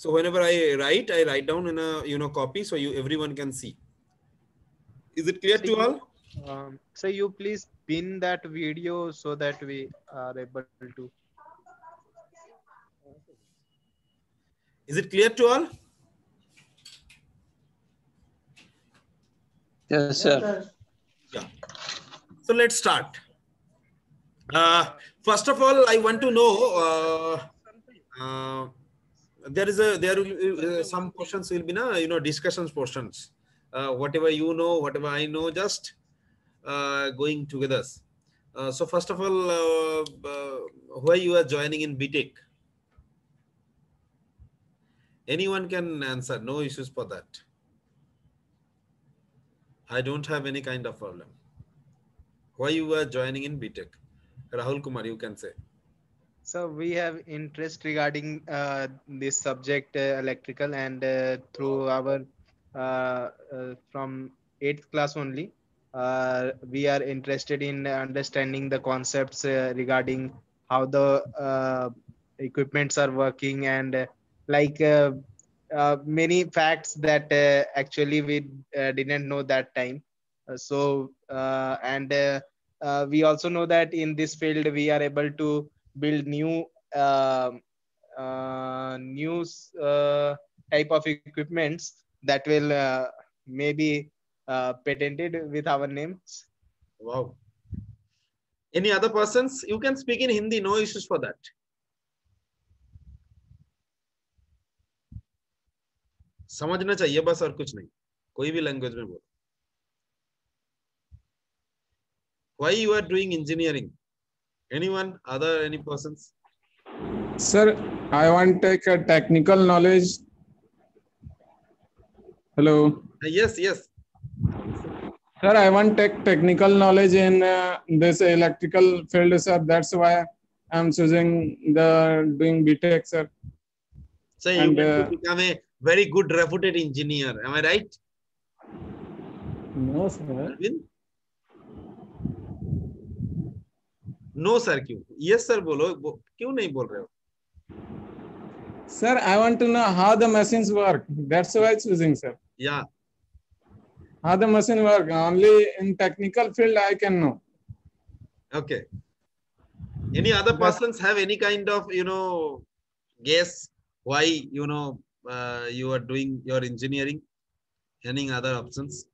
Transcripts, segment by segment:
So whenever I write, I write down in a you know copy so you everyone can see. Is it clear to all? Um, so you please pin that video so that we are able to. Is it clear to all? Yes, sir. Yeah. So let's start. Uh, first of all, I want to know. Uh, uh, there is a there will uh, some questions will be na you know discussions portions. Uh, whatever you know, whatever I know, just uh, going together. So first of all, why you are joining in BTech? Anyone can answer. No issues for that. I don't have any kind of problem. Why you are joining in BTech? Rahul Kumar, you can say. So we have interest regarding uh, this subject uh, electrical and uh, through our uh, uh, from eighth class only uh, we are interested in understanding the concepts regarding how the equipments are working and like many facts that actually we didn't know that time. So and we also know that in this field we are able to build new uh, uh, new uh, type of equipments that will uh, maybe uh, patented with our names Wow. Any other persons? You can speak in Hindi, no issues for that. समझना चाहिए बस और कुछ नहीं कोई भी language में बोलो why you are doing engineering anyone other any persons Sir, I want to take a technical knowledge. Hello. Uh, yes yes Sir, I want to take technical knowledge in uh, this electrical field, sir. That's why I'm choosing the doing BTech, sir. so you And, want uh, to become a very good reputed engineer am i right No, sir. Arvind? No sir क्यों yes sir बोलो बो, क्यों नहीं बोल रहे हो Sir, I want to know how the machines work. That's why choosing, sir. या How the machine work. Only in technical field I can know. Okay. Any other persons have any kind of, you know, guess why, you know, uh, you are doing your engineering? Any other options?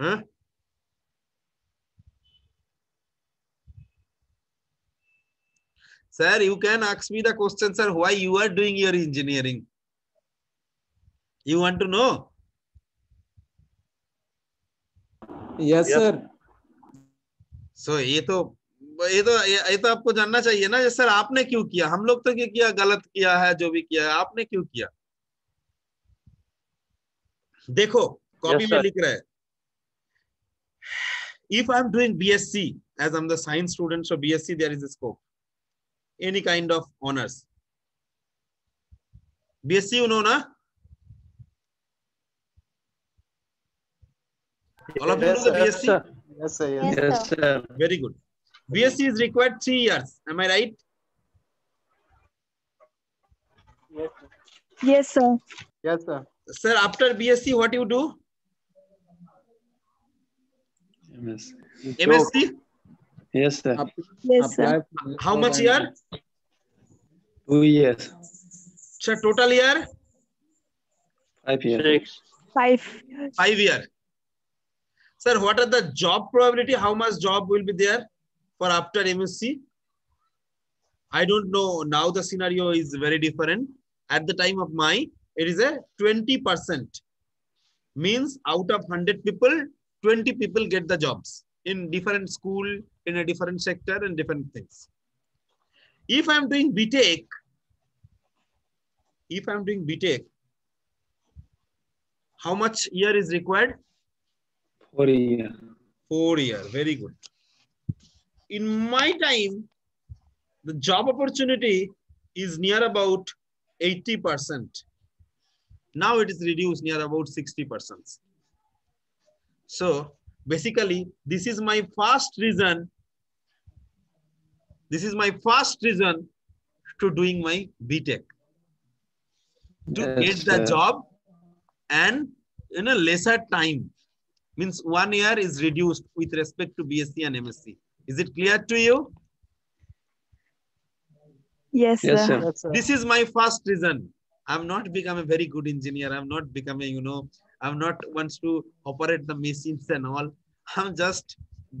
Huh? Sir, you can ask me the question, sir, why you are doing your engineering? You want to know? Yes, yes. sir. सो ये तो ये तो ये, ये तो आपको जानना चाहिए ना सर आपने क्यों किया हम लोग तो क्या किया गलत किया है जो भी किया है आपने क्यों किया देखो कॉपी Yes, में लिख रहा है if i'm doing bsc as i'm the science student so bsc there is a scope any kind of honors bsc you know na all of you know the bsc yes sir yes. Yes, sir. Very good. BSc is required three years. Am I right? Yes, sir. yes sir Sir, after BSc, what do you do? Yes, MSc? yes sir. Yes, sir. How much year? Two years. Sir, total year? Five years. Six. Five. Five year. Sir, what are the job probability? How much job will be there for after MSc? I don't know. Now the scenario is very different. At the time of my, it is a 20%. Means out of 100 people, 20 people get the jobs in different school, in a different sector and different things. If I'm doing BTech, if I'm doing BTech, how much year is required? Four years. Four year. Very good. In my time, the job opportunity is near about 80%. Now it is reduced near about 60%. So basically, this is my first reason This is my first reason to doing my BTech. To Yes, get the sir. job and in a lesser time. Means one year is reduced with respect to BSc and MSc. Is it clear to you? Yes, Yes, sir. sir. Sir. This is my first reason. I'm not become a very good engineer. I'm not becoming, you know, I'm not wants to operate the machines and all. I'm just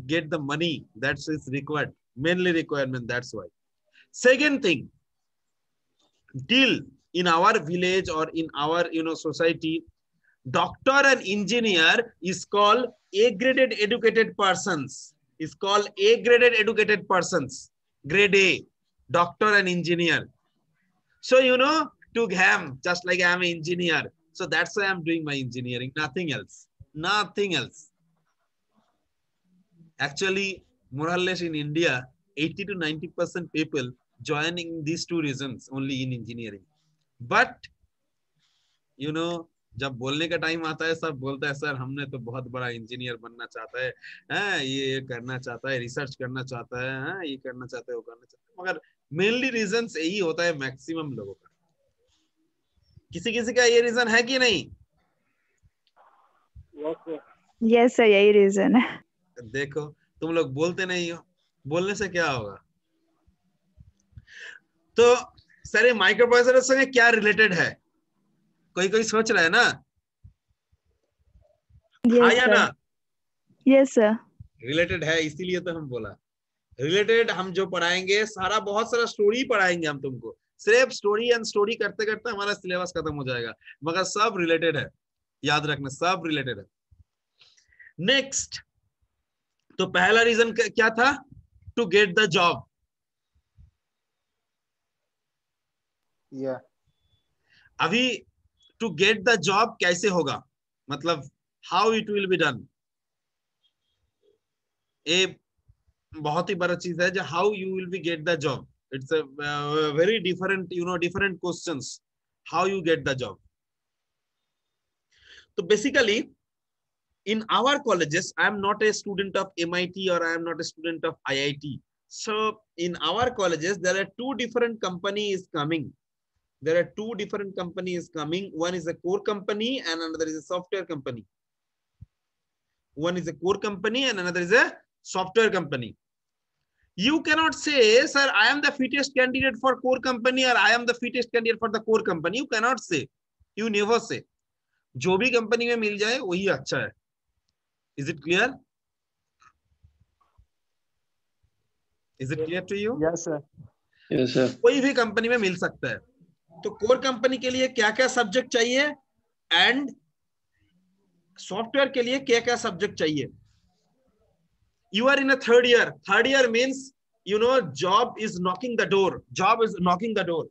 get the money that's is required. Mainly requirement. That's why. Second thing, till in our village or in our you know society, doctor and engineer is called A graded educated persons. Is called A graded educated persons. Grade A, doctor and engineer. So, you know, to ham, just like I'm an engineer. So that's why I'm doing my engineering, nothing else. Nothing else. Actually, more or less in India, 80 to 90% people joining these two reasons only in engineering. But, you know, जब बोलने का time आता है सब बोलता है sir हमने तो बहुत बड़ा इंजीनियर बनना चाहता है हैं, ये करना चाहता है रिसर्च करना चाहता है हैं, ये करना चाहता है वो करना चाहता है मगर मेनली रीजन यही होता है मैक्सिमम लोगों का किसी किसी का ये रीजन है कि नहीं Yes, sir. यही reason है. देखो तुम लोग बोलते नहीं हो बोलने से क्या होगा तो सर ये माइक्रोप्रोसेसर से क्या रिलेटेड है कोई कोई सोच रहा है ना हाँ Yes, या ना. Yes, sir. रिलेटेड है इसीलिए तो हम बोला रिलेटेड हम जो पढ़ाएँगे सारा बहुत सारा स्टोरी पढ़ाएँगे हम तुमको सिर्फ़ स्टोरी एंड स्टोरी करते करते हमारा सिलेबस खत्म हो जाएगा। मगर सब रिलेटेड है। याद रखना सब रिलेटेड है। नेक्स्ट तो पहला रीजन क्या था? To get the job. अभी टू गेट द जॉब कैसे होगा? मतलब how it will be done ये बहुत ही बड़ा चीज़ है जो how you will be get the job it's a uh, very different you know different questions how you get the job. So basically in our colleges i am not a student of mit or i am not a student of iit so in our colleges there are two different companies coming. There are two different companies coming. One is a core company and another is a software company. One is a core company and another is a software company. You cannot say sir i am the fittest candidate for core company or i am the fittest candidate for the core company you cannot say you never say जो भी company में मिल जाए वही अच्छा है is it clear is it clear to you Yes, sir. Yes, sir. कोई भी company में मिल सकता है तो कोर कंपनी के लिए क्या क्या सब्जेक्ट चाहिए एंड सॉफ्टवेयर के लिए क्या क्या सब्जेक्ट चाहिए you are in a third year. Third year means, you know, job is knocking the door. Job is knocking the door.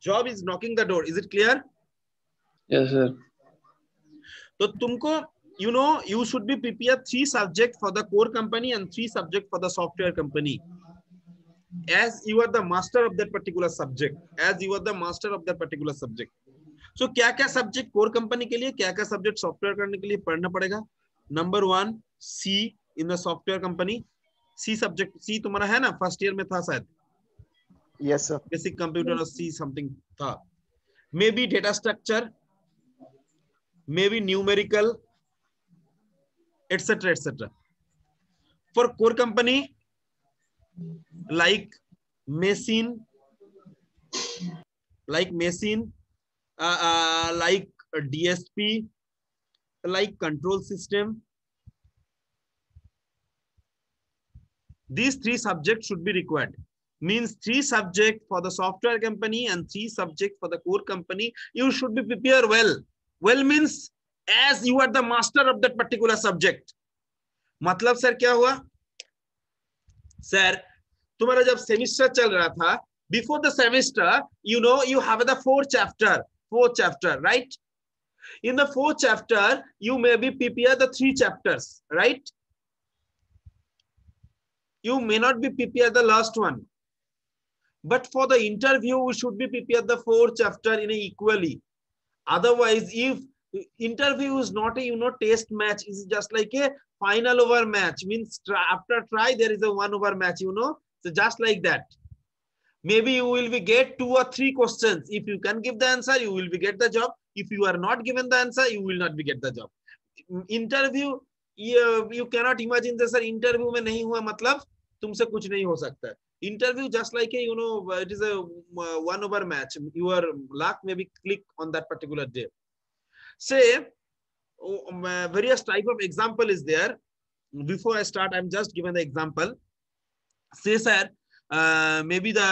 Job is knocking the door. Is it clear? Yes, sir. तो तुमको you know you should be prepare three subject for the core company and three subject for the software company as you are the master of that particular subject as you are the master of that particular subject so क्या क्या subject core company के लिए क्या क्या subject software करने के लिए पढ़ना पड़ेगा? Number one C in the software company C subject C तुम्हारा है ना? फ़र्स्ट ईयर में था शायद। यस सर बेसिक कंप्यूटर और सी समथिंग था। Maybe data structure maybe numerical, etc. etc. For core company, like machine, like machine, uh, uh, like DSP, like control system. These three subjects should be required means three subject for the software company and three subject for the core company you should be prepared well well means as you are the master of that particular subject मतलब sir क्या हुआ? Sir तुम्हारा जब semester चल रहा था before the semester you know you have the four chapter four chapter right in the four chapter you may be prepare the three chapters right you may not be prepare the last one but for the interview we should be prepare the four chapter in equally Otherwise, if interview is not a you know test match, it's just like a final over match. Means try, after try there is a one over match. You know, so just like that. Maybe you will be get two or three questions. If you can give the answer, you will be get the job. If you are not given the answer, you will not be get the job. Interview you, you cannot imagine this sir interview नहीं हुआ मतलब तुमसे कुछ नहीं हो सकता है interview just like a you know it is a uh, one over match. Your luck maybe click on that particular day. Say um, uh, various type of example is there. Before i start i'm just given the example. Say sir uh, maybe the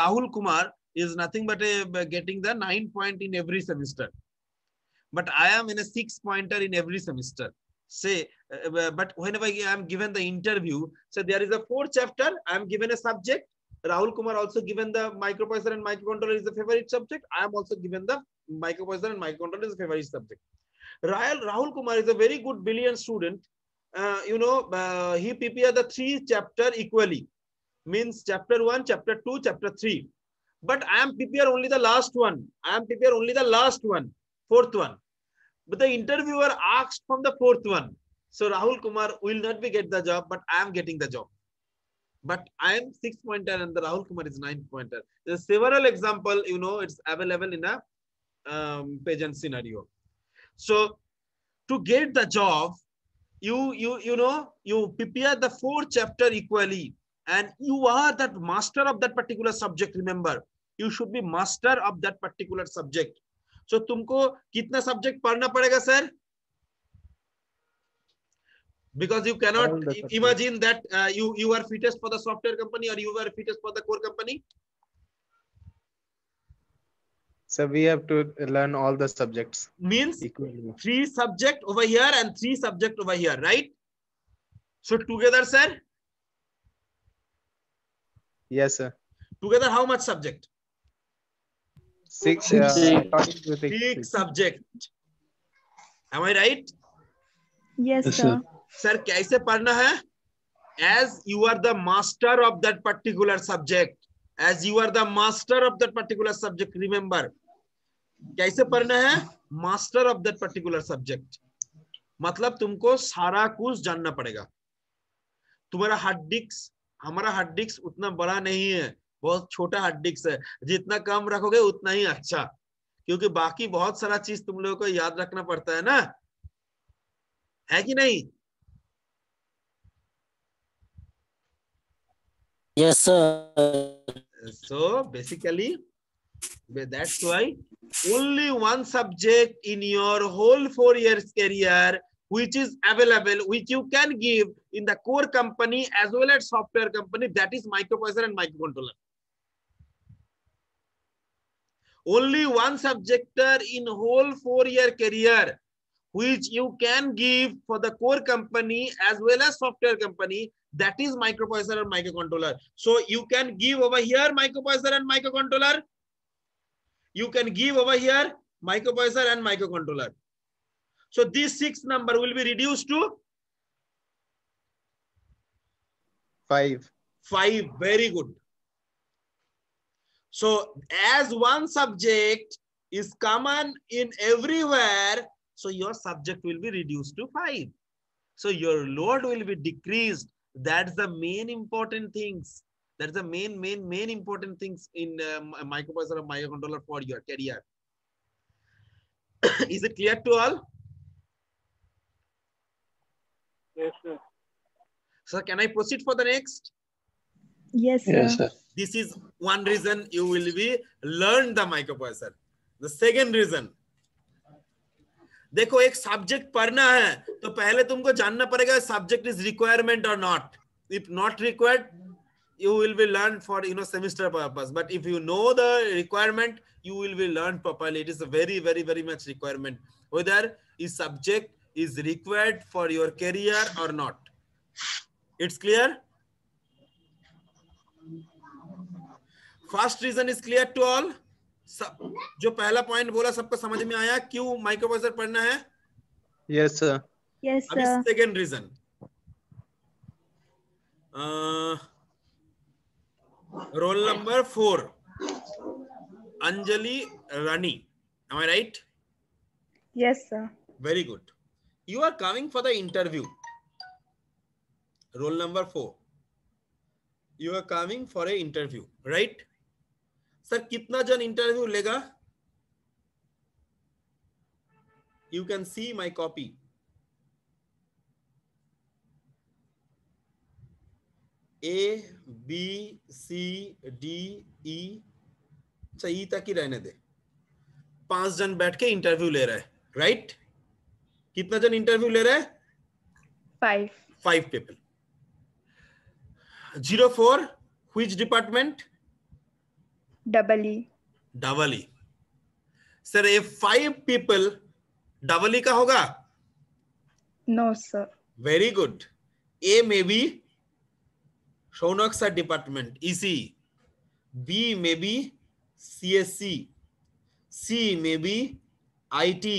rahul kumar is nothing but a getting the nine point in every semester. But i am in a six pointer in every semester. Say uh, but whenever i am given the interview so there is a fourth chapter i am given a subject. Rahul kumar also given the microprocessor and microcontroller is the favorite subject. I am also given the microprocessor and microcontroller is the favorite subject. Rahul, rahul kumar is a very good brilliant student. Uh, you know uh, he prepared the three chapter equally. Means chapter 1 chapter 2 chapter 3 but i am prepared only the last one. I am prepared only the last one fourth one. But the interviewer asked from the fourth one. So Rahul Kumar will not be get the job, but I am getting the job. But I am six pointer and the Rahul Kumar is nine pointer. There's several example, you know, it's available in a um, pageant scenario. So to get the job, you you you know you prepare the four chapter equally, and you are that master of that particular subject. Remember, you should be master of that particular subject. so, तुमको कितना subject पढ़ना पड़ेगा sir because you cannot imagine that uh, you you are fittest for the software company or you are fittest for the core company? So we have to learn all the subjects means equally. three subject over here and three subject over here right? So together sir? Yes sir. Together how much subject? Six, uh, six subject. Am I right? Yes, yes sir. Sir, sir, कैसे पढ़ना है? As you are the master of that particular subject as you are the master of that particular subject remember कैसे पढ़ना है? Master of that particular subject मतलब तुमको सारा कुछ जानना पड़ेगा। तुम्हारा हार्ड डिस्क हमारा हार्ड डिस्क उतना बड़ा नहीं है। बहुत छोटा हार्ड डिस्क है। जितना कम रखोगे, उतना ही अच्छा। क्योंकि बाकी बहुत सारा चीज़ तुम लोगों को याद रखना पड़ता है ना? है कि नहीं? Yes sir. So basically that's why only one subject in your whole four years career which is available which you can give in the core company as well as software company that is microprocessor and microcontroller. Only one subject in whole four year career which you can give for the core company as well as software company that is microprocessor and microcontroller. So you can give over here microprocessor and microcontroller. You can give over here microprocessor and microcontroller. So this six number will be reduced to five. Five. Very good. So as one subject is common in everywhere, so your subject will be reduced to five. So your load will be decreased. That's the main important things. That's the main, main, main important things in um, microprocessor or microcontroller for your career. is it clear to all? Yes, sir. So can I proceed for the next? Yes, sir. Yes, sir. This is one reason you will be learn the microprocessor. The second reason, देखो, एक subject पढ़ना है तो पहले तुमको जानना पड़ेगा subject is requirement और not if not required you will be learn for you know semester purpose but if you know the requirement you will be learn properly it is a very very very much requirement whether is subject is required for your career और not it's clear first reason is clear to all? सब जो पहला point बोला सबको समझ में आया क्यों माइक्रोप्रोसेसर पढ़ना है? Yes sir yes sir second reason roll number four Anjali Rani am I right yes sir very good you are coming for the interview roll number four you are coming for a interview right sir कितना जन interview लेगा? You can see my copy A B C D E अच्छा E तक ही रहने दे। पाँच जन बैठ के इंटरव्यू ले रहे है राइट कितना जन इंटरव्यू ले रहे है? Five five people. Zero four, which department? डबली डबली सर ये फाइव पीपल डबली का होगा? No sir very good A maybe सोनाक्सा department इसी B maybe C S C C maybe I T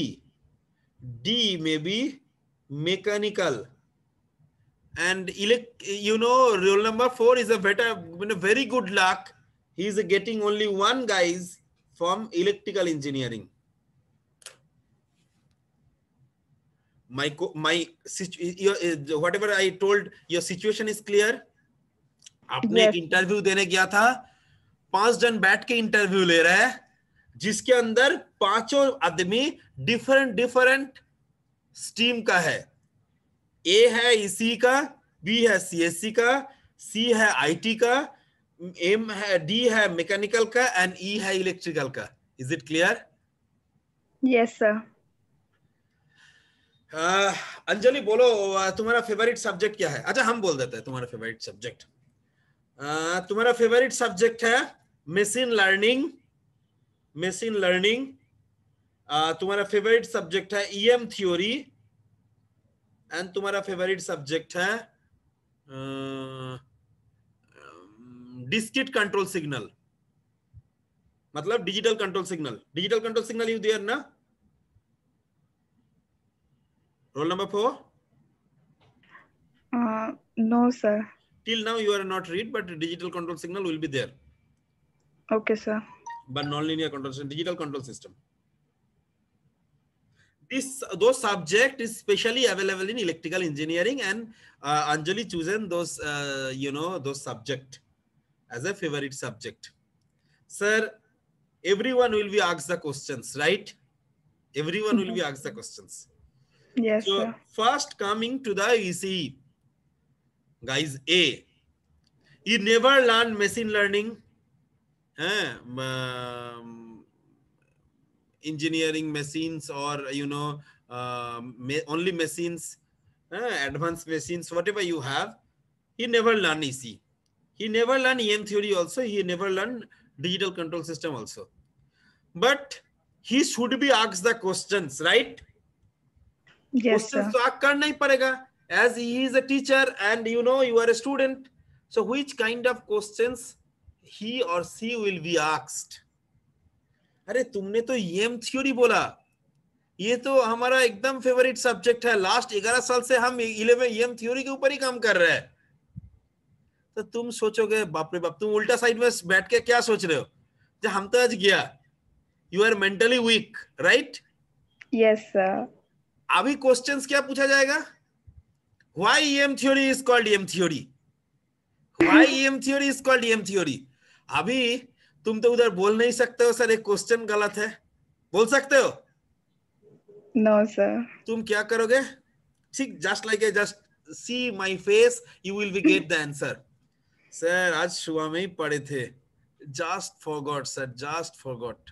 D maybe mechanical and elect you know roll number four is a waiter very good luck He is getting only one guys from electrical engineering. my my your, uh, whatever i told your situation is clear आपने एक Yes. Interview देने गया था पाँच जन बैठ के interview ले रहा है जिसके अंदर पाँचों आदमी डिफरेंट डिफरेंट स्ट्रीम का है ए है इसी का बी है सीएससी का सी है आईटी का एम है डी है मैकेनिकल का एंड ई है इलेक्ट्रिकल का. Is it clear sir. Uh, Anjali बोलो uh, तुम्हारा फेवरेट सब्जेक्ट क्या है? अच्छा हम बोल देते हैं तुम्हारा फेवरेट सब्जेक्ट तुम्हारा फेवरेट सब्जेक्ट है मशीन लर्निंग मशीन लर्निंग तुम्हारा फेवरेट सब्जेक्ट है ईएम थ्योरी एंड तुम्हारा फेवरेट सब्जेक्ट है डिस्क्रीट कंट्रोल सिग्नल मतलब digital control signal digital control signal you there ना Roll number four. Uh, no, sir. Till now you are not read, but digital control signal will be there. Okay, sir. But non-linear control system, digital control system. This those subject is specially available in electrical engineering, and uh, Anjali chosen those uh, you know those subject as a favorite subject. Sir, everyone will be asked the questions, right? Everyone will be asked the questions. Yes, So sir. first coming to the ECE, guys, A. You never learn machine learning, um, engineering machines or you know ma- only machines, eh, advanced machines, whatever you have. He never learn EC. He never learn EM theory also. He never learn digital control system also. But he should be asked the questions, right? Yes, sir. Question तो आप करना ही पड़ेगा as he is a teacher and you know you are a student so which kind of questions he or she will be asked अरे तुमने तो EM theory बोला ये तो हमारा एकदम फेवरेट सब्जेक्ट है लास्ट 11 साल से हम 11 ईएम थ्योरी के ऊपर ही काम कर रहे हैं तो तुम सोचोगे बाप रे बाप तुम उल्टा साइड में बैठ के क्या सोच रहे हो? जो हम तो आज गया। You are mentally weak right yes sir अभी क्वेश्चन क्या पूछा जाएगा? Why em theory is called em theory? Why em theory is called em theory? अभी तुम तो उधर बोल नहीं सकते हो सर एक क्वेश्चन गलत है। बोल सकते हो? नो No, सर तुम क्या करोगे? ठीक just like just see my face you will be get the answer sir, आज सुबह में ही पढ़े थे। Just forgot sir just forgot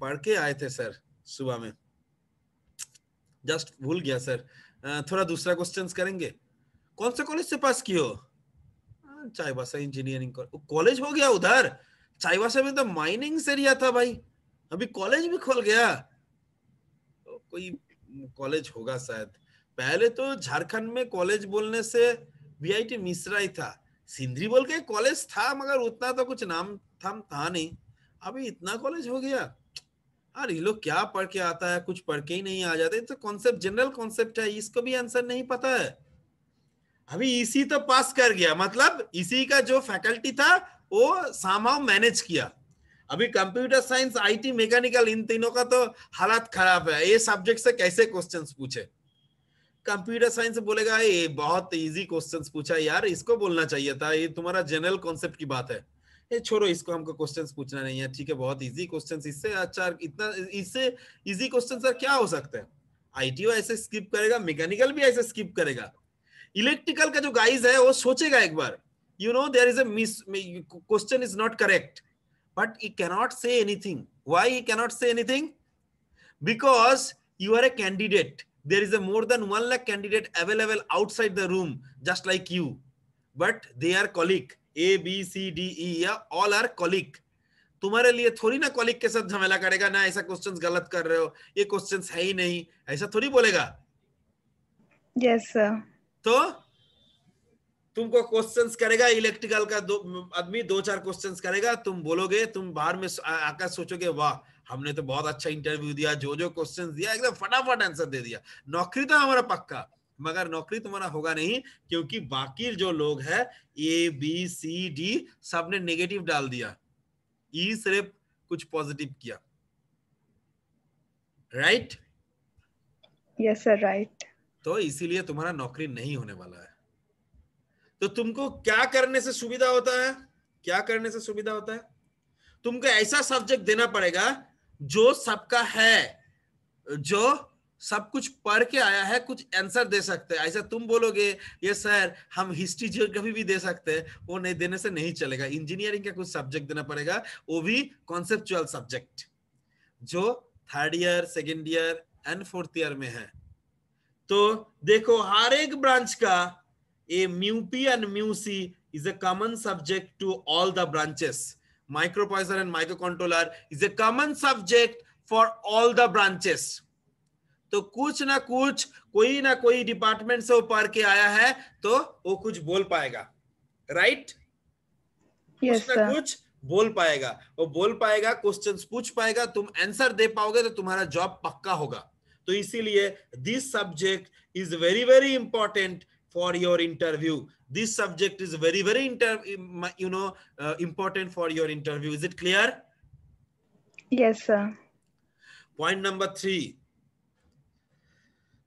पढ़ के आए थे सर सुबह में। जस्ट भूल गया सर थोड़ा दूसरा क्वेश्चंस करेंगे? कौन से कॉलेज से पास किए हो? चाईबासा इंजीनियरिंग कॉलेज हो गया उधर? चाईबासा में तो माइनिंग एरिया था भाई। अभी कॉलेज भी खोल गया। तो कोई कॉलेज होगा शायद। पहले तो झारखंड में कॉलेज बोलने से वीआईटी मिश्रा ही था। सिंधरी बोल के कॉलेज था, मगर उतना तो कुछ नाम थाम था नहीं। अभी इतना कॉलेज हो गया। यार, ये लोग क्या पढ़ के आता है? कुछ पढ़ के ही नहीं आ जाते। तो कॉन्सेप्ट जनरल कॉन्सेप्ट है, इसको भी आंसर नहीं पता है। अभी इसी तो पास कर गया। मतलब इसी का जो फैकल्टी था, वो सामाव मैनेज किया। अभी कंप्यूटर साइंस आईटी मैकेनिकल इन तीनों का तो हालत खराब है। ये सब्जेक्ट से कैसे क्वेश्चंस पूछे? कंप्यूटर साइंस बोलेगा ये बहुत इजी क्वेश्चंस पूछा यार, इसको बोलना चाहिए था, ये तुम्हारा जनरल कॉन्सेप्ट की बात है। ये छोड़ो, इसको हमको क्वेश्चंस पूछना नहीं है, ठीक है, बहुत इजी क्वेश्चंस इससे अच्छा इतना, इससे इजी क्वेश्चन सर क्या हो सकता है? आईटी ऐसे स्किप करेगा मैकेनिकल भी ऐसे स्किप करेगा। इलेक्ट्रिकल का जो गाइज़ है, वो सोचेगा एक बार you know there is a miss question is not correct but he cannot say anything. Why he cannot say anything? Because you are a candidate. there is a more than 1 lakh candidate available outside the room just like you. But they are colleague. A b c d e yeah, all are colleague. तुम्हारे लिए थोड़ी ना colic के साथ झमेला करेगा ना ऐसा क्वेश्चंस गलत कर रहे हो। ये क्वेश्चंस है ही नहीं। ऐसा थोड़ी बोलेगा? यस सर तो तुमको क्वेश्चंस करेगा इलेक्ट्रिकल का दो आदमी दो चार क्वेश्चंस करेगा तुम बोलोगे तुम बाहर में आकर सोचोगे वाह हमने तो बहुत अच्छा इंटरव्यू दिया जो जो क्वेश्चन दिया एकदम फटाफट आंसर दे दिया। नौकरी तो हमारा पक्का मगर नौकरी तुम्हारा होगा नहीं क्योंकि बाकी जो लोग है ए बी सी डी सबने नेगेटिव डाल दिया। ई सिर्फ़ कुछ पॉजिटिव किया। Right Yes, sir. Right. तो इसीलिए तुम्हारा नौकरी नहीं होने वाला है। तो तुमको क्या करने से सुविधा होता है? क्या करने से सुविधा होता है? तुमको ऐसा सब्जेक्ट देना पड़ेगा जो सबका है, जो सब कुछ पढ़ के आया है, कुछ आंसर दे सकते हैं। ऐसा तुम बोलोगे, ये सर हम हिस्ट्री जियोग्राफी भी दे सकते हैं, वो नहीं, देने से नहीं चलेगा। इंजीनियरिंग का कुछ सब्जेक्ट देना पड़ेगा, वो भी कॉन्सेप्चुअल सब्जेक्ट जो third year second year and fourth year में है। तो देखो, हर एक ब्रांच का ए mu p and mu c is a common subject to all the branches microprocessor and microcontroller is a common subject for all the branches. तो कुछ ना कुछ कोई ना कोई डिपार्टमेंट से वो पढ़ के आया है तो वो कुछ बोल पाएगा। Right right? Yes, कुछ ना कुछ बोल पाएगा। वो बोल पाएगा क्वेश्चंस पूछ पाएगा तुम आंसर दे पाओगे तो तुम्हारा जॉब पक्का होगा। तो इसीलिए this subject is very very important for your interview this subject is very very inter you know uh, important for your interview. Is it clear? Yes, sir. point number 3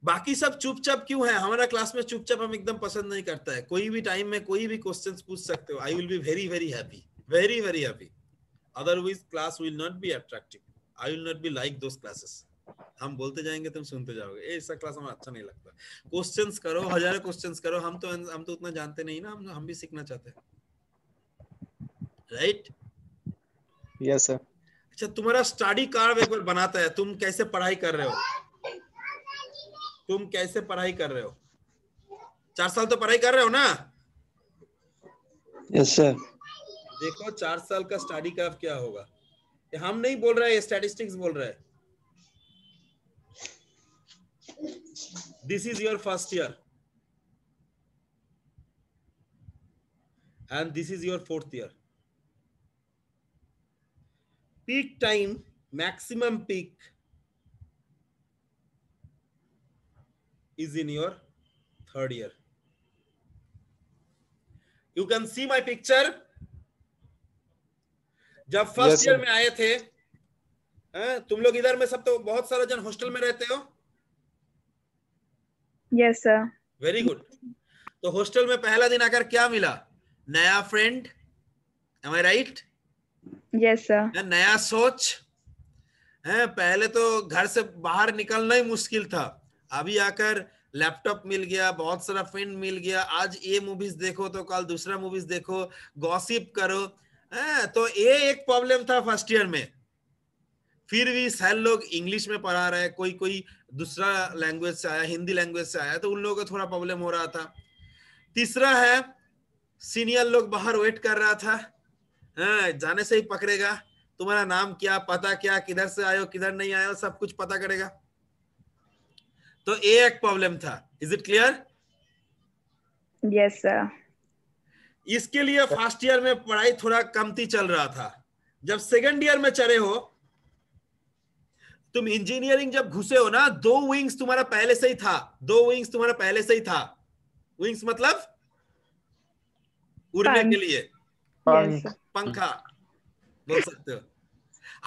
बाकी सब चुपचाप क्यों है? हमारा क्लास में चुपचाप हम एकदम पसंद नहीं करता है। कोई भी टाइम में कोई भी क्वेश्चन पूछ सकते हो। I will be very very happy very very happy otherwise class will not be attractive I will not be like those classes हम बोलते जाएँगे तुम सुनते जाओगे। ए, ऐसा क्लास हमें अच्छा नहीं लगता। क्वेश्चंस करो हज़ारों क्वेश्चंस करो। हम तो हम तो उतना जानते नहीं ना हम हम भी सीखना चाहते हैं। Right yes sir. अच्छा तुम्हारा स्टडी कार्ड एक बार बनाता है। तुम कैसे पढ़ाई कर रहे हो? तुम कैसे पढ़ाई कर रहे हो? चार साल तो पढ़ाई कर रहे हो ना? Yes, sir. देखो चार साल का स्टडी कर्व क्या होगा? हम नहीं बोल रहे हैं स्टैटिस्टिक्स बोल रहे। हैं this is your first year and this is your fourth year peak time maximum peak is in your third year you can see my picture जब Yes, फ़र्स्ट ईयर में आए थे तुम लोग इधर में सब तो बहुत सारा जन हॉस्टल में रहते हो Yes, sir. वेरी गुड तो हॉस्टल में पहला दिन आकर क्या मिला? नया friend am I right Yes, sir. नया सोच? है पहले तो घर से बाहर निकलना ही मुश्किल था। अभी आकर लैपटॉप मिल गया बहुत सारा फ्रेंड मिल गया। आज ये मूवीज़ देखो तो कल दूसरा मूवीज़ देखो। गॉसिप करो। है, तो ये एक प्रॉब्लम था फ़र्स्ट ईयर में। फिर भी सर लोग इंग्लिश में पढ़ा रहे हैं कोई कोई दूसरा लैंग्वेज से आया हिंदी लैंग्वेज से आया तो उन लोगों को थोड़ा प्रॉब्लम हो रहा था। तीसरा है सीनियर लोग बाहर वेट कर रहा था हाँ, जाने से ही पकड़ेगा तुम्हारा नाम क्या पता क्या किधर से आयो किधर नहीं आयो सब कुछ पता करेगा। तो ये एक प्रॉब्लम था। Is it clear Yes, sir. इसके लिए फ़र्स्ट ईयर में पढ़ाई थोड़ा कमती चल रहा था। जब सेकंड ईयर में चले हो तुम इंजीनियरिंग जब घुसे हो ना दो विंग्स तुम्हारा पहले से ही था। दो विंग्स तुम्हारा पहले से ही था। विंग्स मतलब? उड़ने के लिए। पंखा। बोल सकते हो।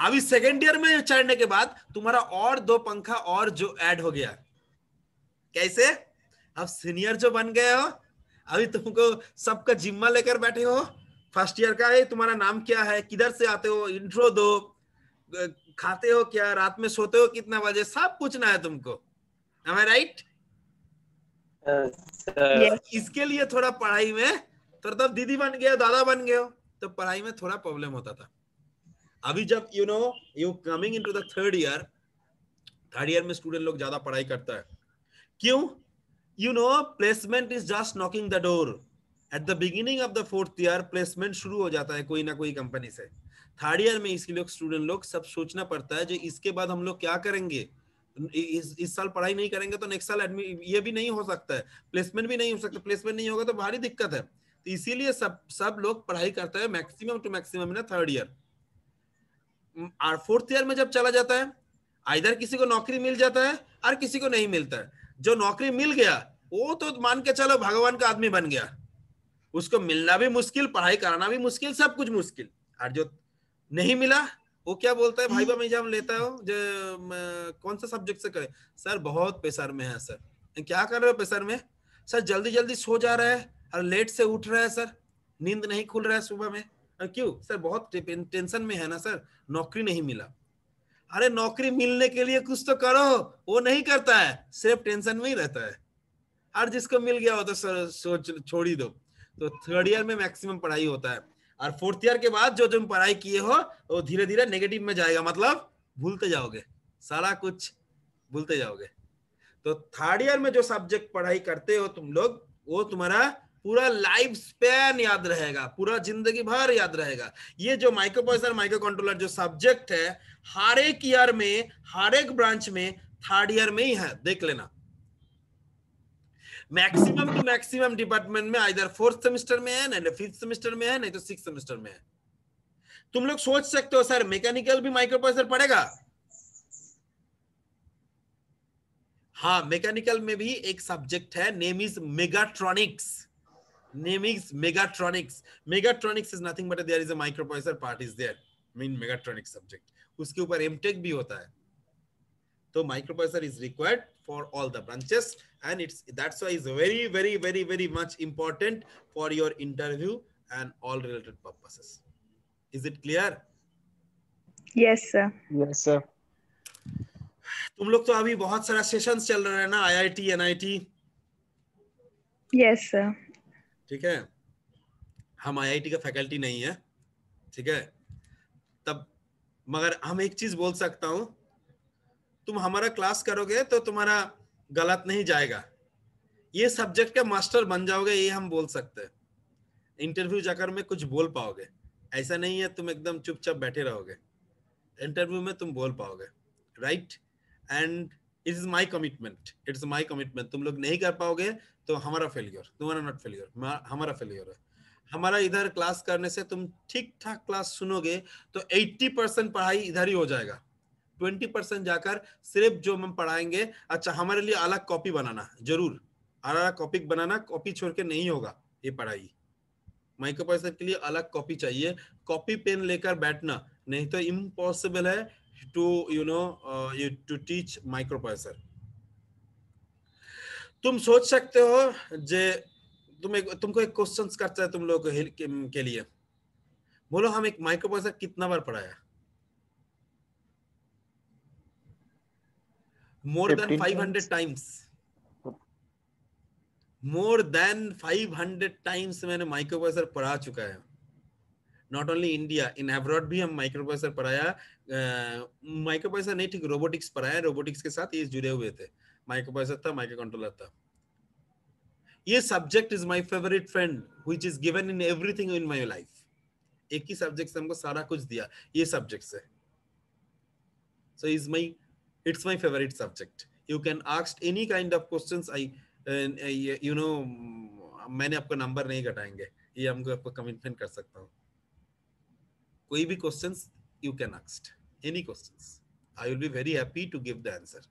अभी सेकेंड ईयर में चढ़ने के बाद तुम्हारा और दो पंखा और जो ऐड हो गया। कैसे? अब सीनियर जो बन गए हो अभी तुमको सबका जिम्मा लेकर बैठे हो। फ़र्स्ट ईयर का है तुम्हारा नाम क्या है? किधर से आते हो? इंट्रो दो। खाते हो क्या? रात में सोते हो कितना बजे? सब पूछना है तुमको। Am I right Yes. इसके लिए थोड़ा पढ़ाई में तो तब दीदी बन गए दादा बन गए तो पढ़ाई में थोड़ा प्रॉब्लम होता था। अभी जब you know you coming into the third year third year में स्टूडेंट लोग ज़्यादा पढ़ाई करता है। क्यों? You know placement is just knocking the door at the beginning of the fourth year placement शुरू हो जाता है कोई ना कोई कंपनी से। थर्ड ईयर में इसके लोग स्टूडेंट लोग सब सोचना पड़ता है, जो इसके बाद हम लोग क्या करेंगे? इस इस साल पढ़ाई नहीं करेंगे तो नेक्स्ट साल admi- ये भी नहीं हो सकता है। प्लेसमेंट भी नहीं हो सकता। प्लेसमेंट नहीं होगा तो भारी दिक्कत है। तो इसीलिए सब सब लोग पढ़ाई करते हैं मैक्सिमम टू मैक्सिमम ना थर्ड ईयर और फोर्थ ईयर में जब चला जाता है इधर किसी को नौकरी मिल जाता है और किसी को नहीं मिलता है। जो नौकरी मिल गया, वो तो मान के चलो भगवान का आदमी बन गया। उसको मिलना भी मुश्किल, पढ़ाई कराना भी मुश्किल, सब कुछ मुश्किल। और जो नहीं मिला? वो क्या बोलता है? भाई मैं एग्ज़ाम लेता हूँ। जो कौन सा सब्जेक्ट से करे? सर बहुत प्रेशर में है सर। क्या कर रहे हो प्रेशर में? सर जल्दी जल्दी सो जा रहा है और लेट से उठ रहा है सर। नींद नहीं खुल रहा है सुबह में। और क्यों? सर बहुत टेंशन में है ना सर। नौकरी नहीं मिला। अरे नौकरी मिलने के लिए कुछ तो करो। वो नहीं करता है। सिर्फ़ टेंशन में ही रहता है। और जिसको मिल गया हो तो सर सोच छोड़ ही दो। तो थर्ड ईयर में मैक्सिमम पढ़ाई होता है। और फोर्थ ईयर के बाद जो तुम पढ़ाई किए हो, वो धीरे धीरे नेगेटिव में जाएगा। मतलब भूलते जाओगे। सारा कुछ भूलते जाओगे। तो थर्ड ईयर में जो सब्जेक्ट पढ़ाई करते हो तुम लोग, वो तुम्हारा पूरा लाइफ स्पैन याद रहेगा। पूरा ज़िंदगी भर याद रहेगा। ये जो माइक्रोप्रोसेसर माइक्रो कंट्रोलर जो सब्जेक्ट है, हर एक ईयर में, हर एक ब्रांच में थर्ड ईयर में ही है। देख लेना। मैक्सिमम टू मैक्सिमम डिपार्टमेंट में इधर फोर्थ सेमेस्टर में है नहीं फिफ्थ सेमेस्टर में है, नहीं तो सिक्स सेमेस्टर में है। तुम लोग सोच सकते हो सर मैकेनिकल भी माइक्रोप्रोसेसर पड़ेगा? हाँ मैकेनिकल में भी एक सब्जेक्ट है name is mechatronics name is mechatronics mechatronics is nothing but there is a microprocessor part is there mean mechatronics subject उसके ऊपर एमटेक भी होता है। तो microprocessor is required for all the branches and it's that's why it's very very very very much important for your interview and all related purposes is it clear Yes, sir. Yes, sir. तुम लोग तो अभी बहुत सारा sessions चल रहे हैं ना आईआईटी एनआईटी Yes, sir. ठीक है हम आईआईटी का फैकल्टी नहीं है ठीक है तब मगर हम एक चीज़ बोल सकता हूँ तुम हमारा क्लास करोगे तो तुम्हारा गलत नहीं जाएगा। ये सब्जेक्ट का मास्टर बन जाओगे, ये हम बोल सकते हैं। इंटरव्यू जाकर में कुछ बोल पाओगे। ऐसा नहीं है, तुम एकदम चुपचाप बैठे रहोगे। इंटरव्यू में तुम बोल पाओगे। Right and it is my commitment it's my commitment तुम लोग नहीं कर पाओगे तो हमारा फेलियर तुम्हारा नॉट फेलियर हमारा फेलियर है। हमारा इधर क्लास करने से तुम ठीक ठाक क्लास सुनोगे तो 80 परसेंट पढ़ाई इधर ही हो जाएगा। 20 परसेंट जाकर सिर्फ़ जो हम पढ़ाएँगे अच्छा हमारे लिए अलग कॉपी बनाना ज़रूर। अलग कॉपी बनाना कॉपी छोड़ के नहीं होगा ये पढ़ाई। माइक्रोप्रोसेसर के लिए अलग कॉपी चाहिए। कॉपी पेन लेकर बैठना नहीं तो इम्पॉसिबल है to you know to teach microprocessor तुम सोच सकते हो जे तुम एक तुमको एक क्वेश्चन करता है तुम लोग के, के, लिए। बोलो हम एक माइक्रोप्रोसेसर कितना बार पढ़ाया? More than 500 times? more than 500 times मैंने माइक्रोप्रोसेसर पढ़ा चुका है। Not only India in abroad भी हम माइक्रोप्रोसेसर पढ़ाया। माइक्रोप्रोसेसर नहीं ठीक रोबोटिक्स पढ़ाया। रोबोटिक्स के साथ ये जुड़े हुए थे। माइक्रोप्रोसेसर था माइक्रो कंट्रोलर था। ये subject is my favourite friend which is given in everything in my life एक ही सब्जेक्ट से हमको सारा कुछ दिया। ये सब्जेक्ट से so is my it's my favorite subject you can ask any kind of questions i uh, you know मैंने आपका नंबर नहीं घटाएंगे ये हमको आपको कमिटमेंट कर सकता हूँ कोई भी questions you can ask any questions I will be very happy to give the answer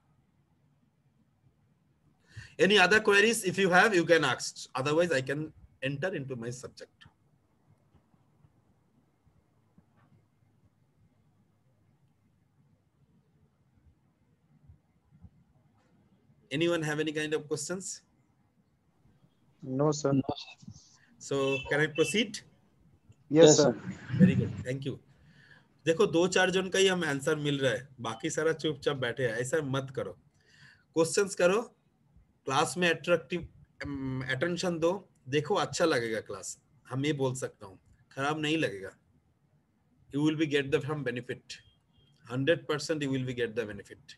Any other queries? If you have, you can ask. Otherwise, I can enter into my subject. Anyone have any kind of questions? No, sir. No. So can I proceed? Yes, sir. Very good thank you देखो दो चार जन का ही हम answer मिल रहा है। बाकी सारा चुपचाप बैठे हैं। ऐसा मत करो। क्वेश्चंस करो। क्लास में अट्रैक्टिव अटेंशन दो। देखो अच्छा लगेगा क्लास हम ये बोल सकता हूँ। खराब नहीं लगेगा। You will be get the from benefit hundred percent you will be get the benefit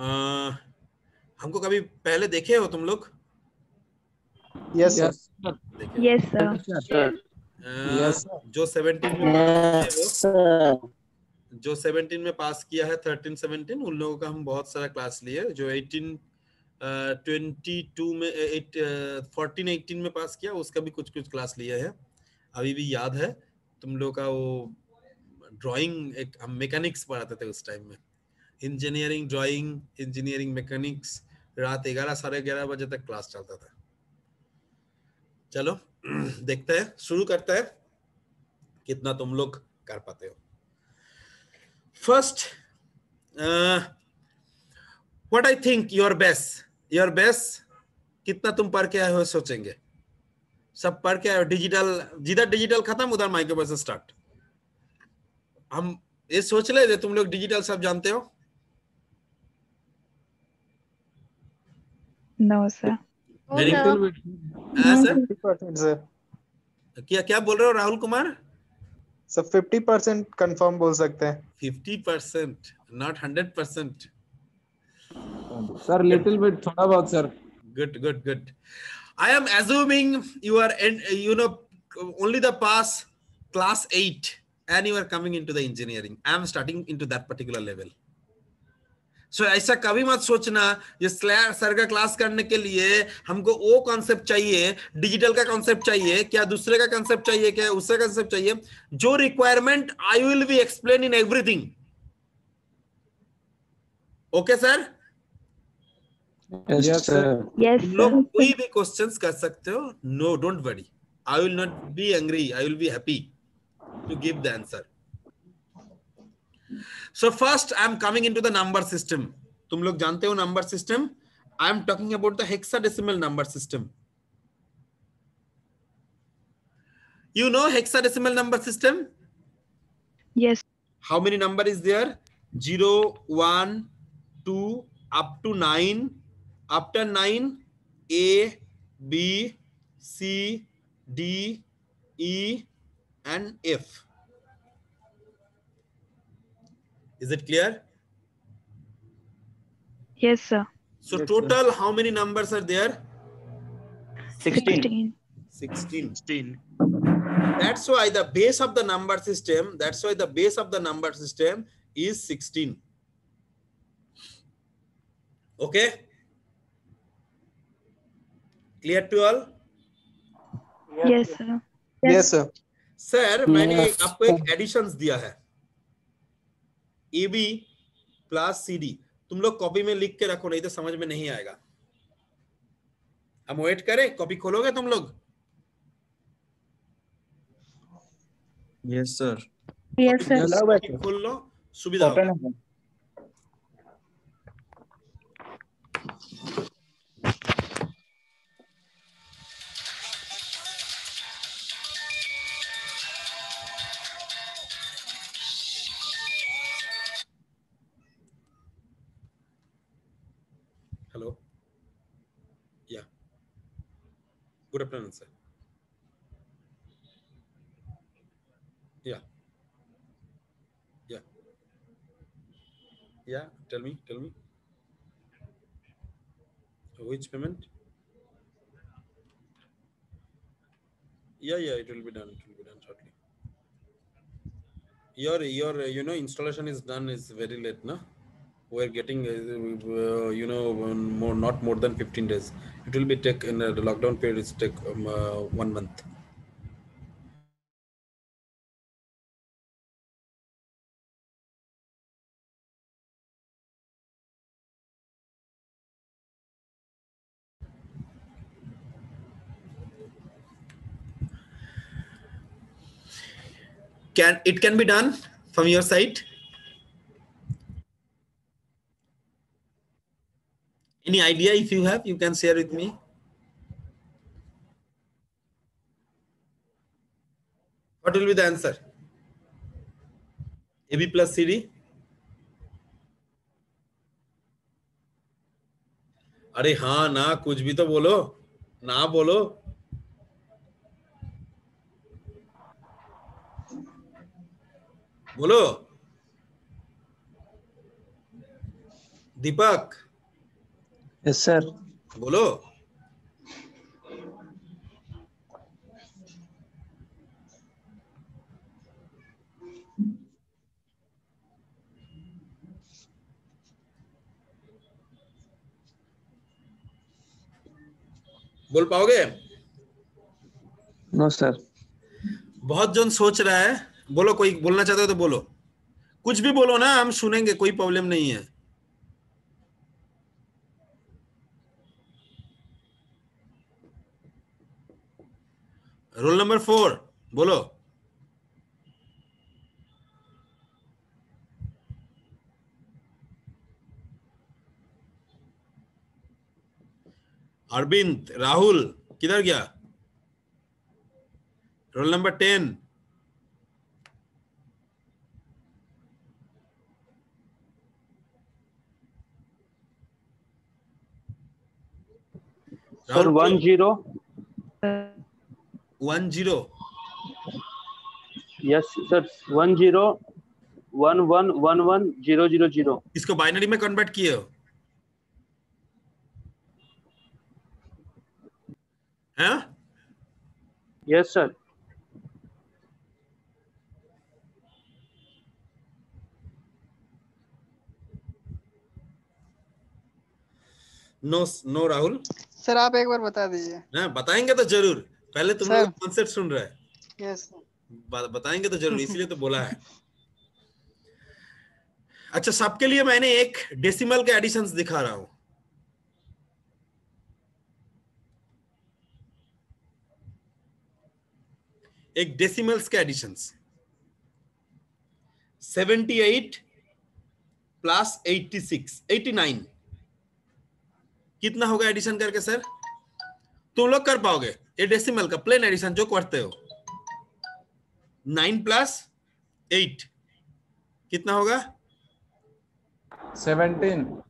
हमको कभी पहले देखे हो तुम लोग Yes, sir. Yes, sir. देखे Yes, sir. sir. Uh, Yes, जो सेवेंटीन में Yes, जो 17 में पास किया है 13 17 उन लोगों का हम बहुत सारा क्लास लिए जो 18 अ, 22 में 8 14 18 में पास किया उसका भी कुछ कुछ क्लास लिया है अभी भी याद है तुम लोग का वो ड्राइंग एक हम मैकेनिक्स पढ़ाते थे उस टाइम में इंजीनियरिंग ड्राइंग इंजीनियरिंग मैकेनिक्स रात ग्यारह साढ़े ग्यारह बजे तक क्लास चलता था। चलो देखते हैं शुरू करते हैं। कितना तुम लोग कर पाते हो। Uh, what i think your best your best कितना तुम पढ़ के आए हो सोचेंगे। सब पढ़ के आए डिजिटल जिधर डिजिटल खत्म उधर माइक्रोबस से स्टार्ट हम ये सोच ले तुम लोग डिजिटल सब जानते हो। No, sir. वेरी bit. Sir 50%, sir. क्या क्या बोल रहे हो राहुल कुमार सर 50% कंफर्म बोल सकते हैं fifty percent not hundred percent Sir, little bit, thoda bahut, sir. good good good i am assuming you are in, you know only the pass class 8 and you are coming into the engineering i am starting into that particular level so so, ऐसा कभी मत सोचना ये sir का class करने के लिए हमको वो कॉन्सेप्ट चाहिए डिजिटल का कॉन्सेप्ट चाहिए क्या दूसरे का कॉन्सेप्ट चाहिए क्या उसका कॉन्सेप्ट चाहिए जो requirement I will be explain in everything okay sir. लोग कोई भी क्वेश्चंस कर सकते हो। No don't worry I will not be angry I will be happy to give the answer So first I am coming into the number system तुम लोग जानते हो number system I am talking about the hexadecimal number system you know hexadecimal number system Yes. how many number is there 0 1 2 up to 9 after 9 a b c d e and f is it clear Yes, sir. so Yes, sir. total how many numbers are there 16. 16 16 that's why the base of the number system that's why the base of the number system is 16 okay clear to all Yes, sir. yes sir sir मैंने Yes, एक आपको एक editions दिया है A B plus C D तुम लोग copy में लिख के रखो नहीं तो समझ में नहीं आएगा। हम वेट करें कॉपी खोलोगे तुम लोग? यस सर यस सर खोल लो सुविधा Yeah. Yeah. Yeah. Tell me. Tell me. Which payment? Yeah, yeah. It will be done. It will be done shortly. Your your you know installation is done is very late, no? We're getting uh, you know more not more than 15 days it will be take in uh, the lockdown period it's take um, uh, one month. Can it can be done from your side? Any idea if you have you can share with me what will be the answer ab plus cd अरे हाँ ना कुछ भी तो बोलो ना बोलो बोलो दीपक Yes, sir. बोलो। बोल पाओगे? No, sir. बहुत जन सोच रहा है। बोलो कोई बोलना चाहते हो तो बोलो। कुछ भी बोलो ना हम सुनेंगे कोई प्रॉब्लम नहीं है। रोल नंबर फोर बोलो। अरविंद राहुल किधर गया? Roll number ten Sir, one zero. One zero Yes, sir. One zero. One one one one zero zero zero. इसको बाइनरी में कन्वर्ट किए हो हैं Yes, sir. No no Rahul sir आप एक बार बता दीजिए ना बताएँगे तो ज़रूर पहले तुम लोग कॉन्सेप्ट सुन रहे हैं। ब- बताएँगे तो ज़रूर इसीलिए तो बोला है। अच्छा सबके लिए मैंने एक डेसिमल के एडिशंस दिखा रहा हूँ। एक डेसिमल्स के एडिशंस 78 प्लस 86 89 कितना होगा एडिशन करके सर तुम लोग कर पाओगे? ये डेसिमल का प्लेन एडिशन जो करते हो। नाइन प्लस एट कितना होगा? 17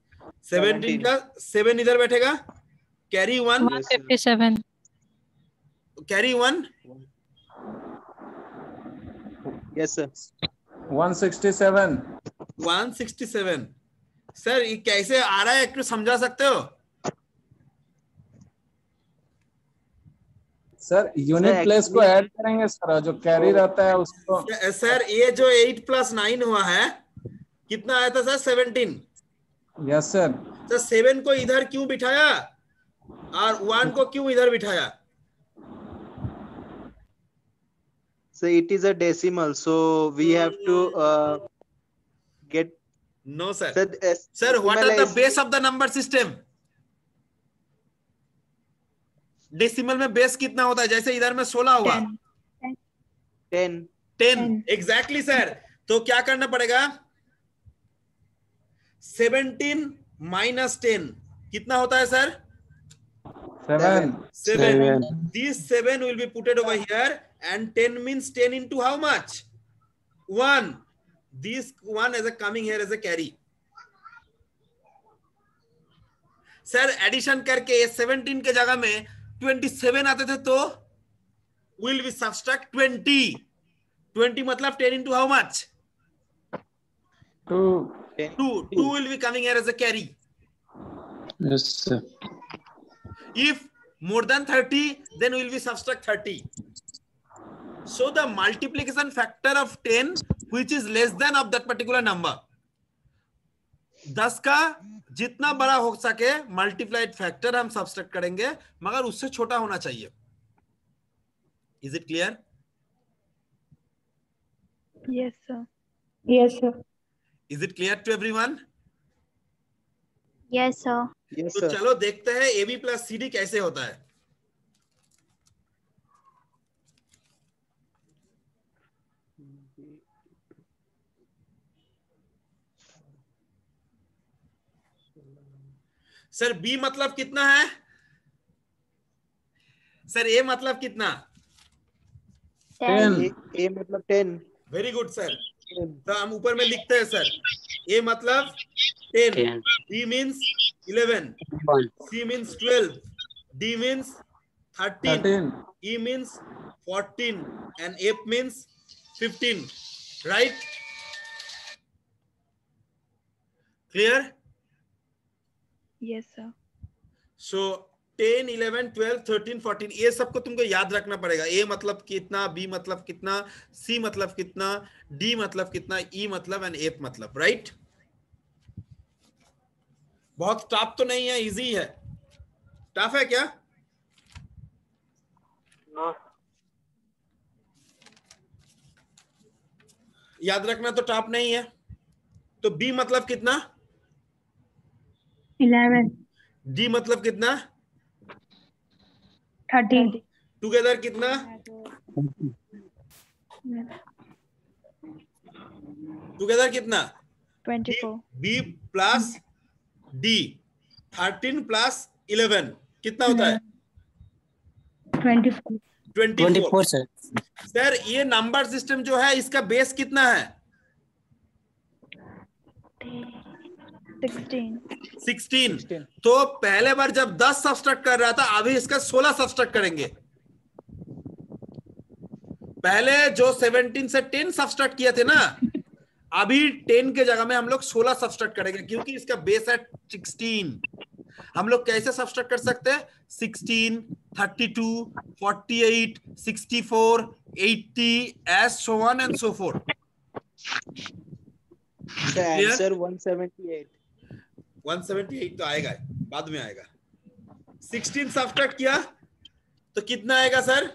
सेवनटीन का सेवन इधर बैठेगा। Carry one. 157. Carry one Yes, sir. 167 one sixty seven sir ये कैसे आ रहा है? एक समझा सकते हो? सर यूनिट Sir, प्लेस को ऐड करेंगे सर जो कैरी रहता है उसको सर ये जो एट प्लस नाइन हुआ है कितना आया था sir seventeen yes sir sir seven को इधर क्यों बिठाया? और वन को क्यों इधर बिठाया? So it is a decimal, so we have to uh, get no sir sir. uh, sir what are the decimal is- base of the number system decimal में बेस कितना होता है? जैसे इधर में सोलह होगा टेन टेन एग्जैक्टली सर तो क्या करना पड़ेगा? सेवनटीन माइनस टेन कितना होता है sir seven seven this seven will be putted over here and ten means ten into how much one this one as a coming here as a carry sir addition करके seventeen के जगह में twenty seven आते थे तो? Will be subtract twenty twenty मतलब ten into how much two two two will be coming carry if more than thirty then will be subtract thirty so the multiplication factor of ten which is less than of that particular number दस का जितना बड़ा हो सके multiplied factor हम subtract करेंगे मगर उससे छोटा होना चाहिए। Is it clear yes sir yes sir is it clear to everyone one yes sir तो चलो देखते हैं A B plus C D कैसे होता है। सर बी मतलब कितना है? सर ए मतलब कितना? टेन ए, मतलब टेन वेरी गुड सर तो हम ऊपर में लिखते हैं सर ए मतलब ten B means eleven C 12, D means 13, thirteen E means 14, and F means 15. Right? Clear? Yes, sir. So 10, 11, 12, 13, 14 ये सबको तुमको याद रखना पड़ेगा। A मतलब कितना B मतलब कितना C मतलब कितना D मतलब कितना E मतलब एंड F मतलब राइट बहुत टफ तो नहीं है इजी है। टफ है क्या? याद रखना तो टॉप नहीं है। तो बी मतलब कितना? Eleven. डी मतलब कितना? Thirteen. टुगेदर कितना? टुगेदर कितना? Twenty-four. B plus D thirteen plus eleven कितना होता है? Twenty-four. Twenty four sir sir ये नंबर सिस्टम जो है इसका बेस कितना है? सिक्सटीन तो पहले बार जब दस सब्सट्रैक्ट कर रहा था अभी इसका सोलह सब्सट्रैक्ट करेंगे। पहले जो सेवनटीन से टेन सब्सट्रैक्ट किए थे ना अभी टेन के जगह में हम लोग सोलह सब्सट्रैक्ट करेंगे क्योंकि इसका बेस है सिक्सटीन हम लोग कैसे सब्सट्रैक्ट कर सकते हैं? Sixteen thirty two forty eight sixty four eighty as so one and so four The answer 178. 178 तो आएगा बाद में आएगा। 16 सब्ट्रैक्ट किया तो कितना आएगा सर?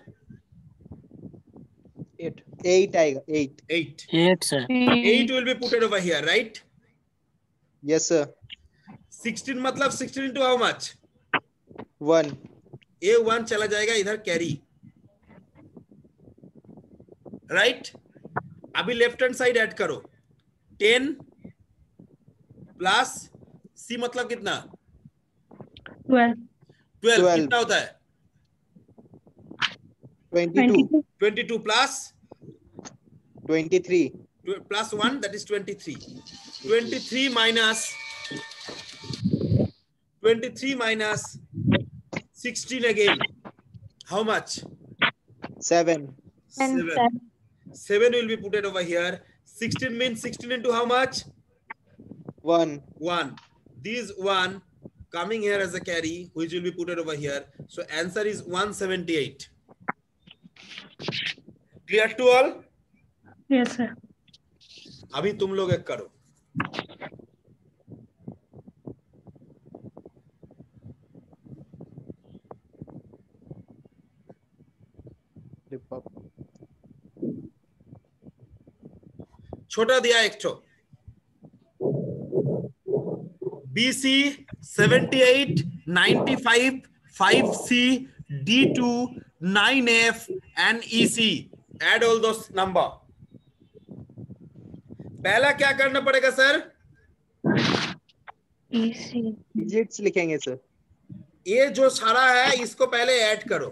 8. 8 आएगा 8. 8 eight sir 8 will be put over here right? Yes sir. 16 मतलब 16 into how much? 1. a 1 चला जाएगा इधर कैरी राइट अभी लेफ़्ट हैंड साइड ऐड करो। 10 प्लस सी मतलब कितना? ट्वेल्व कितना होता है? Twenty two plus twenty three plus one that is twenty three twenty three minus twenty three minus sixteen again how much seven seven seven will be putted over here sixteen mean sixteen in how much one one this 1 coming here as a carry which will be put it over here so answer is 178 clear to all Yes, sir. अभी तुम लोग एक करो छोटा दिया एक ठो B C seventy eight ninety five five C D two nine F and E C add all दो नंबर पहला क्या करना पड़ेगा सर Easy. Digits लिखेंगे sir. ये जो सारा है इसको पहले ऐड करो.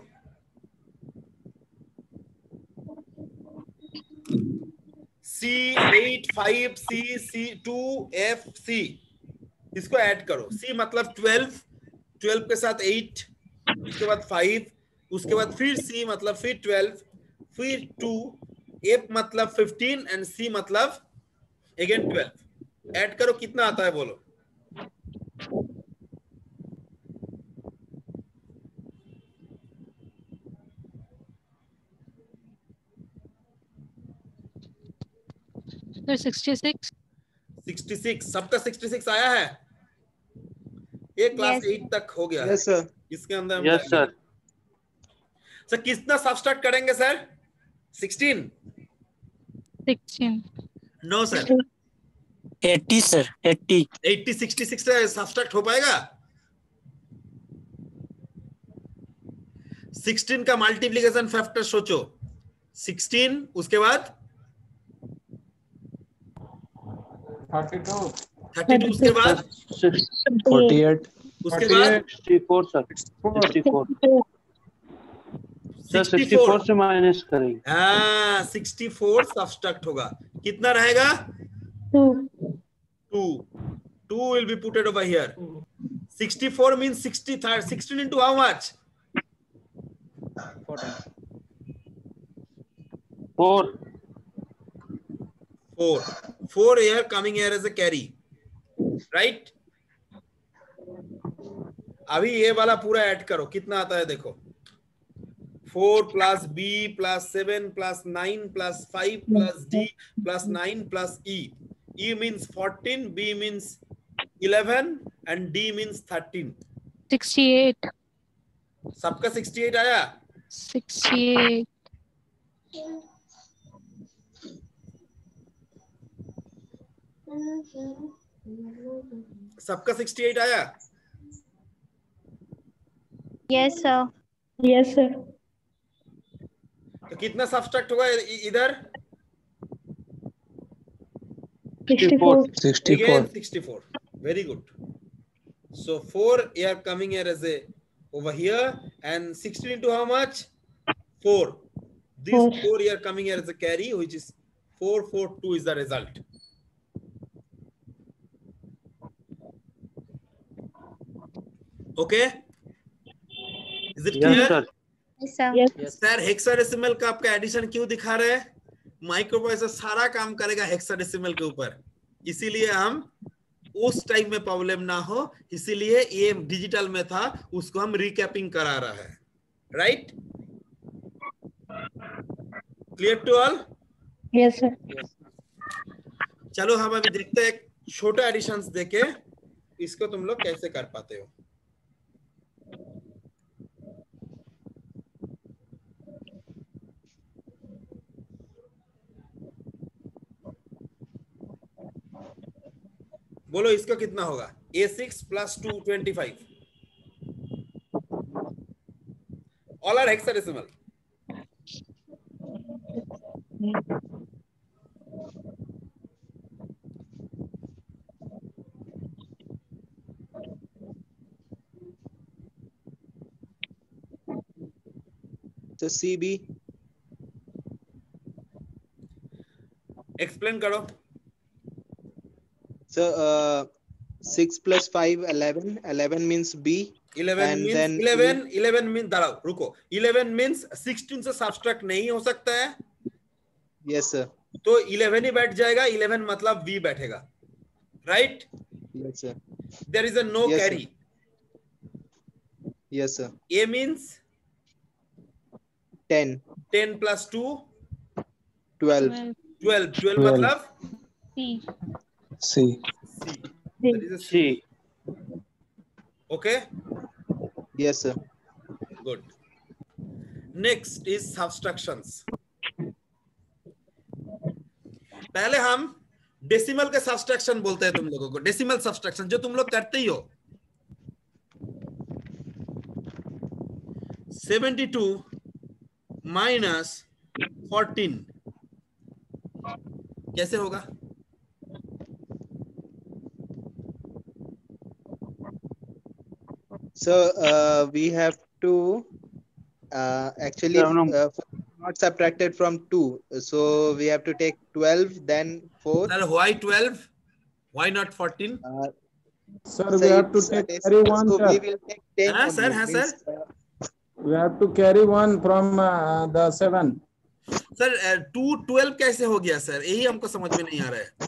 C eight five C C two F C इसको ऐड करो। सी मतलब ट्वेल्व ट्वेल्व के साथ एट उसके बाद फाइव उसके बाद फिर सी मतलब फिर ट्वेल्व फिर टू एफ़ मतलब फिफ्टीन एंड सी मतलब अगेन ट्वेल्व ऐड करो कितना आता है बोलो। सिक्सटी सिक्स 66 सबका 66 आया है? ये क्लास Yes. 8 तक हो गया Yes sir. इसके अंदर हम यस सर सर कितना सब्सट्रैक्ट करेंगे sir 16 sixteen no sir eighty sir eighty 80 66 से सब्सट्रैक्ट हो पाएगा? 16 का मल्टीप्लीकेशन फैक्टर सोचो। 16 उसके बाद? थर्टी टू थर्टी टू उसके बाद? हाँ, होगा। कितना रहेगा? Two. Two. Will be putted over here sixty four mean sixty third sixteen into how much four. Four. Four are coming here as a carry right? अभी ये वाला पूरा ऐड करो। कितना आता है देखो। Four plus B plus seven plus nine plus five plus D plus nine plus E E means fourteen B means eleven and D means thirteen sixty eight सबका सिक्सटी एट आया? सिक्सटी एट सबका 68 आया? Yes sir yes sir तो कितना subtract होगा इधर? 64 64 64 very good so 4 are coming here as a here and 16 into how much 4 this 4 are coming here as a carry which is 442 is the result okay? Is it yes sir. Sir hexadecimal का आपका addition क्यों दिखा रहे हैं? Microprocessor सारा काम करेगा hexadecimal के ऊपर। इसीलिए हम उस टाइप में प्रॉब्लम ना हो इसीलिए ये डिजिटल में था उसको हम रिकैपिंग करा रहा है। Right clear to all Yes, sir. चलो हम अभी देखते हैं छोटा एडिशन देके इसको तुम लोग कैसे कर पाते हो। बोलो इसका कितना होगा? A six plus two twenty five all are hexadecimal C B explain करो। So uh, 6 plus 5, 11. 11 means B. 11 And means then 11 11 means दाঁড়াও रुको 11 मींस 16 से सब्सट्रैक्ट नहीं हो सकता है Yes, sir. तो 11 ही बैठ जाएगा 11 मतलब v बैठेगा right Yes, sir. There is a no carry Yes, sir. a means 10, 10 plus 2 12. 12 12 12. मतलब C. C c that is a c okay Yes, sir. good. Next is subtractions पहले हम डेसिमल के सब्सट्रैक्शन बोलते हैं तुम लोगों को. डेसिमल सब्सट्रैक्शन जो तुम लोग करते ही हो. 72 माइनस 14 कैसे होगा? So uh, we have to uh, actually Yeah, no. uh, not subtracted from 2. So we have to take 12, then 4. Sir, why 12 why not 14 Uh, Sir, so we have to uh, take carry one, so sir. we will take 10 हाँ, sir. हाँ, sir. uh, We have to carry one from uh, the seven. Sir two twelve कैसे हो गया sir यही हमको समझ में नहीं आ रहा है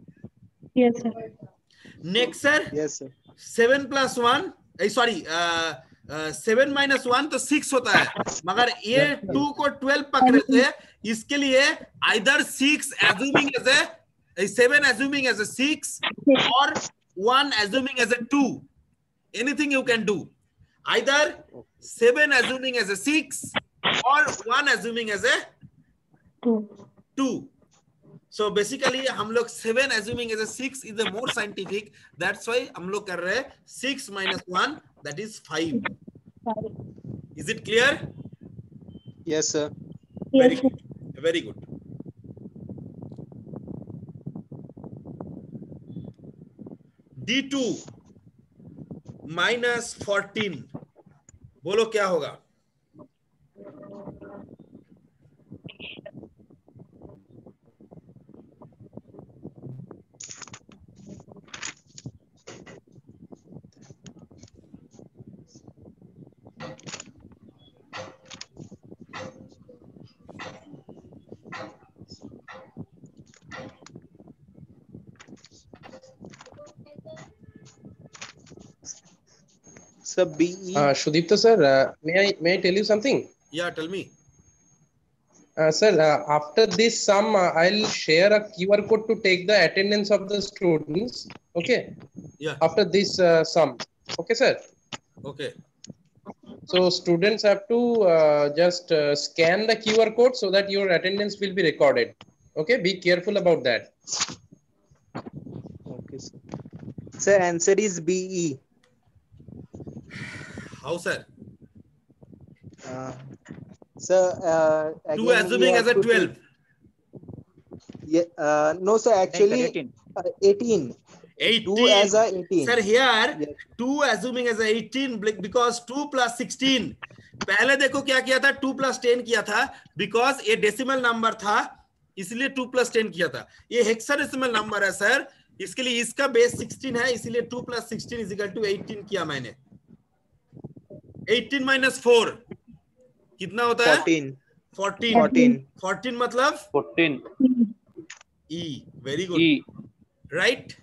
Yes, sir. next sir. Yes, sir. 7 plus 1 eh, sorry uh, seven minus one तो सिक्स होता है। मगर ये टू को ट्वेल्व पकड़े थे इसके लिए either six assuming as a seven assuming as a six और one assuming as a two anything you can do Either 7 assuming as a 6 or 1 assuming as a Two. 2. So basically हम लोग 7 assuming as a 6 is the more scientific. That's why हम लोग कर रहे हैं 6 minus 1 that is 5. Five. Is it clear? Yes, sir. Very Yes, sir. good. Very good. D2 minus 14. बोलो क्या होगा Sir, BE. Uh, Shudipta sir, uh, may I may I tell you something? Yeah, tell me. Uh, sir, uh, after this sum, uh, I'll share a QR code to take the attendance of the students. Okay. Yeah. After this uh, sum. Okay, sir. Okay. So students have to uh, just uh, scan the QR code so that your attendance will be recorded. Okay. Be careful about that. Okay, sir. Sir, answer is BE. How, sir? Uh, sir, uh, Two assuming as a 12. Yeah, uh, no, sir. Actually, 18. uh, 18. 18. Two as a 18. Sir, here, Yes. 2 assuming as a 18 because 2 plus 16. पहले देखो क्या किया था 2 plus 10 किया था because ये decimal number था इसलिए 2 plus 10 किया था ये हेक्साडेसिमल नंबर है सर इसके लिए इसका बेस 16 है इसीलिए 2 plus 16 is equal to 18 किया मैंने 18 माइनस फोर कितना होता 14. है 14 14 14 मतलब? 14 E very good right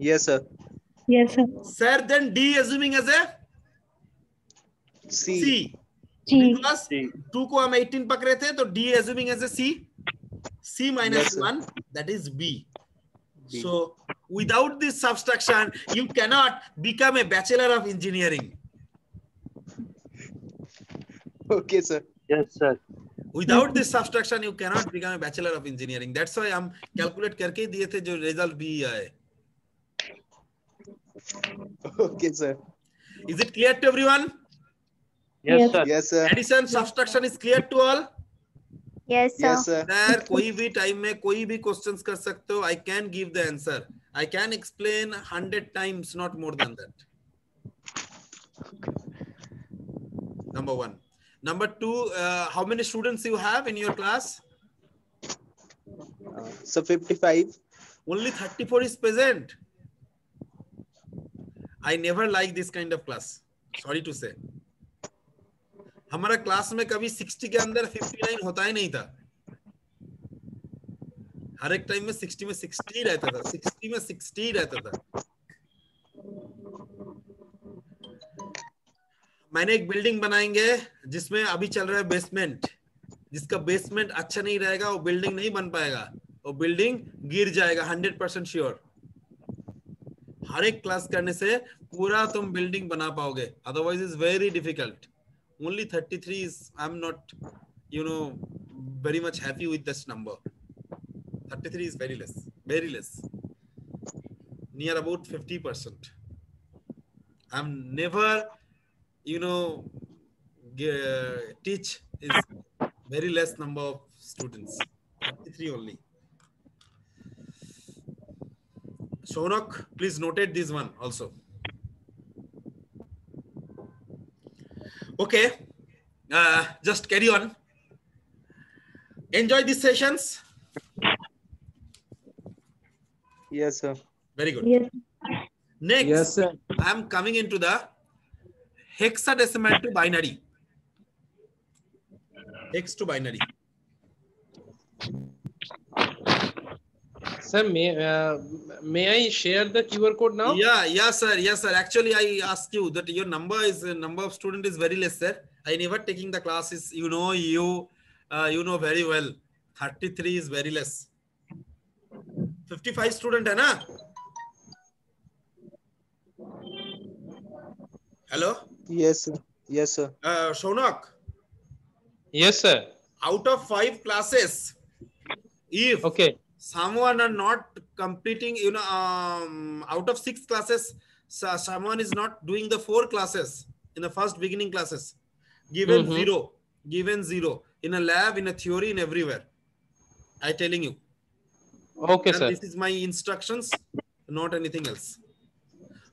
yes sir yes sir sir then D assuming as a C plus two को हम 18 पकड़े थे तो D assuming as a C C minus one that is B so without this subtraction you cannot become a bachelor of engineering Okay, sir. yes sir Without this subtraction you cannot become a bachelor of engineering. That's why हम calculate करके ही दिए थे जो result B आए. Okay, sir. Is it clear to everyone? yes Yes. sir Yes, sir. Addition subtraction is clear to all? Yes, sir. Yes, sir. Sir कोई भी time में कोई भी क्वेश्चंस कर सकते हो I can give the answer I can explain hundred times not more than that number one number two uh, how many students you have in your class Uh, so 55. only 34 is present i never like this kind of class sorry to say हमारा class में कभी 60 के अंदर 59 होता ही नहीं था हर एक time में 60 में 60 रहता था 60 में 60 रहता था मैंने एक बिल्डिंग बनाएँगे जिसमें अभी चल रहा है बेसमेंट जिसका बेसमेंट अच्छा नहीं रहेगा, वो बिल्डिंग नहीं बन पाएगा। वो बिल्डिंग गिर जाएगा हंड्रेड परसेंट श्योर हर एक क्लास करने से पूरा तुम बिल्डिंग बना पाओगे। Otherwise is very difficult only 33 is, i'm not, you know, very much happy with this number 33 is very less very less near about 50 percent i'm never you know teach is very less number of students 33 only Shonak, please notate this one also. Okay, uh, just carry on. Enjoy these sessions. Yes, sir. Very good. Yes. Next, Yes, sir. I am coming into the hexadecimal to binary. Hex to binary. Sir, may uh, may I share the QR code now? Yeah, yeah, sir. Yes, sir. Actually, I asked you that your number is uh, number of student is very less, sir. I never taking the classes. You know, you uh, you know very well. 33 is very less. 55 student है ना Hello, Yes, sir. Yes, sir. uh, Shaunak. Yes, sir. Out of five classes, if Okay. someone are not completing, you know, um, out of six classes, so someone is not doing the four classes in the first beginning classes, given Mhm. zero, given zero in a lab, in a theory, in everywhere. I telling you. Okay, and sir. this is my instructions, not anything else.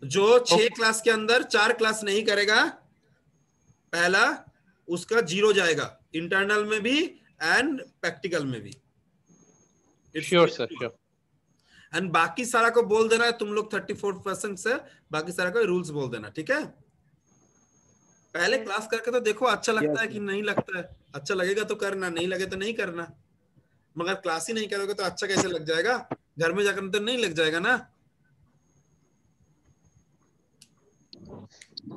जो छह class के अंदर चार class नहीं करेगा पहला उसका zero जाएगा इंटरनल में भी एंड प्रैक्टिकल में भी। Sure, sir. Sure. एंड बाकी सारा को बोल देना है तुम लोग थर्टी फोर परसेंट से बाकी सारा को रूल्स बोल देना ठीक है? पहले क्लास करके तो देखो अच्छा लगता है कि नहीं लगता है? अच्छा लगेगा तो करना नहीं लगे तो नहीं करना। मगर क्लास ही नहीं करोगे तो अच्छा कैसे लग जाएगा? घर में जाकर तो नहीं लग जाएगा ना?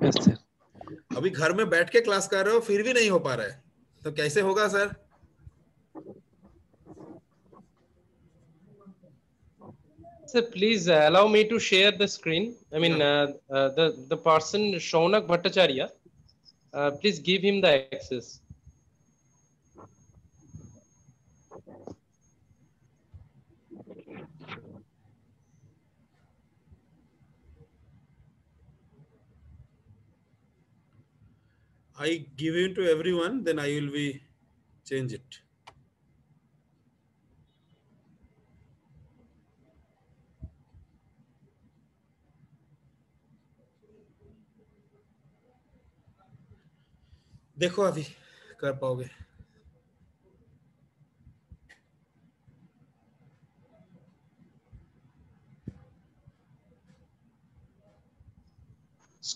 अच्छा। अभी घर में बैठ के क्लास कर रहे हो फिर भी नहीं हो पा रहा है। तो कैसे होगा sir sir please allow me to share the screen I mean the person Shaunak Bhattacharya please give him the access I give it to everyone, then I will be change it. देखो अभी कर पाओगे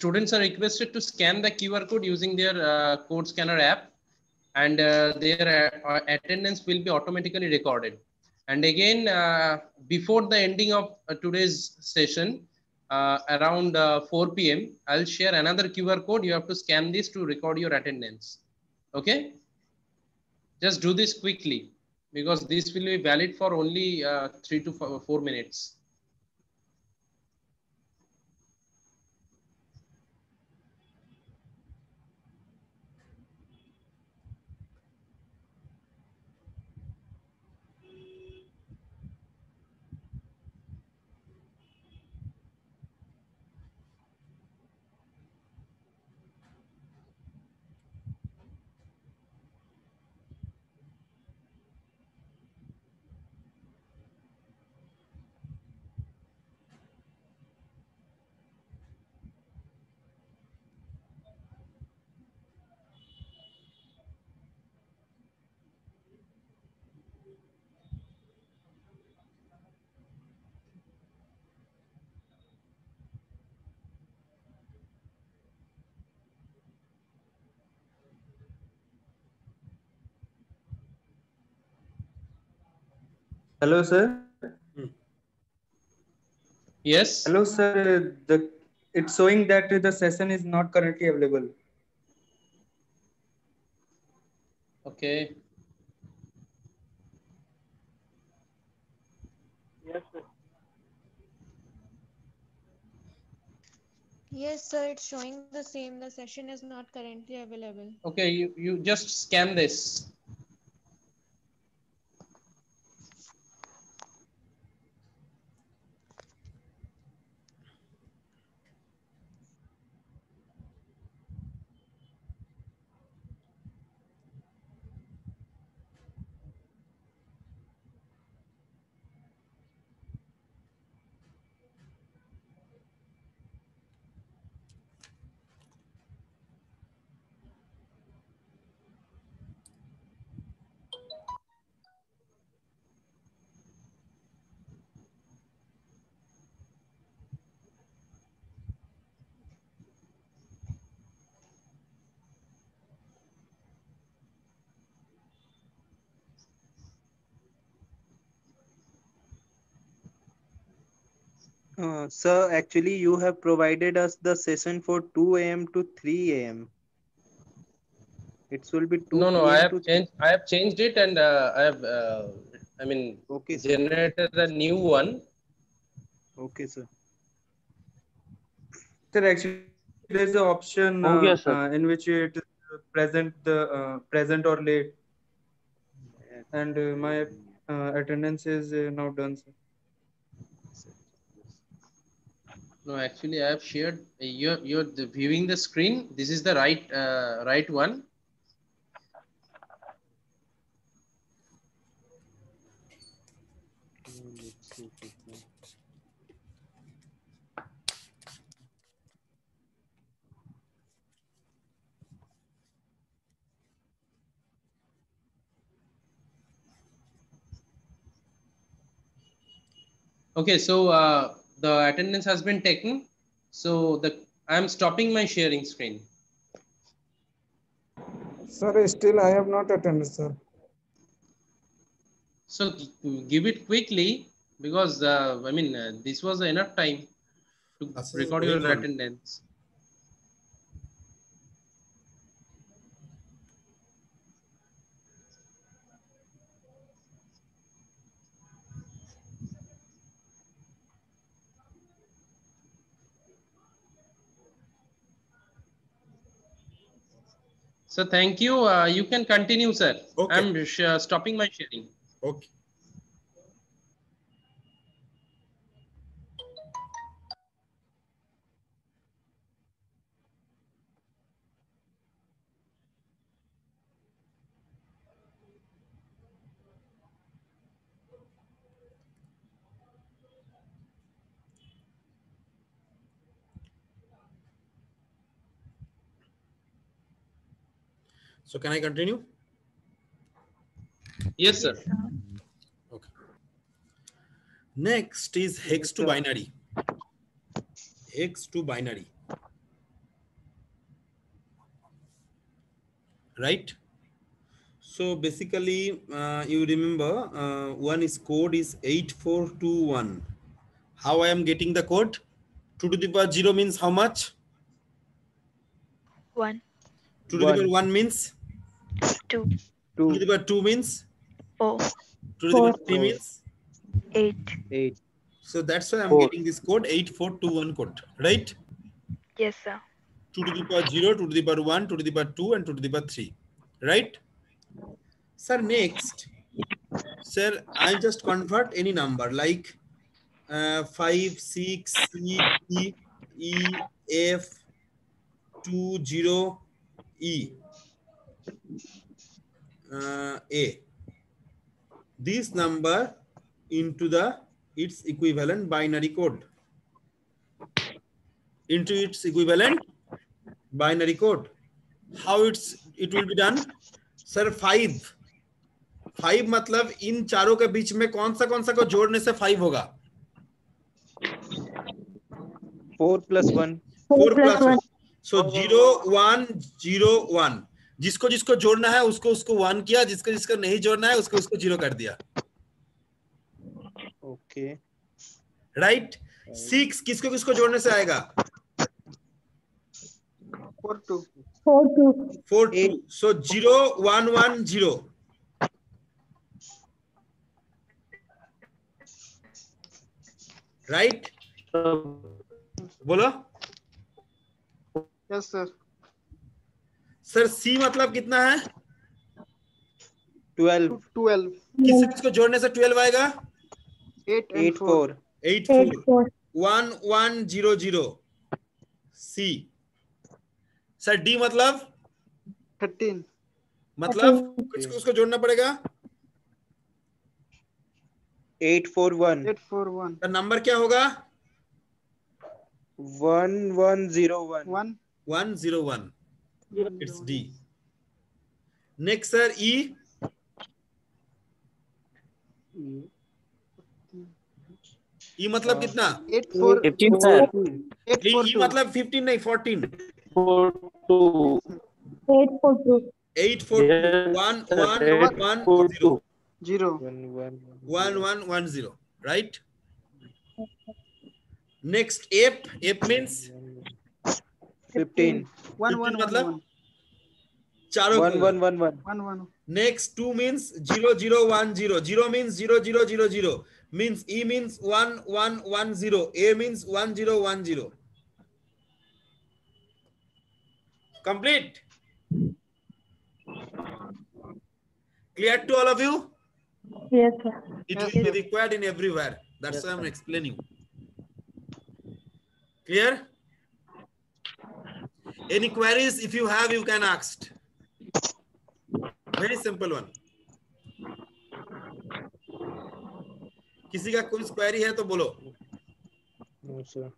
Students are requested to scan the QR code using their uh, code scanner app, and uh, their uh, attendance will be automatically recorded. And again, uh, before the ending of uh, today's session, uh, around uh, 4 p.m., I'll share another QR code. You have to scan this to record your attendance. Okay? Just do this quickly because this will be valid for only three to four minutes. Hello, sir. Hmm. Yes. Hello, sir. The it's showing that the session is not currently available. Okay. Yes, sir. Yes, sir, it's showing the same. The session is not currently available. Okay, you, you just scan this. Uh, sir, actually, you have provided us the session for 2 a.m. to 3 a.m. It will be 2 No, no, I have, changed, I have changed it and uh, I have, uh, I mean, okay, sir. generated a new one. Okay, sir. Sir, actually, there's an option uh, uh, in which it is present, the uh, present or late. And my attendance is now done, sir. No, actually, I have shared. You're you're viewing the screen. This is the right uh, right one. Okay, so uh, the attendance has been taken. So the I am stopping my sharing screen. Sir, still I have not attended, sir. So give it quickly because uh, I mean uh, this was enough time to Classes record going your on. attendance. So thank you. Uh, you can continue, sir. Okay. I'm sh- stopping my sharing. Okay. So can I continue? Yes, sir. Okay. Next is hex to binary. Hex to binary. Right? So basically, uh, you remember uh, one is code is 8421. How I am getting the code? 2 to the power 0 means how much? One, 2 to the power 1 means? Two, 2 to the power 2 means? four, 2 to the power Four. 3 means? eight. Eight. So that's why I'm Four. getting this code 8421 code, right? Yes, sir. 2 to the power 0, 2 to the power 1, 2 to the power 2, and 2 to the power 3. Right? Sir, next. Sir, I'll just convert any number like uh, 5, 6, C, E, E, F, 2, 0, E, uh, A. This number into the its equivalent binary code. Into its equivalent binary code how it's it will be done sir five five मतलब इन चारों के बीच में कौन सा कौन सा को जोड़ने से फाइव होगा Four plus one. Four plus one so zero one zero one जिसको जिसको जोड़ना है उसको उसको वन किया जिसको जिसको नहीं जोड़ना है उसको उसको ज़ीरो कर दिया। Okay. राइट सिक्स किसको किसको जोड़ने से आएगा? Four two four two four two so zero one one zero right बोलो। Yes, sir. सर सी मतलब कितना है? ट्वेल्व। ट्वेल्व। किस को जोड़ने से ट्वेल्व आएगा? Eight eight four. Eight four. One one zero zero. C sir D मतलब? थर्टीन। मतलब किसको उसको जोड़ना पड़ेगा? Eight four one. Eight four one. का नंबर क्या होगा? One one zero one. One. One zero one. It's D. Next, sir, E. E मतलब कितना? Fifteen sir. E मतलब fifteen नहीं fourteen. Four two. Eight four two. Eight four two. One one one zero. Zero. One one one zero. Right. Next F. F means. 15. मतलब चारों next two means zero zero one zero zero means zero zero zero zero means E means 1110, A means 1010. Complete. Clear to all of you? Yes, sir. It will be required in everywhere. That's yes, why I'm explaining. Clear? Any queries? If you have, you can ask. Very simple one. किसी का कोई query है तो बोलो No, sir.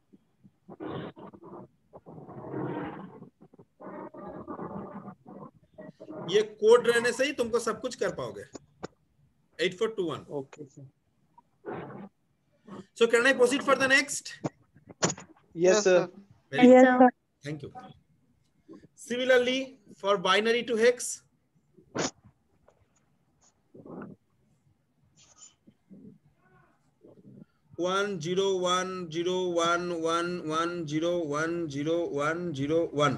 ये code रहने से ही तुमको सब कुछ कर पाओगे eight four two one Okay, so can I proceed for the next Yes, sir. Very Yes, good. sir. Thank you. Similarly, for binary to hex, one zero one zero one one one zero one zero one zero one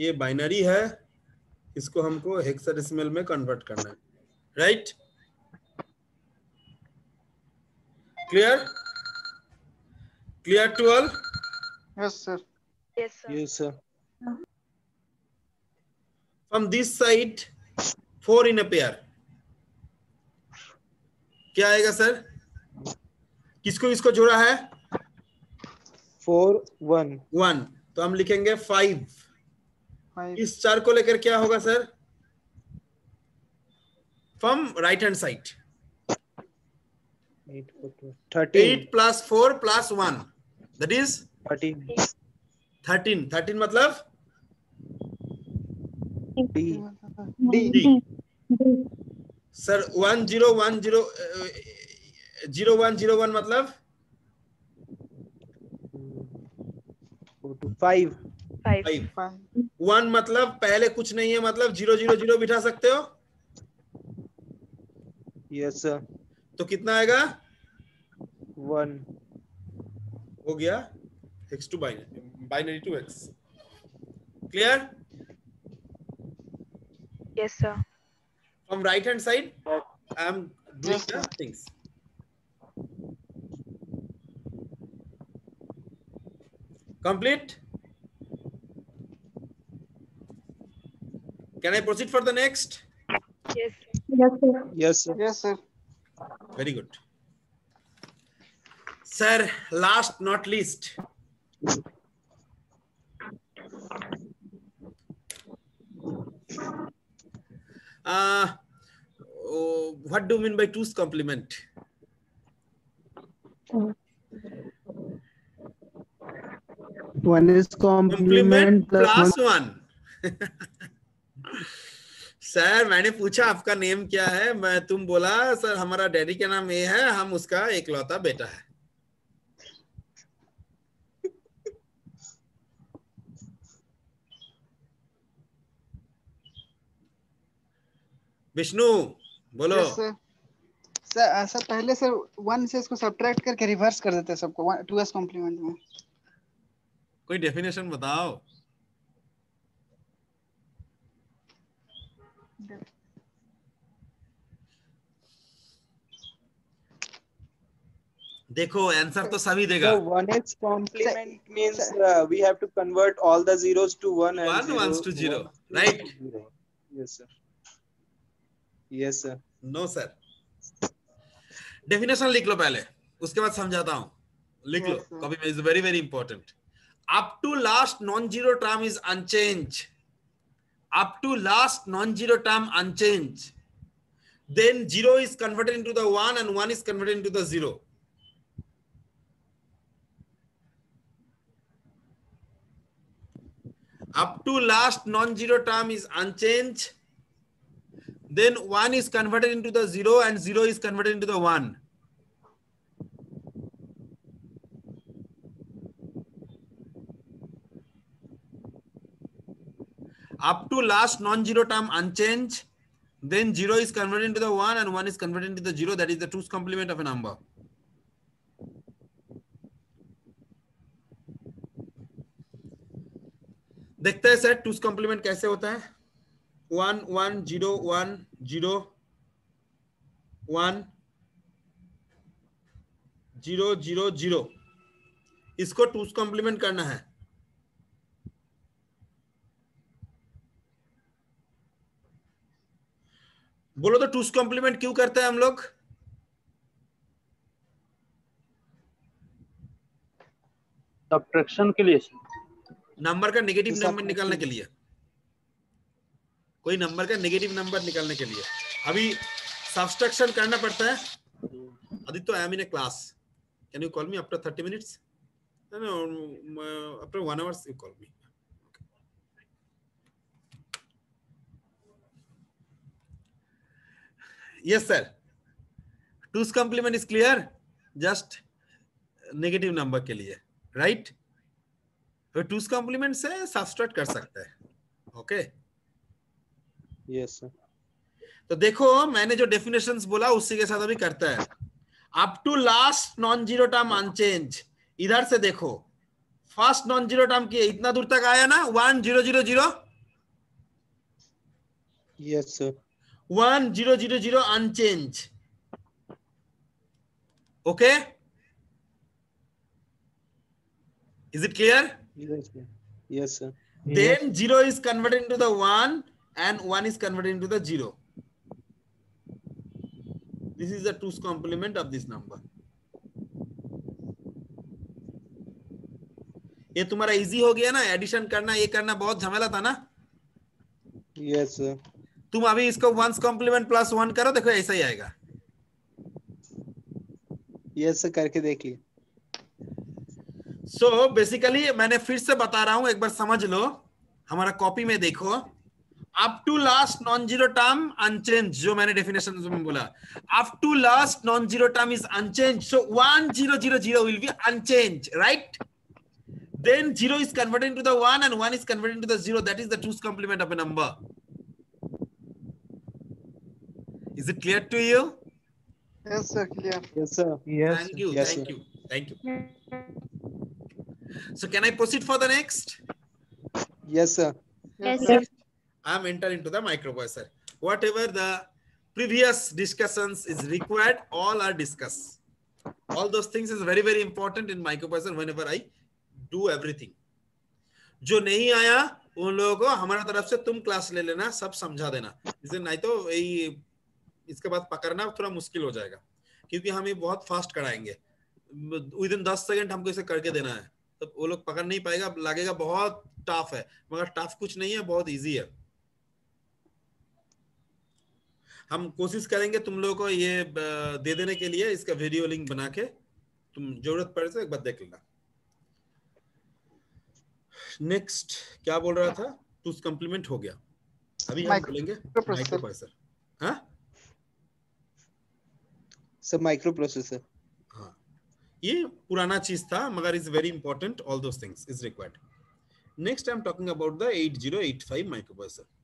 ये binary है इसको हमको hexadecimal में convert करना है right clear clear to all Yes, sir. Yes, sir. From this side four in a pair. क्या आएगा sir किसको किसको जोड़ा है? Four, one. वन तो हम लिखेंगे फाइव इस चार को लेकर क्या होगा sir from right hand side Eight, four, eight plus four plus one that is Thirteen. Thirteen thirteen मतलब? D. D. Sir one zero one zero zero one zero one मतलब. फाइव वन मतलब पहले कुछ नहीं है मतलब ज़ीरो ज़ीरो ज़ीरो बिठा सकते हो? Yes, सर तो कितना आएगा? वन हो गया. X to binary binary to X clear Yes, sir. From right hand side, I'm doing yes, things. Complete? Can I proceed for the next? Yes. Yes, sir. Yes, sir. Yes, sir. Very good. Sir, last not least. Uh oh, what do you mean by two's complement One is complement plus one sir मैंने पूछा आपका name क्या है मैं तुम बोला sir हमारा daddy का नाम ये है हम उसका एकलौता बेटा है विष्णु बोलो। सर uh, पहले सर वन से इसको सब्ट्रैक्ट करके रिवर्स कर देते हैं सबको टू एस कॉम्प्लीमेंट में। कोई डेफिनेशन बताओ। देखो आंसर तो सभी देगा। One is complement means we have to convert all the zeros to one and one ones to zero right yes sir no sir definition लिख लो पहले उसके बाद समझाता हूँ लिख लो copy is very very important up to last non zero term is unchange up to last non zero term unchange then zero is converted into the one and one is converted into the zero up to last non zero term is unchanged then one is converted into the zero and zero is converted into the one up to last non-zero term unchanged then zero is converted into the one and one is converted into the zero that is the two's complement of a number देखते हैं sir two's complement कैसे होता है one one zero one zero one zero zero zero इसको two's complement करना है। बोलो तो टूस कॉम्प्लीमेंट क्यों करते हैं हम लोग? सब्ट्रैक्शन के लिए नंबर का नेगेटिव नंबर निकालने के लिए। कोई नंबर का नेगेटिव नंबर निकालने के लिए। अभी सब्सट्रैक्शन करना पड़ता है। Aditya I am in a class can you call me after 30 minutes after 1 hours you call me. Yes, sir. Two's complement is clear. Just negative number के लिए राइट टूस कॉम्प्लीमेंट से सब्सट्रैक्ट कर सकते हैं। Okay yes sir तो देखो मैंने जो डेफिनेशन बोला उसी के साथ अभी करता है। Up to last non zero term unchange इधर से देखो। फ़र्स्ट नॉन ज़ीरो टर्म की इतना दूर तक आया ना? One zero zero zero yes one zero zero zero unchange okay is it clear yes sir. Yes sir. Then zero is converted into the one and one is converted into the zero. This is the two's complement of this number. ये तुम्हारा easy हो गया ना? Addition करना ये करना बहुत झमेला था ना? यस सर तुम अभी इसको वंस कॉम्प्लीमेंट प्लस वन करो देखो ऐसा ही आएगा। यस सर करके देखिए सो so, बेसिकली मैंने फिर से बता रहा हूँ एक बार समझ लो। हमारा कॉपी में देखो। Up to last non zero term unchange जो मैंने डेफिनेशन में बोला up to last non zero term is unchange so one zero zero zero will be unchange right then zero is converted into the one and one is converted into the zero that is the two's complement of a number is it clear to you yes sir clear yes sir yes thank you Yes, thank sir. you thank you so can i proceed for the next yes sir Yes, sir. I'm enter into the microprocessor whatever the previous discussions is required all are discussed all those things is very very important in microprocessor whenever i do everything नहीं आया उन लोगों को हमारा तरफ़ से तुम class ले लेना सब समझा देना इसे नहीं तो यही इसके बाद पकड़ना थोड़ा मुश्किल हो जाएगा क्योंकि हम ये बहुत फास्ट कराएँगे विद इन दस सेकंड हमको इसे करके देना है तो वो लोग पकड़ नहीं पाएगा लगेगा बहुत टफ है मगर टफ कुछ नहीं है बहुत इजी है हम कोशिश करेंगे तुम लोगों को ये दे देने के लिए इसका वीडियो लिंक बना के। तुम ज़रूरत पड़े तो एक बार देख लेना। नेक्स्ट क्या बोल रहा था? टू कम्प्लीमेंट हो गया। अभी हम बोलेंगे microprocessor. माइक्रोप्रोसेसर हाँ? सर माइक्रो प्रोसेसर हाँ। ये पुराना चीज़ था मगर is very important all those things is required next I am talking about the 8085 microprocessor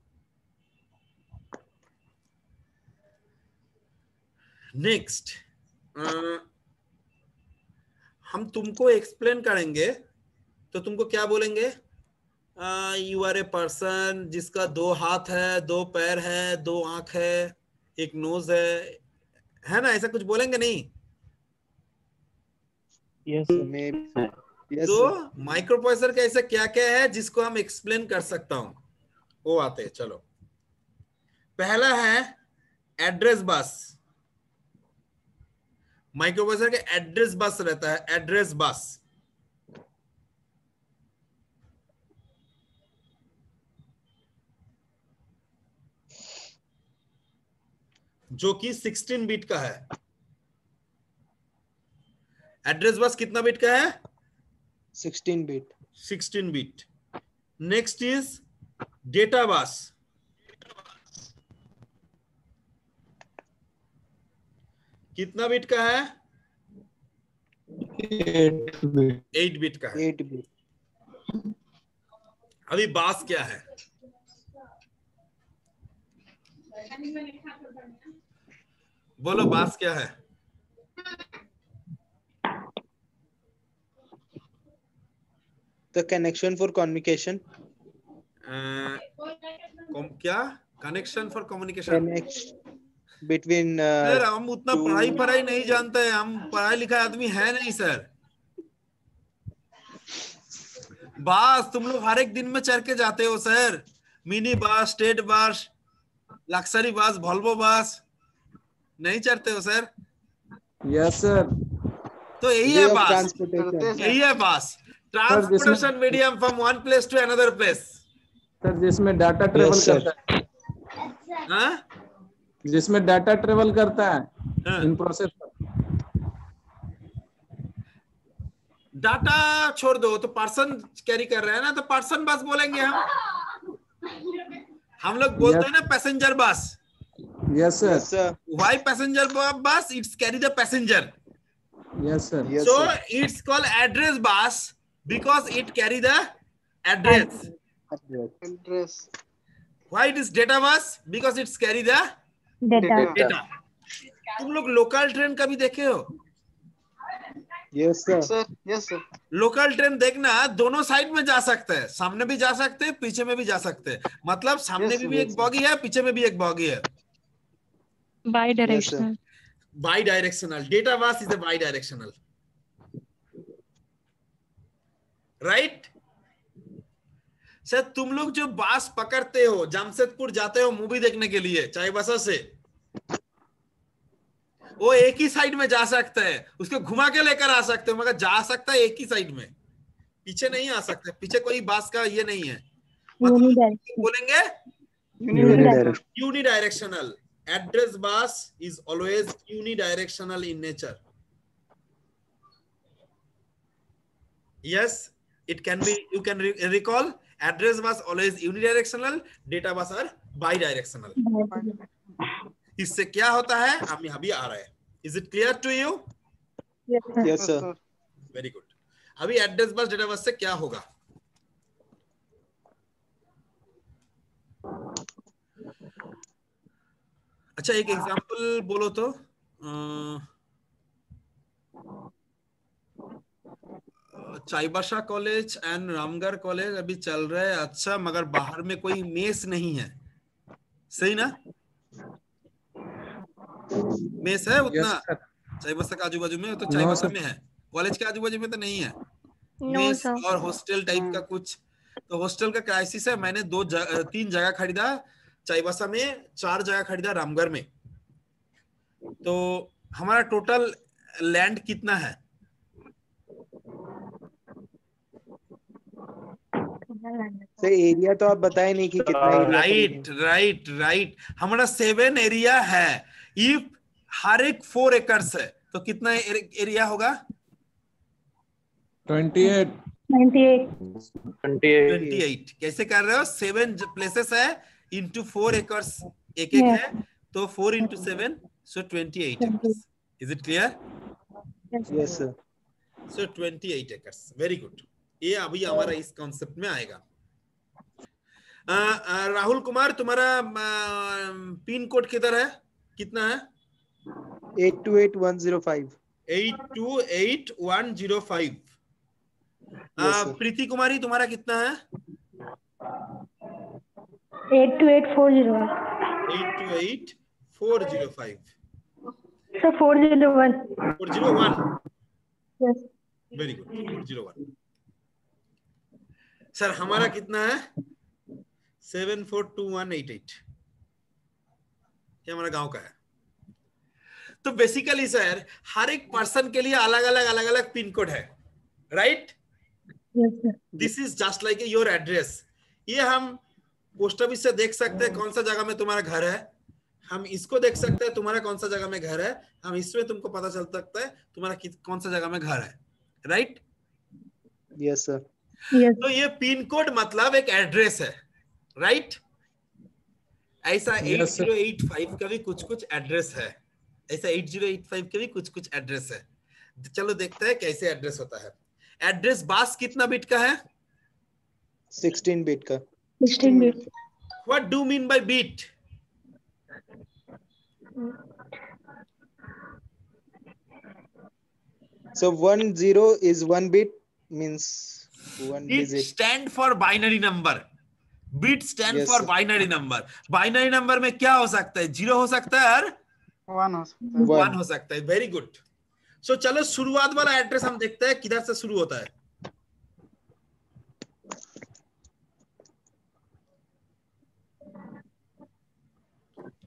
next हम तुमको एक्सप्लेन करेंगे तो तुमको क्या बोलेंगे? यू आर ए पर्सन जिसका दो हाथ है दो पैर है दो आँख है एक नोज़ है। है ना? ऐसा कुछ बोलेंगे नहीं? यस में यस तो माइक्रोप्रोसेसर का ऐसा क्या क्या है जिसको हम एक्सप्लेन कर सकता हूँ? वो आते हैं चलो। पहला है एड्रेस बस माइक्रोप्रोसेसर का एड्रेस बस रहता है एड्रेस बस जो कि 16 बिट का है एड्रेस बस कितना बिट का है 16 bit 16 bit. Next is data bus. कितना बिट का है? एट बिट का है। 8 बिट अभी बास क्या है? बोलो बास क्या है? द कनेक्शन फॉर कम्युनिकेशन कॉम- क्या? Connection for communication connect between sir हम उतना पढ़ाई पढ़ाई नहीं जानते हैं हम पढ़ाई लिखा आदमी है नहीं सर। बस तुम लोग हर एक दिन में चढ़ के जाते हो sir. Mini bus state bus luxury bus Volvo bus. नहीं चढ़ते हो सर? यस सर तो यही है बस। यही है bus. Transportation medium from one place to another place sir जिसमें डाटा ट्रेवल करता है हाँ? जिसमें डाटा ट्रेवल करता है इन प्रोसेस डाटा छोड़ दो तो पर्सन कैरी कर रहे हैं ना तो पर्सन बस बोलेंगे हम। हम लोग बोलते हैं ना passenger bus yes sir why passenger bus it's carry the passenger yes sir so it's call address bus because it carry the address address why it is data bus because it's carry the Data तुम लोग local train कभी देखे हो. Sir, yes, local train देखना दोनों side में जा सकते हैं। सामने भी जा सकते हैं पीछे में भी जा सकते हैं। मतलब सामने Yes, भी, भी yes, एक बॉगी है पीछे में भी एक बॉगी है। Bidirectional bidirectional data bus is bidirectional right sir तुम लोग जो बास पकड़ते हो जमशेदपुर जाते हो मूवी देखने के लिए चाहे बसा से वो एक ही साइड में जा सकता है। उसको घुमा के लेकर आ सकते हो मगर जा सकता है एक ही साइड में। पीछे नहीं आ सकते पीछे कोई बास का ये नहीं है। मतलब बोलेंगे? Unidirectional address bus is always unidirectional in nature yes it can be you can recall address bus always unidirectional data bus are bidirectional इससे क्या होता है हम यहाँ भी आ रहे हैं is it clear to you Yes, sir. Yes, sir. Very good अभी एड्रेस बस डेटा बस से क्या होगा अच्छा एक एग्जांपल बोलो तो अ, Chaibasa college and Ramgarh college अभी चल रहा है। अच्छा मगर बाहर में कोई मेस नहीं है। सही ना? मेस है उतना? सर चाईबासा के आजू बाजू में? तो चाईबाशा No, चाईबासा में है। कॉलेज के आजू बाजू में तो नहीं है। No, mess sir. और हॉस्टल टाइप का कुछ। तो हॉस्टल का क्राइसिस है। मैंने दो जग, तीन जगह खरीदा चाईबासा में चार जगह खरीदा रामगढ़ में। तो हमारा टोटल लैंड कितना है? सर एरिया तो आप बताए नहीं कि कितना राइट राइट राइट हमारा सेवन एरिया है। इफ़ हर एक फोर एकर्स है तो कितना एरिया होगा? ट्वेंटी एट ट्वेंटी 28 कैसे कर रहे हो? सेवन प्लेसेस है इंटू फोर एकर्स एक एक है तो four into seven so twenty eight acres is it clear Yes, sir. So twenty eight acres very good ये अभी हमारा इस कॉन्सेप्ट में आएगा। राहुल कुमार तुम्हारा पिन कोड किधर है? कितना है? Eight two eight one zero five eight two eight one zero five Preeti Kumari तुम्हारा कितना है? 82840. Eight four zero eight two eight four zero five 401. Four zero one Yes. Very good four zero one sir हमारा कितना है? Seven four two one eight eight. ये हमारा गाँव का है। तो बेसिकली सर हर एक पर्सन के लिए अलग अलग अलग अलग पिन कोड है right this is just like your address ये हम पोस्ट ऑफ़िस से देख सकते हैं कौन सा जगह में तुम्हारा घर है। हम इसको देख सकते हैं तुम्हारा कौन सा जगह में घर है। हम इसमें तुमको पता चल सकता है तुम्हारा कौन सा जगह में घर है। Right Yes, sir. Yes. तो ये पिन कोड मतलब एक एड्रेस है राइट ऐसा Yes, sir. 8085 का भी कुछ कुछ एड्रेस है ऐसा एट 8085 का भी कुछ कुछ एड्रेस है चलो देखते हैं कैसे एड्रेस होता है एड्रेस बास कितना बिट का है Sixteen bit का. 16 bit. What do mean by bit So one zero is one bit means one digit. stand for binary number. Bit stand Yes, for sir. binary number. में क्या हो सकता है zero हो सकता है और One हो सकता है. वन हो सकता है वेरी गुड सो चलो शुरुआत वाला एड्रेस हम देखते हैं किधर से शुरू होता है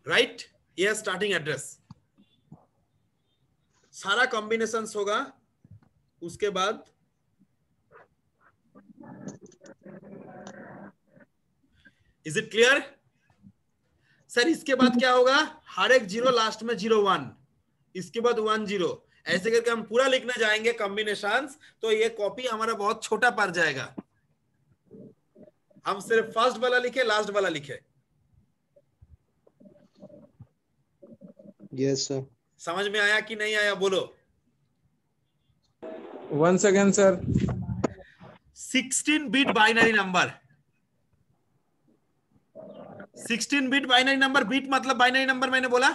राइट ये स्टार्टिंग एड्रेस सारा कॉम्बिनेशन होगा उसके बाद इज़ इट क्लियर सर इसके बाद क्या होगा? हर एक ज़ीरो लास्ट में ज़ीरो वन इसके बाद वन ज़ीरो ऐसे करके हम पूरा लिखने जाएँगे कॉम्बिनेशन तो ये कॉपी हमारा बहुत छोटा पड़ जाएगा। हम सिर्फ़ फ़र्स्ट वाला लिखे लास्ट वाला लिखे। यस yes, सर समझ में आया कि नहीं आया? बोलो। Once again sir. 16 bit binary number 16 bit binary number bit मतलब बाइनरी नंबर मैंने बोला?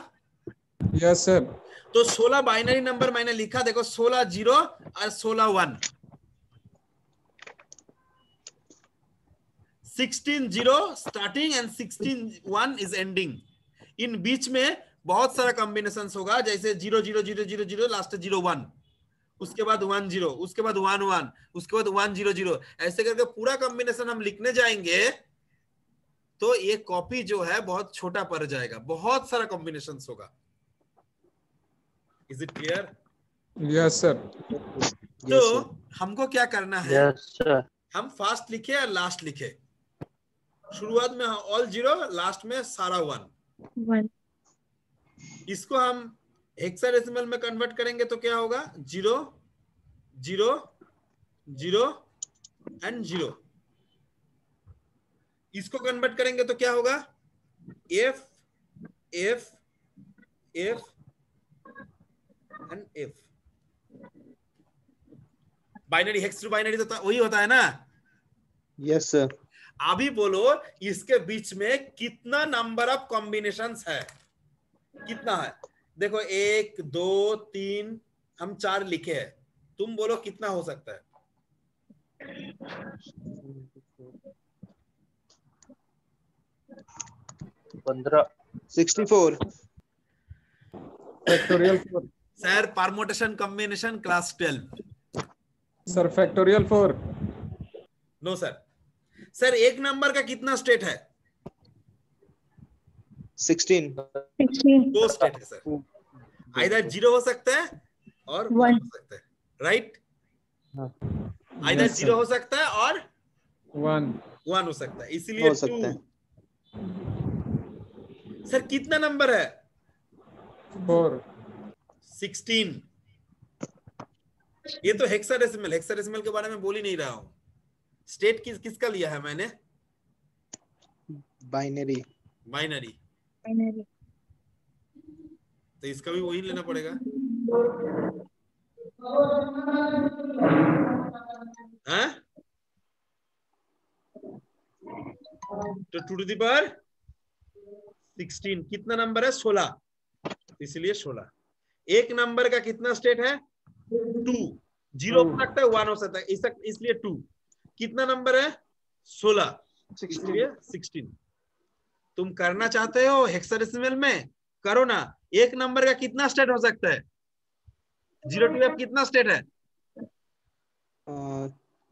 Yes sir. तो 16 बाइनरी नंबर मैंने लिखा देखो 16 ज़ीरो और 16 one. 16 zero starting and 16 one is ending in बीच में बहुत सारा कॉम्बिनेशन होगा जैसे zero zero zero zero zero last zero one. उसके बाद वन ज़ीरो उसके बाद वन वन उसके बाद वन ज़ीरो ज़ीरो। ऐसे करके पूरा कॉम्बिनेशन हम लिखने जाएँगे। तो ये कॉपी जो है बहुत छोटा पड़ जाएगा। बहुत सारा कॉम्बिनेशन होगा। Is it clear yes sir. तो हमको क्या करना है? Yes sir. हम फास्ट लिखे या लास्ट लिखे? शुरुआत में ऑल ज़ीरो लास्ट में सारा वन वन इसको हम हेक्साडेसिमल में कन्वर्ट करेंगे तो क्या होगा? Zero zero zero and zero इसको कन्वर्ट करेंगे तो क्या होगा? F F F and F binary hex to binary तो वही होता है ना? यस yes, सर अभी बोलो इसके बीच में कितना नंबर ऑफ़ कॉम्बिनेशन है? कितना है? देखो एक दो तीन हम चार लिखे हैं। तुम बोलो कितना हो सकता है? पंद्रह। Sixty four. Factorial 4 sir permutation combination class twelve sir factorial 4 no sir sir एक नंबर का कितना स्टेट है? सिक्सटीन। दो स्टेट है सर आइदर ज़ीरो हो सकता है और वन हो सकता है। राइट आइदर Yes, ज़ीरो हो सकता है और वन वन हो सकता है। इसीलिए हो सकता है। टू सर कितना नंबर है? 4 सिक्सटीन ये तो हेक्साडेसिमल हेक्साडेसिमल के बारे में बोल ही नहीं रहा हूँ। स्टेट किस किसका लिया है मैंने? बाइनरी बाइनरी बाइनरी तो इसका भी वही लेना पड़ेगा। हाँ? तो two to the power sixteen कितना नंबर है? सोलह। इसलिए सोलह। एक नंबर का कितना स्टेट है? टू ज़ीरो हो सकता है वन हो सकता है। इसलिए टू कितना नंबर है? सोलह। इसलिए सिक्सटीन तुम करना चाहते हो हेक्साडेसिमल में? करो ना। एक नंबर का कितना स्टेट हो सकता है? ज़ीरो टू एफ़ कितना स्टेट है?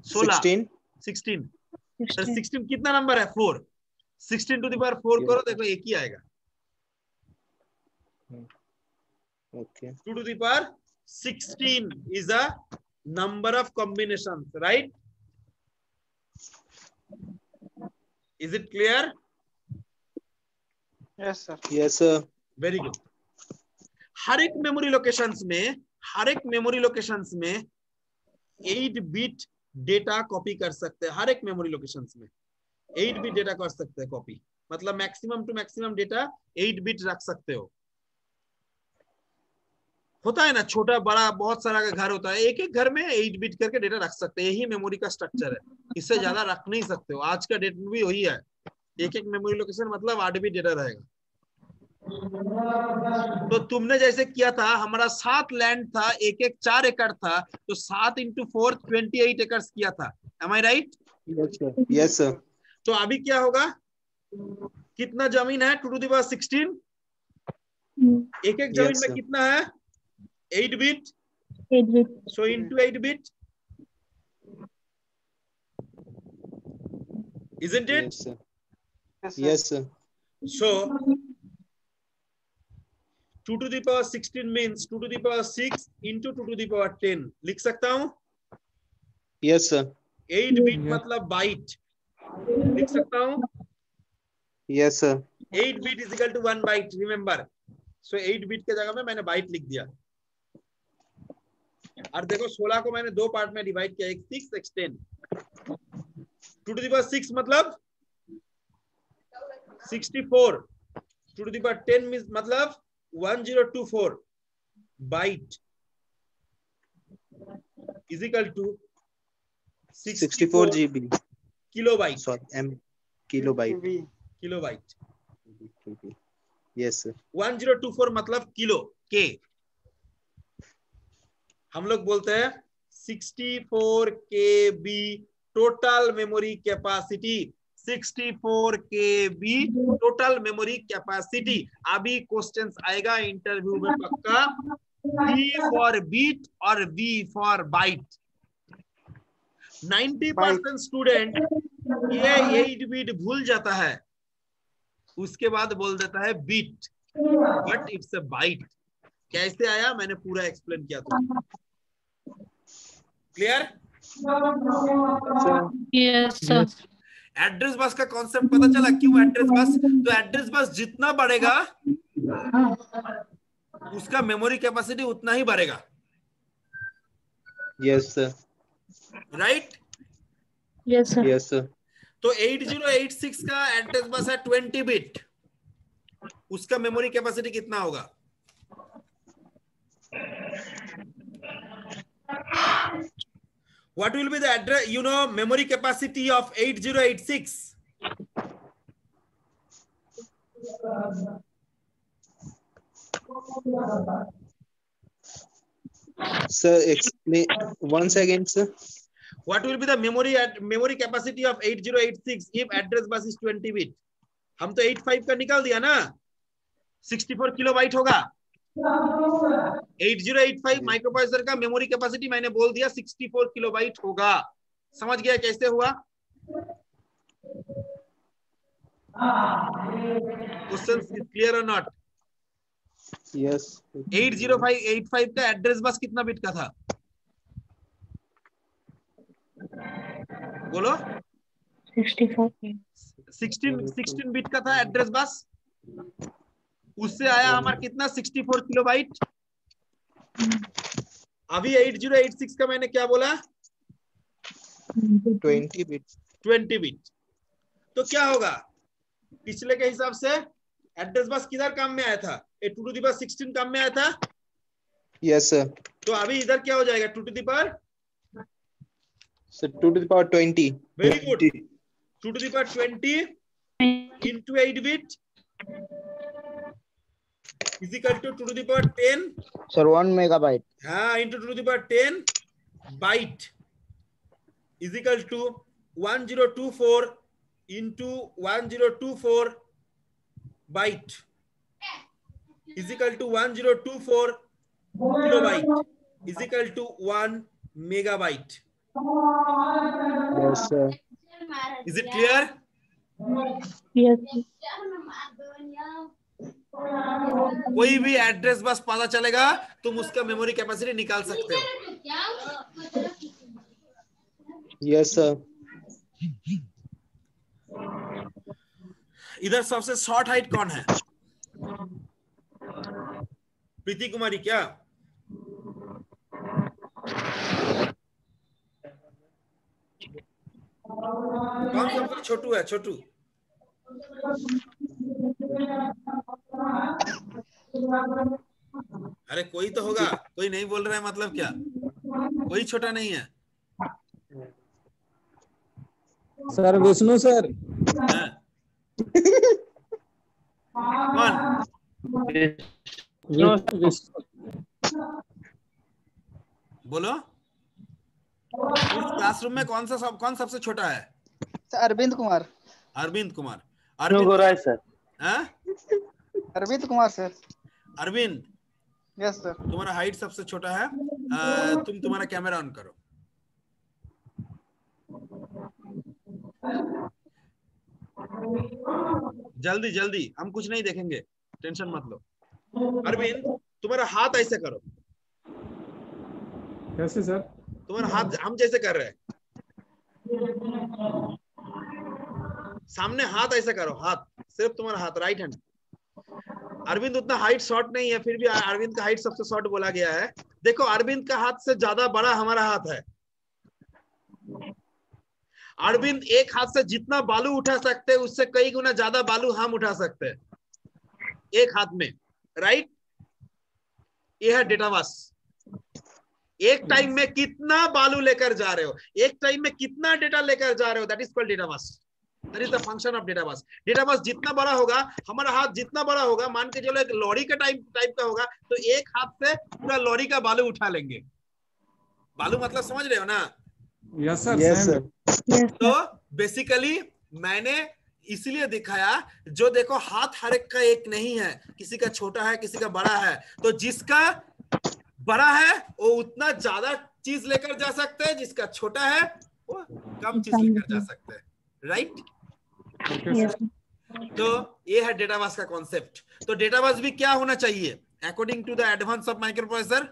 सोलह। सिक्सटीन सिक्सटीन सिक्सटीन कितना नंबर है? Four sixteen two the power four करो देखो एक ही आएगा। Two to the power sixteen is a number of combination right is it clear yes sir yes sir very good हर एक मेमोरी लोकेशंस में हर एक मेमोरी लोकेशंस में एट बिट डेटा कॉपी कर सकते हैं हर एक मेमोरी लोकेशंस में। एट बिट डेटा कर सकते हैं कॉपी मतलब maximum to maximum data eight bit रख सकते हो। होता है ना, छोटा, बड़ा, बहुत सारा घर होता है, एक एक घर में एट बिट करके डेटा रख सकते हैं, यही मेमोरी का स्ट्रक्चर है। इससे ज़्यादा रख नहीं सकते हो। आज का डेट में भी वही है। एक एक मेमोरी लोकेशन मतलब आठ बिट डेटा रहेगा। तो तुमने जैसे किया था, हमारा सात लैंड था, एक एक चार एकड़ था तो सात इंटू फोर ट्वेंटी एट एकड़ किया था। Am I right yes sir तो अभी क्या होगा? कितना ज़मीन है? Two to the power sixteen. एक एक ज़मीन Yes, में कितना है? Eight bit. Eight bit. So into eight bit isn't it? Yes sir yes so two to the power sixteen means two to the power six into two to the power ten लिख सकता हूँ? Yes sir eight bit मतलब byte लिख सकता हूँ? Yes sir eight bit is equal to one byte remember so eight bit के जगह में मैंने बाइट लिख दिया। और देखो 16 को मैंने दो पार्ट में डिवाइड किया एक सिक्स एक ten two to the power six मतलब? 64 two to the power ten मतलब? 1024 byte is equal to 64 GB kilobyte. Sorry M kilobyte. Kilobyte. Yes sir. 1024 मतलब किलो के हम लोग बोलते हैं 64 K B total memory capacity 64 K B total memory capacity अभी questions आएगा इंटरव्यू में पक्का. B फॉर बीट और B for byte 90 percent student ये एट बीट भूल जाता है। उसके बाद बोल देता है bit but it's a byte कैसे आया? मैंने पूरा एक्सप्लेन किया था क्लियर एड्रेस बस का कॉन्सेप्ट पता चला? क्यों एड्रेस बस तो एड्रेस बस जितना बढ़ेगा उसका मेमोरी कैपेसिटी उतना ही बढ़ेगा। Yes sir. राइट यस तो एट ज़ीरो एट सिक्स का एड्रेस बस है 20 बिट उसका मेमोरी कैपेसिटी कितना होगा? What will be the you know memory capacity of 8086 sir explain one second sir what will be the memory at memory capacity of 8086 if address bus is 20 bit हम तो 85 का निकाल दिया ना। 64 kilobyte होगा। 8085 microprocessor का मेमोरी कैपेसिटी मैंने बोल दिया 64 किलोबाइट होगा। समझ गया कैसे हुआ? Question clear or not yes 80585 का एड्रेस बस कितना बिट का था? बोलो। 64. 16 16 बिट का था एड्रेस बस। उससे आया हमारा कितना? 64 किलोबाइट अभी 8086 का मैंने क्या बोला? 20 bit 20 बिट तो क्या होगा? पिछले के हिसाब से एड्रेस बस किधर काम में आया था? ए टू टू दी पावर 16 काम में आया था? Yes yes sir. तो अभी इधर क्या हो जाएगा? Two to the power so 2 to the power 20 very good two to the power 20 into 8 bit is equal to 2 to the power 10 Sir, one megabyte. हाँ into 2 to the power 10 byte is equal to 1024 into 1024 byte is equal to 1024 kilobyte is equal to 1 megabyte yes sir. Is it clear? Yes. कोई भी address bus पता चलेगा तुम उसका memory capacity निकाल सकते हो। Yes sir. इधर सबसे शॉर्ट हाइट कौन है? प्रीति कुमारी क्या? कौन सबसे छोटू है छोटू। अरे कोई तो होगा कोई नहीं बोल रहा है मतलब क्या? कोई छोटा नहीं है। Sir Vishnu sir. हाँ। कौन? विष्णु। बोलो। इस क्लासरूम में कौन सा सब कौन सबसे छोटा है? अरविंद कुमार। अरविंद कुमार। अरविंद सर? हाँ? Arvind Kumar sir. Arvind? Yes sir तुम्हारा हाइट सबसे छोटा है। आ, तुम तुम्हारा कैमरा ऑन करो। जल्दी जल्दी। हम कुछ नहीं देखेंगे। टेंशन मत लो। अरविंद तुम्हारा हाथ ऐसे करो। कैसे सर? तुम्हारा हाथ हम जैसे कर रहे हैं। सामने हाथ ऐसे करो हाथ सिर्फ़ तुम्हारा हाथ राइट हैंड अरविंद उतना हाइट शॉर्ट नहीं है फिर भी अरविंद का हाइट सबसे शॉर्ट बोला गया है। देखो अरविंद का हाथ से ज़्यादा बड़ा हमारा हाथ है। अरविंद एक हाथ से जितना बालू उठा सकते हैं उससे कई गुना ज़्यादा बालू हम उठा सकते। हैं एक हाथ में राइट यह है डेटावास। एक टाइम में कितना बालू लेकर जा रहे हो? एक टाइम में कितना डेटा लेकर जा रहे हो? That is called that is the function of data bus data bus जितना बड़ा होगा हमारा हाथ जितना बड़ा होगा मान के चलो एक लॉरी का टाइप टाइप का होगा तो एक हाथ से पूरा लॉरी का बालू उठा लेंगे। बालू मतलब समझ रहे हो ना? Yes sir Yes, same sir. तो बेसिकली मैंने इसलिए दिखाया जो देखो हाथ हर एक का एक नहीं है किसी का छोटा है किसी का बड़ा है तो जिसका बड़ा है वो उतना ज़्यादा चीज़ लेकर जा सकते हैं जिसका छोटा है वो कम चीज़ लेकर जा सकते हैं। राइट तो ये है डेटाबेस का कॉन्सेप्ट तो डेटाबेस भी क्या होना चाहिए? According to the advance of microprocessor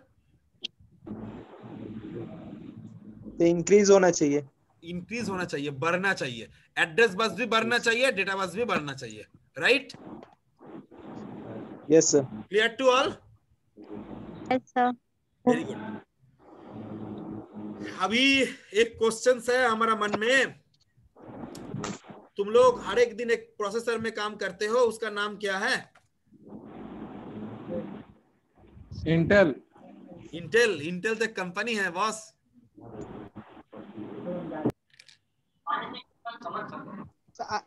तो इंक्रीज होना चाहिए। इंक्रीज होना चाहिए बढ़ना चाहिए। एड्रेस बस भी बढ़ना चाहिए डेटा बस भी बढ़ना चाहिए। Right yes sir clear to all good अभी एक क्वेश्चन है हमारा मन में। तुम लोग हर एक दिन एक प्रोसेसर में काम करते हो उसका नाम क्या है? इंटेल इंटेल इंटेल तो कंपनी है boss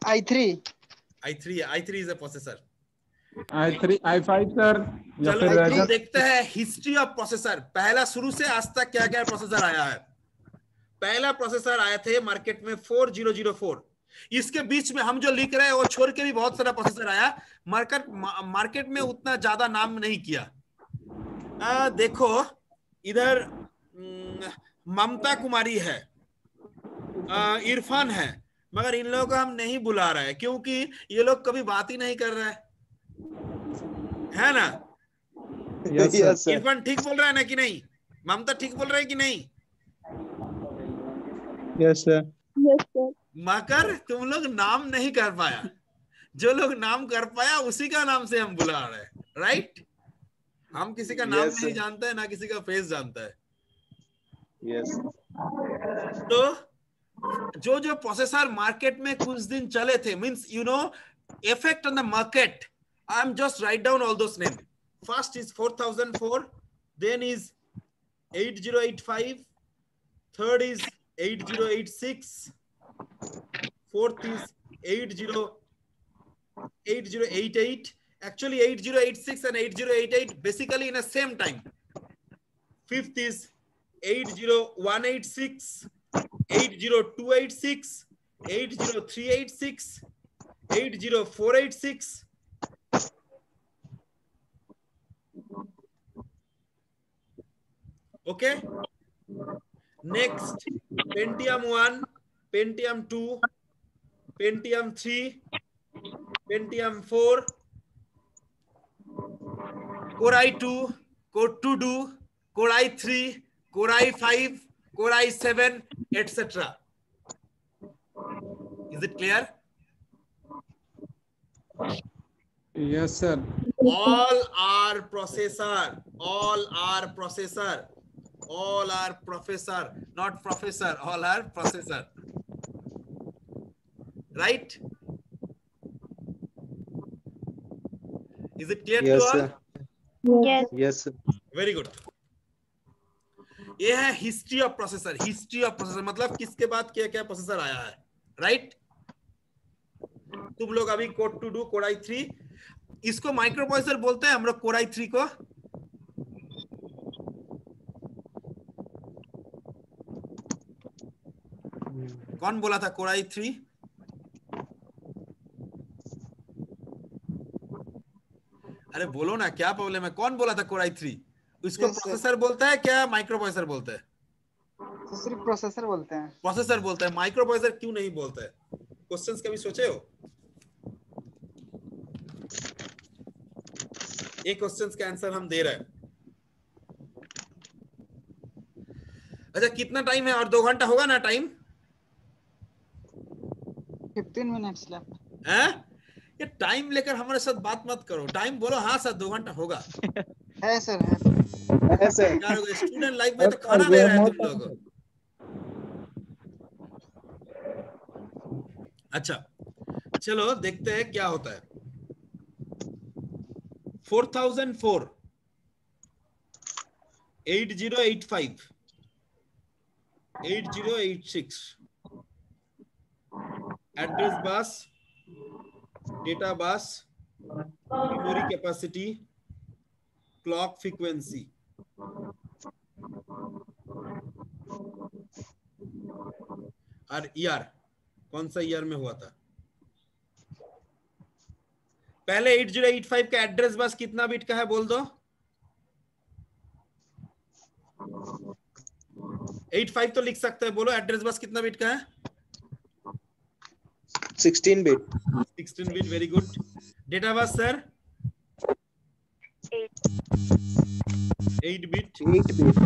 I three I three I three is a processor I three I five sir चलो फिर देखते हैं हिस्ट्री ऑफ़ प्रोसेसर पहला शुरू से आज तक क्या क्या प्रोसेसर आया है? पहला प्रोसेसर आए थे मार्केट में 4004 इसके बीच में हम जो लिख रहे हैं वो छोड़ के भी बहुत सारा प्रोसेसर आया। मार्केट मार्केट में उतना ज़्यादा नाम नहीं किया। आ, देखो इधर ममता कुमारी है। आ, इरफान है। मगर इन लोगों को हम नहीं बुला रहे हैं क्योंकि ये लोग कभी बात ही नहीं कर रहे हैं। है ना? Yes, यस सर इरफान ठीक बोल रहा है ना कि नहीं? ममता ठीक बोल रहा है कि नहीं? Yes sir Yes. मगर तुम लोग नाम नहीं कर पाया। जो लोग नाम कर पाया उसी का नाम से हम बुला रहे हैं राइट हम किसी का नाम Yes, नहीं. जानते हैं ना किसी का फेस जानता है। यस तो जो जो प्रोसेसर मार्केट में कुछ दिन चले थे means you know effect on the market I'm just write down all those names. First is 4004, then is 8085, third is 8086, fourth is 8088. Actually 8086 and 8088 basically in the same time. Fifth is 80186, 80286, 80386, 80486, okay? Next. Pentium 1 pentium 2 pentium 3 pentium 4 core i2 core 2 do core i3 core i5 core i7 etc is it clear? Yes sir. All are processor. All are processor all are professor not professor all are processor. Right? Is it clear yes, to all Yes. Yes sir very good ये है history of processor history of processor मतलब किसके बाद क्या क्या processor आया है? Right right? तुम लोग अभी core two duo core I three इसको माइक्रो प्रोसेसर बोलते हैं हम लोग कोड आई थ्री को? कौन बोला था कोड आई थ्री? अरे बोलो ना क्या प्रॉब्लम है? कौन बोला था कोड आई थ्री? इसको Yes, प्रोसेसर बोलता है क्या माइक्रो प्रोसेसर बोलता है? तो सिर्फ़ प्रोसेसर बोलते हैं। प्रोसेसर बोलता है माइक्रो प्रोसेसर क्यों नहीं बोलता है? क्वेश्चंस कभी सोचे हो? ये क्वेश्चंस का आंसर हम दे रहे हैं। अच्छा कितना टाइम है? और दो घंटा होगा ना टाइम 15 मिनट्स लेफ़्ट हैं? ये टाइम लेकर हमारे साथ बात मत करो। टाइम बोलो हाँ सर दो घंटा होगा। है सर है सर। स्टूडेंट लाइफ में तो खाना दे रहे हैं तुम लोग। अच्छा। चलो देखते हैं क्या होता है। 4004 8085 8086 address bus, data bus, memory capacity, clock frequency. और ईयर कौन सा ईयर में हुआ था? पहले 8085 का एड्रेस बस कितना बिट का है, बोल दो। 85 तो लिख सकते हैं, बोलो, एड्रेस बस कितना बिट का है? 16 bit 16 bit very good data bus sir 8 bit 8 bit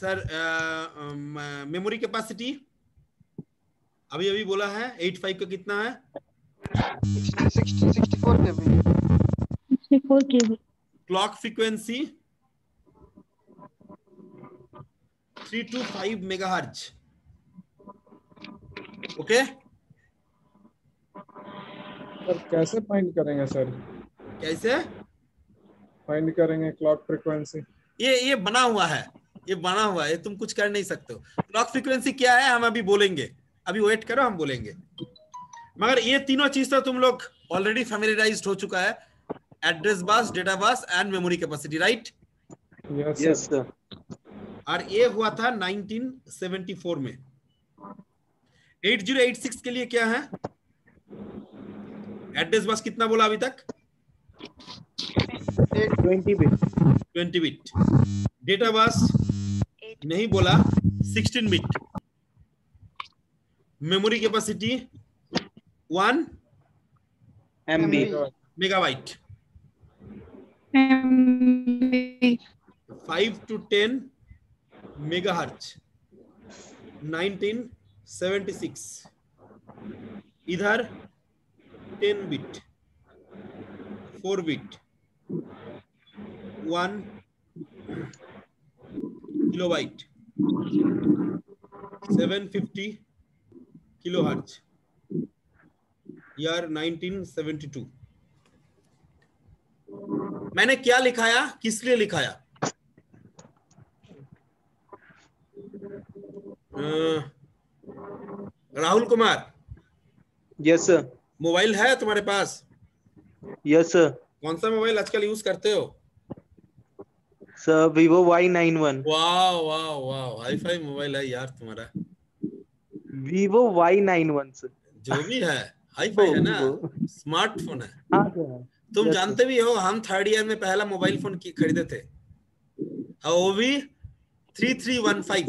sir memory capacity अभी अभी बोला है 85 का कितना है? 60 64 के भी 64 KB. Clock frequency 325 megahertz. Okay? Sir कैसे फाइंड करेंगे सर? कैसे? फाइंड करेंगे क्लॉक फ्रीक्वेंसी। ये ये बना हुआ है। ये बना हुआ है। तुम कुछ कर नहीं सकते हो। क्लॉक फ्रीक्वेंसी क्या है? हम अभी बोलेंगे। अभी वेट करो हम बोलेंगे। मगर ये तीनों चीज़ तो तुम लोग ऑलरेडी फेमिलियराइज हो चुका है। Address bus data bus and memory capacity right yes sir और ये हुआ था 1974 में। 8086 के लिए क्या है? एड्रेस बस कितना बोला अभी तक? 20 बिट। 20 बिट। डेटा बस नहीं बोला 16 bit. Memory capacity 1 MB megabyte 5 to 10 megahertz 1976 इधर 10 bit 4 bit 1 kilobyte 750 kilohertz, year 1972 मैंने क्या लिखाया? किस लिए लिखाया अ, Rahul Kumar. Yes sir mobile है तुम्हारे पास? यस सर कौन सा मोबाइल आजकल यूज़ करते हो? सर vivo y91 वाह वाह वाह हाई फाई मोबाइल है यार तुम्हारा। Vivo y91 सर जो भी है हाई फाई है ना? स्मार्टफ़ोन है। हाँ तुम जानते भी हो हम थर्ड ईयर में पहला मोबाइल फ़ोन खरीदे थे। हाँ, वो भी? थ्री थ्री वन फाइव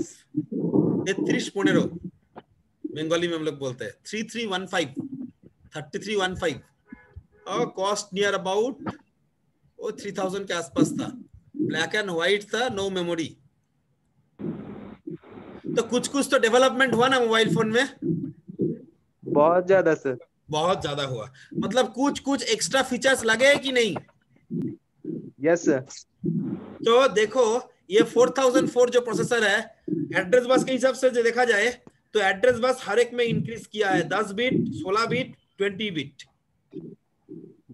तेत्रिश पोनेरो बंगाली में हम लोग बोलते हैं। Three three one five thirty three one five और कॉस्ट नियर अबाउट वो थ्री थाउज़ेंड के आसपास था। ब्लैक एंड व्हाइट था नो मेमोरी तो कुछ कुछ तो डेवलपमेंट हुआ ना मोबाइल फ़ोन में? बहुत ज़्यादा सर बहुत ज़्यादा हुआ। मतलब कुछ कुछ एक्स्ट्रा फीचर्स लगे कि नहीं? यस yes, सर तो देखो ये 4004 जो प्रोसेसर है एड्रेस बस के हिसाब से जो देखा जाए तो एड्रेस बस हर एक में इंक्रीज किया है। 10 bit 16 bit 20 bit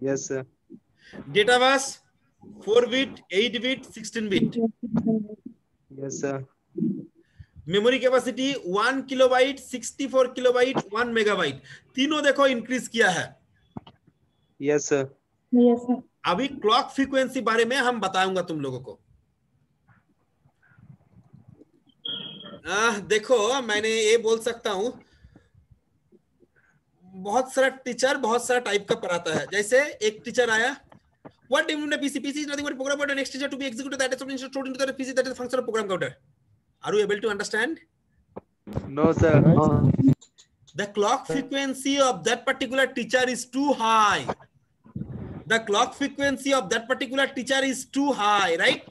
yes sir data bus 4 bit 8 bit 16 bit yes sir memory capacity 1 kilobyte 64 kilobyte 1 megabyte तीनों देखो इंक्रीज किया है। Yes sir Yes, sir. अभी क्लॉक फ्रीक्वेंसी बारे में हम बताऊँगा तुम लोगों को। आ, देखो मैंने ये बोल सकता हूँ बहुत सारा टीचर बहुत सारा टाइप का पढ़ाता है जैसे एक टीचर आया what do you mean PC? PC is nothing but a program the next teacher to be executed that is something stored into the PC that is the function of program counter. Are you able to understand? No sir the clock frequency of that particular teacher is too high the clock frequency of that particular teacher is too high right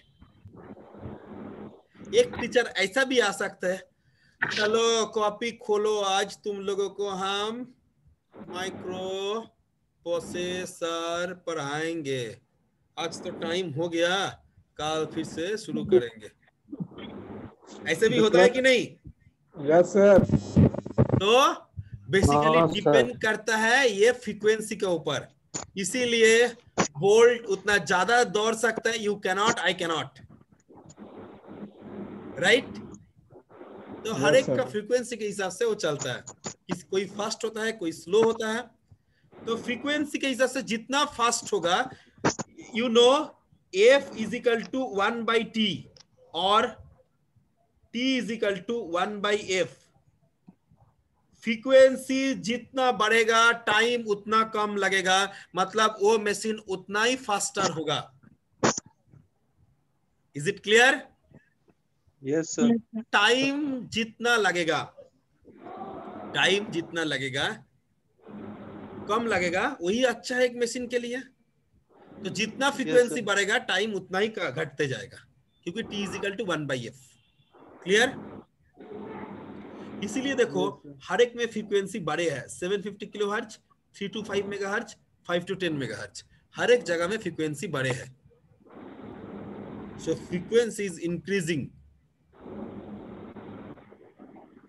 एक teacher ऐसा भी आ सकता है। चलो copy खोलो आज तुम लोगों को हम माइक्रो प्रोसेसर पढ़ाएँगे आज तो टाइम हो गया कल फिर से शुरू करेंगे। ऐसे भी होता है कि नहीं? यस सर तो बेसिकली हाँ, डिपेंड करता है ये फ्रीक्वेंसी के ऊपर। इसीलिए वोल्ट उतना ज़्यादा दौड़ सकता है। You cannot I cannot right तो हर एक का फ्रीक्वेंसी के हिसाब से वो चलता है। किस कोई फास्ट होता है कोई स्लो होता है। तो फ्रीक्वेंसी के हिसाब से जितना फास्ट होगा you know F is equal to one by T और T is equal to one by F frequency जितना बढ़ेगा टाइम उतना कम लगेगा मतलब वो मशीन उतना ही फास्टर होगा। Is it clear yes time जितना लगेगा टाइम जितना लगेगा कम लगेगा वही अच्छा है एक मशीन के लिए। तो जितना फ्रीक्वेंसी sir. बढ़ेगा टाइम उतना ही घटते जाएगा क्योंकि T is equal to one by F clear इसीलिए देखो हर एक में फ्रीक्वेंसी बड़े है। 750 kilo hertz three two five mega hertz five two ten mega hertz हर एक जगह में फ्रीक्वेंसी बड़े है। So frequency is increasing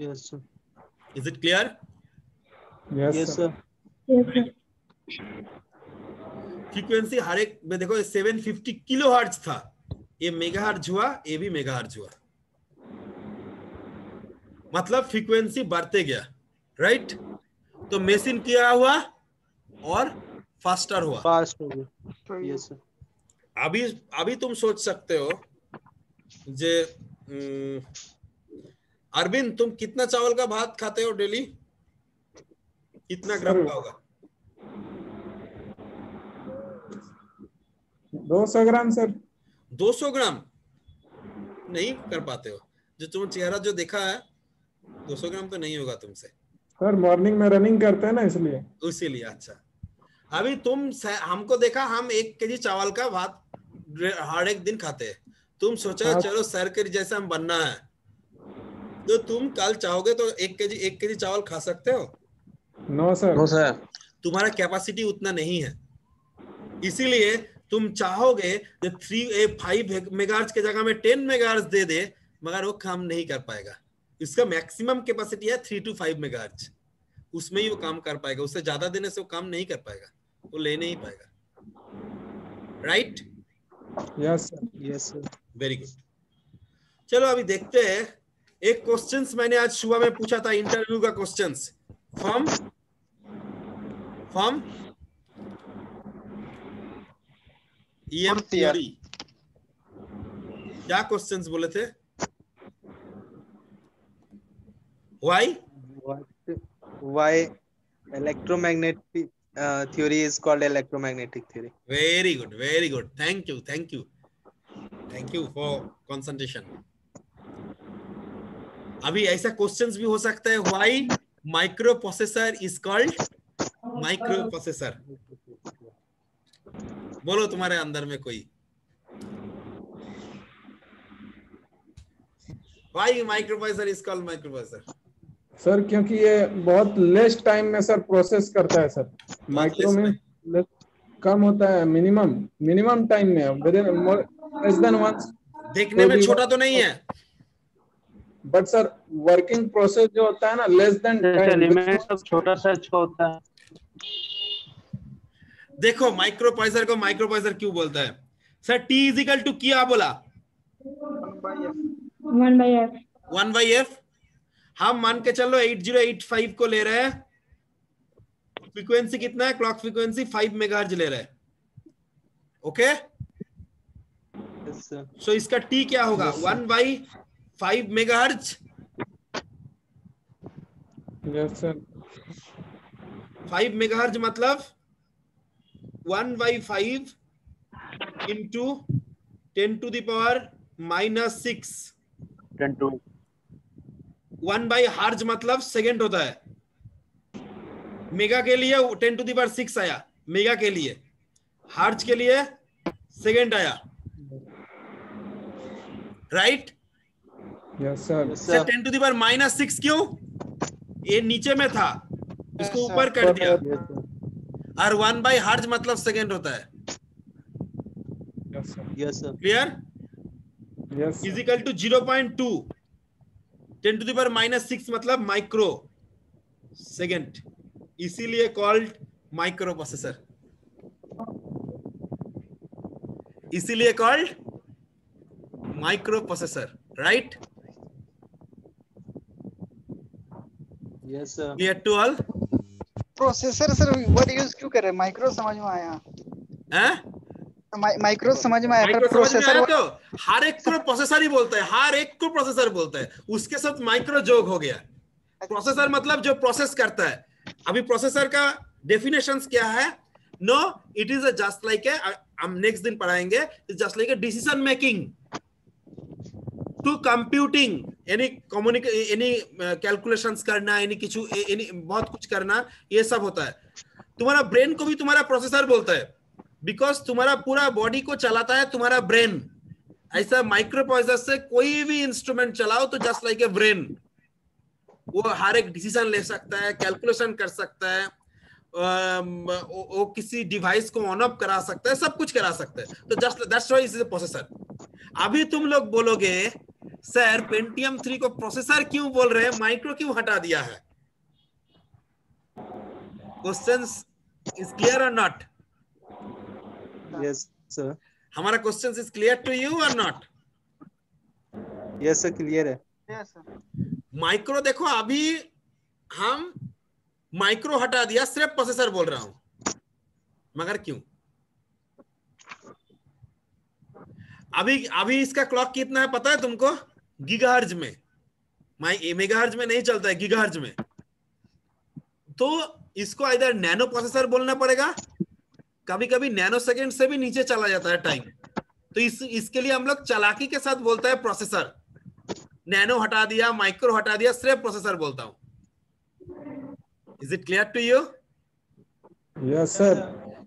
yes sir. Is it clear? Yes yes sir. Yes sir. Frequency हर एक में देखो 750 किलो हर्ज था। ये मेगा हर्ज हुआ ये भी मेगा हर्ज हुआ। मतलब फ्रीक्वेंसी बढ़ते गया राइट तो मशीन क्या हुआ? और फास्टर हुआ। Fast हो गया। Yes sir. अभी अभी तुम सोच सकते हो जे अरविंद तुम कितना चावल का भात खाते हो डेली? कितना ग्राम का होगा दो सौ ग्राम सर। 200 ग्राम? नहीं कर पाते हो। जो तुम चेहरा जो देखा है 200 ग्राम तो नहीं होगा तुमसे। सर मॉर्निंग में रनिंग करते हैं ना इसलिए। इसीलिए अच्छा। अभी तुम हमको देखा हम एक के जी चावल का भात हर एक दिन खाते हैं। तुम सोचा हाँ। चलो सर के जैसे हम बनना है। तो तुम कल चाहोगे तो एक के जी एक केजी चावल खा सकते हो। नो सर नो सर तुम्हारा कैपेसिटी उतना नहीं है। इसीलिए तुम चाहोगे तो थ्री ए फाइव मेगाहर्ट्ज के जगह में टेन मेगाहर्ट्ज दे दे मगर वो काम नहीं कर पाएगा। इसका मैक्सिमम कैपेसिटी है थ्री टू फाइव मेगाहर्ट्ज उसमें ही वो काम कर पाएगा। उससे ज़्यादा देने से वो काम नहीं कर पाएगा। वो ले नहीं पाएगा। Right yes sir yes sir. Very good चलो अभी देखते हैं एक क्वेश्चन मैंने आज सुबह में पूछा था इंटरव्यू का question from from EM theory क्या क्वेश्चंस बोले थे? Why why electromagnetic uh, theory is called electromagnetic theory. Very good very good thank you thank you thank you for concentration अभी ऐसा क्वेश्चंस भी हो सकता है। Why microprocessor is called microprocessor बोलो तुम्हारे अंदर में कोई। Why microprocessor is called microprocessor sir क्योंकि ये बहुत लेस टाइम में सर प्रोसेस करता है सर माइक्रो में less- कम होता है मिनिमम मिनिमम टाइम में लेस देन वन देखने में छोटा तो नहीं है। बट सर वर्किंग प्रोसेस जो होता है ना लेस देन छोटा सा अच्छा होता है। देखो माइक्रो प्रोसेसर को माइक्रो प्रोसेसर क्यों बोलता है? Sir T is equal to क्या बोला। One by F one by F हम मान के चलो 8085 को ले रहे हैं। फ्रीक्वेंसी कितना है? क्लॉक फ्रीक्वेंसी 5 मेगाहर्ट्ज ले रहे हैं। ओके yes सो इसका टी क्या होगा? One by five megahertz yes sir five megahertz मतलब one by five into ten to the power minus six ten to one by hertz मतलब सेकेंड होता है। मेगा के लिए ten to the power six आया। Mega के लिए। Hertz के लिए सेकेंड आया। Right yes sir sir ten to the power minus six क्यों? ये नीचे में था। इसको ऊपर कर दिया। और वन बाई हार्ज मतलब सेकेंड होता है। Clear yes is equal to zero point two ten to the power minus six मतलब माइक्रो सेकेंड इसीलिए कॉल्ड माइक्रो प्रोसेसर इसीलिए called microprocessor right yes sir clear to all processor sir word use क्यों कर रहे micro समझ में आया। हैं? माइक्रो समझ में आया पर माइक्रो समझ में आया प्रोसेसर तो हर एक को प्रोसेसर ही बोलता है हर एक को प्रोसेसर बोलता है। उसके साथ माइक्रो जोग हो गया। प्रोसेसर मतलब जो प्रोसेस करता है। अभी प्रोसेसर का डेफिनेशन क्या है? No it is just like a हम नेक्स्ट दिन पढ़ाएँगे just like a decision making to computing any कम्युनिक any calculations करना एनी किचु एनी बहुत कुछ करना ये सब होता है। तुम्हारा ब्रेन को भी तुम्हारा प्रोसेसर बोलता है। बिकॉज़ तुम्हारा पूरा बॉडी को चलाता है तुम्हारा ब्रेन ऐसा माइक्रो प्रोसेसर से कोई भी इंस्ट्रूमेंट चलाओ तो जस्ट लाइक ए ब्रेन वो हर एक डिसीज़न ले सकता है कैलकुलेशन कर सकता है वो, वो किसी डिवाइस को ऑन ऑफ़ करा सकता है सब कुछ करा सकता है। तो just that's why is processor अभी तुम लोग बोलोगे सर पेंटियम थ्री को प्रोसेसर क्यों बोल रहे हैं? माइक्रो क्यों हटा दिया है? Question is clear or not yes sir हमारा question is clear to you or not yes sir clear है। यस सर माइक्रो देखो अभी हम माइक्रो हटा दिया सिर्फ़ प्रोसेसर बोल रहा हूँ। मगर क्यों? अभी अभी इसका क्लॉक कितना है पता है तुमको? गीगाहर्ज में। माई मेगाहर्ज में नहीं चलता है, गीगाहर्ज में। तो इसको इधर नैनो प्रोसेसर बोलना पड़ेगा। कभी कभी नैनो सेकेंड से भी नीचे चला जाता है टाइम। तो इस, इसके लिए हम लोग चलाकी के साथ बोलता है प्रोसेसर। नैनो हटा दिया, माइक्रो हटा दिया, सिर्फ़ प्रोसेसर बोलता हूँ। Is it clear to you yes sir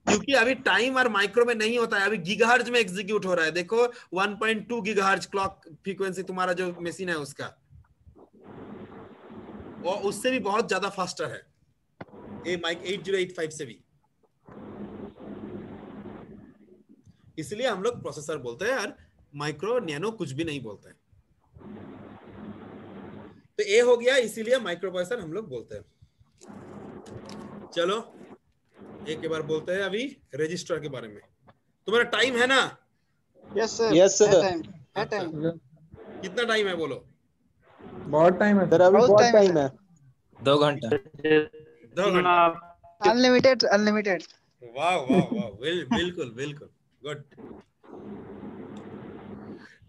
क्योंकि अभी टाइम और माइक्रो में नहीं होता है, अभी गीगाहर्ज में एग्जीक्यूट हो रहा है। देखो 1.2 गीगाहर्ज क्लॉक फ्रीक्वेंसी तुम्हारा जो मशीन है उसका। और उससे भी बहुत ज़्यादा फास्टर है। ए माइक 8085 से भी। इसलिए हम लोग प्रोसेसर बोलते हैं और माइक्रो नैनो कुछ भी नहीं बोलते तो ए हो गया, इसीलिए माइक्रो प्रोसेसर हम लोग बोलते हैं। चलो। एक बार बोलते हैं अभी रजिस्टर के बारे में। तुम्हारा टाइम है ना? Yes sir sir. टाइम कितना टाइम है बोलो? बहुत टाइम है सर अभी बहुत बहुत टाइम है. दो घंटा। दो घंटा। अनलिमिटेड अनलिमिटेड वाह वाह वाह। बिल्कुल बिल्कुल। गुड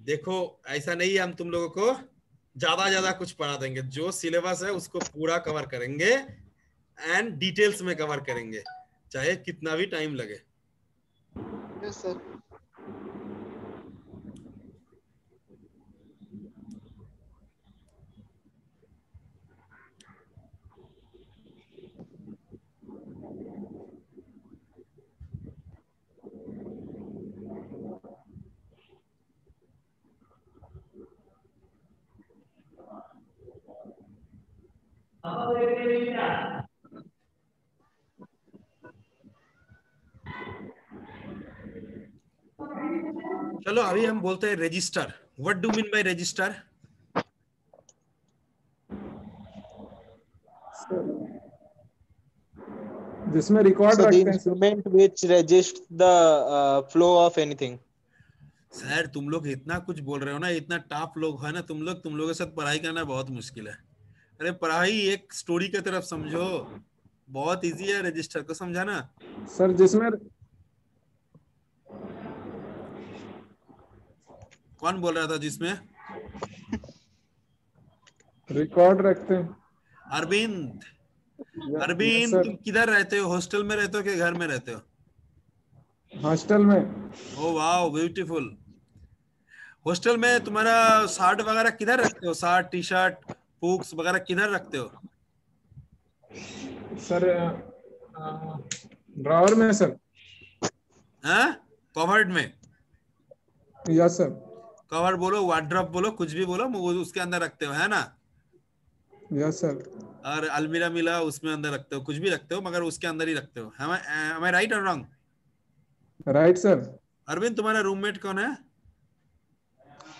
देखो ऐसा नहीं है हम तुम लोगों को ज़्यादा ज़्यादा कुछ पढ़ा देंगे। जो सिलेबस है उसको पूरा कवर करेंगे एंड डिटेल्स में कवर करेंगे। चाहे कितना भी टाइम लगे। Yes, यस सर चलो अभी हम बोलते हैं register what do mean by register जिसमें रिकॉर्ड So रखते हैं which registers the uh, flow of anything. Sir तुम लोग इतना कुछ बोल रहे हो ना इतना टॉप लोग है ना तुम लोग तुम लोगों के साथ पढ़ाई करना बहुत मुश्किल है। अरे पढ़ाई एक स्टोरी की तरफ़ समझो। बहुत इजी है रजिस्टर को समझाना। सर जिसमें कौन बोल रहा था जिसमें? रिकॉर्ड रखते हैं। अरविंद। अरविंद तुम किधर रहते हो? हॉस्टल में रहते हो कि घर में रहते हो? हॉस्टल में। ओ वाओ ब्यूटीफुल हॉस्टल में तुम्हारा शर्ट वगैरह किधर रखते हो? शर्ट टी शर्ट बुक्स वगैरह किधर रखते हो? सर ड्रॉवर में सर। हाँ? कवर्ड में? यस सर कवर बोलो वार्ड्रॉप बोलो कुछ भी बोलो वो उसके अंदर रखते हो है ना? यस सर और अलमीरा मिला उसमें अंदर रखते हो कुछ भी रखते हो मगर उसके अंदर ही रखते हो। I राइट और रॉन्ग राइट सर अरविंद तुम्हारा रूममेट कौन है?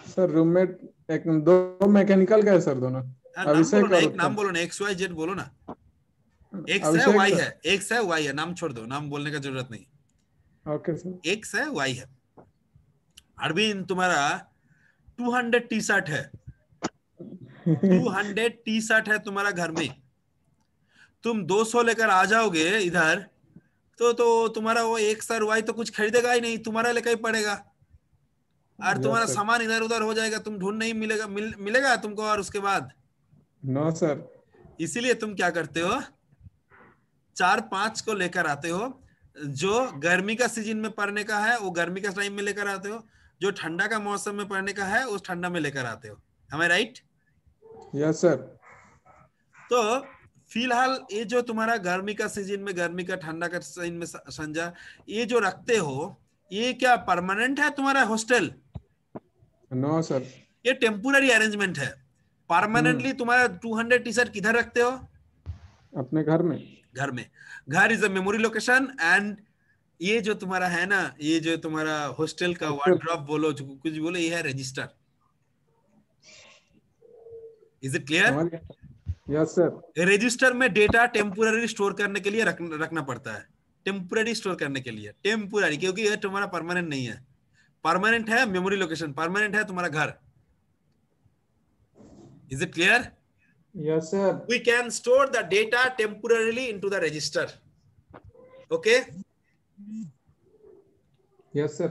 सर रूममेट एक दो मैकेनिकल का है सर दोनों। हाँ, अभिषेक ना एक नाम बोलो ना एक्स वाई जेड बोलो ना। एक्स है वाई है एक्स है वाई है नाम छोड़ दो नाम बोलने का ज़रूरत नहीं। ओके सर एक्स है वाई है। अरविंद तुम्हारा 200 टी शर्ट है। 200 टी शर्ट है तुम्हारा घर में। तुम 200 लेकर आ जाओगे इधर तो तो तुम्हारा वो एक सर वाई तो कुछ खरीदेगा ही नहीं तुम्हारा लेकर ही पड़ेगा। और तुम्हारा सामान इधर उधर हो जाएगा तुम ढूंढ नहीं मिलेगा मिल, मिलेगा तुमको और उसके बाद? नो सर इसीलिए तुम क्या करते हो? चार पाँच को लेकर आते हो जो गर्मी का सीज़न में पढ़ने का है वो गर्मी का टाइम में लेकर आते हो जो ठंडा का मौसम में पढ़ने का है उस ठंडा में लेकर आते हो। हमें राइट यस सर तो फ़िलहाल ये जो तुम्हारा गर्मी का सीज़न में गर्मी का ठंडा का सीज़न में संजा ये जो रखते हो ये क्या परमानेंट है तुम्हारा हॉस्टल नो सर ये टेम्पोररी अरेंजमेंट है। परमानेंटली तुम्हारा 200 टी शर्ट किधर रखते हो? अपने घर में। घर में। घर is a memory location and ये जो तुम्हारा है ना ये जो तुम्हारा हॉस्टल का वार्डरोब बोलो जो कुछ बोलो ये है register is it clear yes sir register में डेटा टेम्पोररी स्टोर करने के लिए रख, रखना पड़ता है। टेम्पोररी स्टोर करने के लिए। टेम्पोररी क्योंकि ये तुम्हारा परमानेंट नहीं है। परमानेंट है मेमोरी लोकेशन परमानेंट है तुम्हारा घर। Is it clear yes sir we can store the data temporarily into the register. Okay? Yes sir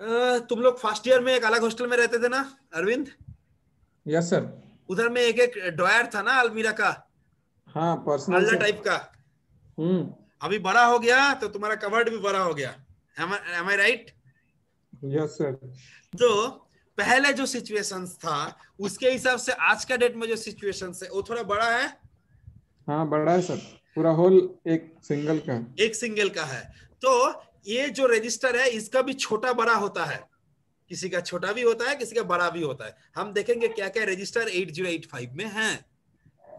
uh, तुम लोग फ़र्स्ट ईयर में एक अलग हॉस्टल में रहते थे ना अरविंद? यस सर उधर में एक एक ड्रॉयर था ना अलमीरा का? हाँ पर्सनल अल्ला टाइप का। हम्म। अभी बड़ा हो गया तो तुम्हारा कवर्ड भी बड़ा हो गया। Am I right yes sir तो पहले जो सिचुएशन था उसके हिसाब से आज का डेट में जो सिचुएशन है वो थोड़ा बड़ा है? हाँ बड़ा है सर पूरा होल एक सिंगल का है। एक सिंगल का है। तो ये जो रजिस्टर है इसका भी छोटा बड़ा होता है। किसी का छोटा भी होता है किसी का बड़ा भी होता है। हम देखेंगे क्या क्या रजिस्टर 8085 में है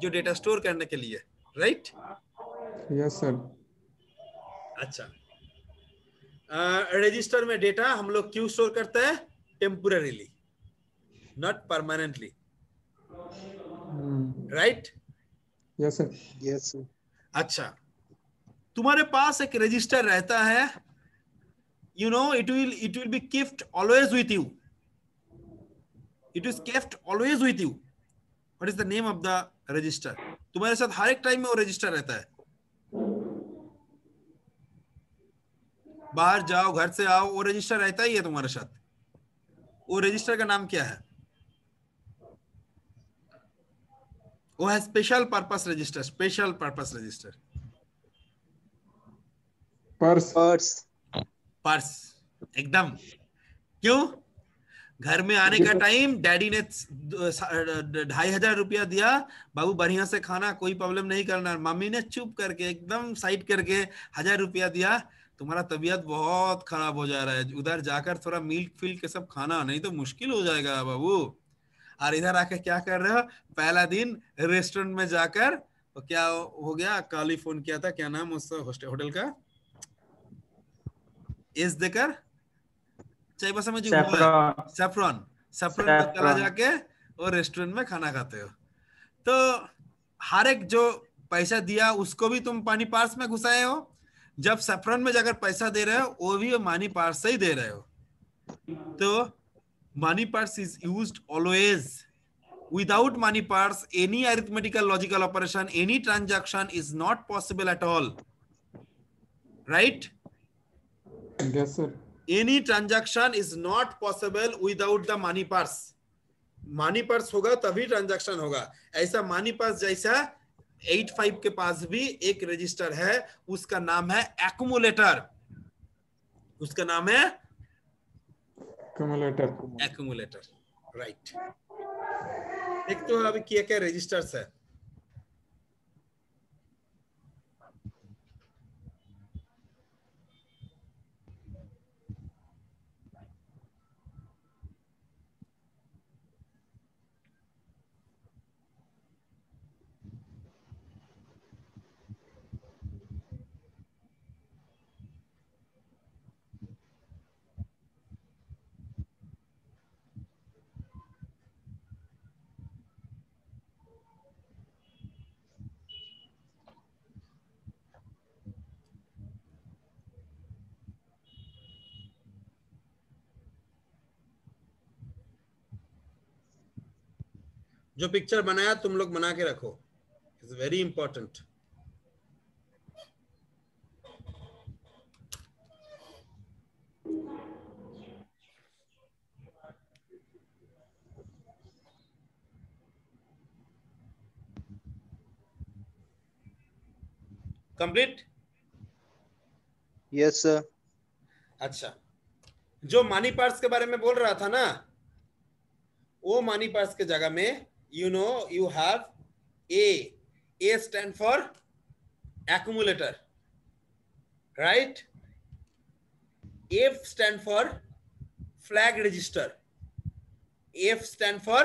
जो डेटा स्टोर करने के लिए राइट यस सर अच्छा। रजिस्टर में डेटा हम लोग क्यों स्टोर करते हैं? Temporarily not permanently right yes sir yes sir अच्छा तुम्हारे पास एक रजिस्टर रहता है you know it will it will be kept always with you it is kept always with you what is the name of the register तुम्हारे साथ हर एक time में वो रजिस्टर रहता है। बाहर जाओ, घर से आओ, वो रजिस्टर रहता ही है तुम्हारे साथ। वो रजिस्टर का नाम क्या है? वो है special purpose register special purpose register purse purse purse एकदम क्यों घर में आने का टाइम डैडी ने ढाई हज़ार रुपया दिया। बाबू बढ़िया से खाना कोई प्रॉब्लम नहीं करना। मम्मी ने चुप करके एकदम साइड करके हज़ार रुपया दिया। तुम्हारा तबीयत बहुत खराब हो जा रहा है। उधर जाकर थोड़ा मिल्क फिल्क के सब खाना नहीं तो मुश्किल हो जाएगा बाबू। और इधर आके क्या कर रहे हो? पहला दिन रेस्टोरेंट में जाकर तो क्या हो गया? कल फ़ोन किया था। क्या नाम उस होटल का? एस देकर बसा में जो Saffron. सैफरॉन सैफरॉन में चला जाके और रेस्टोरेंट में खाना खाते हो। तो हर एक जो पैसा दिया उसको भी तुम पानी पार्स में घुसाए हो। जब सैफरॉन में जाकर पैसा दे रहे हो वो भी मानी पार्स से ही दे रहे हो। तो money purse is used always without money purse any arithmetical logical operation any transaction is not possible at all right yes sir any transaction is not possible without the money purse money purse होगा तभी transaction होगा ऐसा money purse जैसा 85 के पास भी एक register है उसका नाम है एक्यूमुलेटर उसका नाम है accumulator. एक्यूमुलेटर राइट देखते हो अभी क्या क्या रजिस्टर्स है जो पिक्चर बनाया तुम लोग बना के रखो। It's very important complete yes sir अच्छा। जो मानी पार्ट्स के बारे में बोल रहा था ना वो मानी पार्ट्स के जगह में you know you have a a stand for accumulator right f stand for flag register f stand for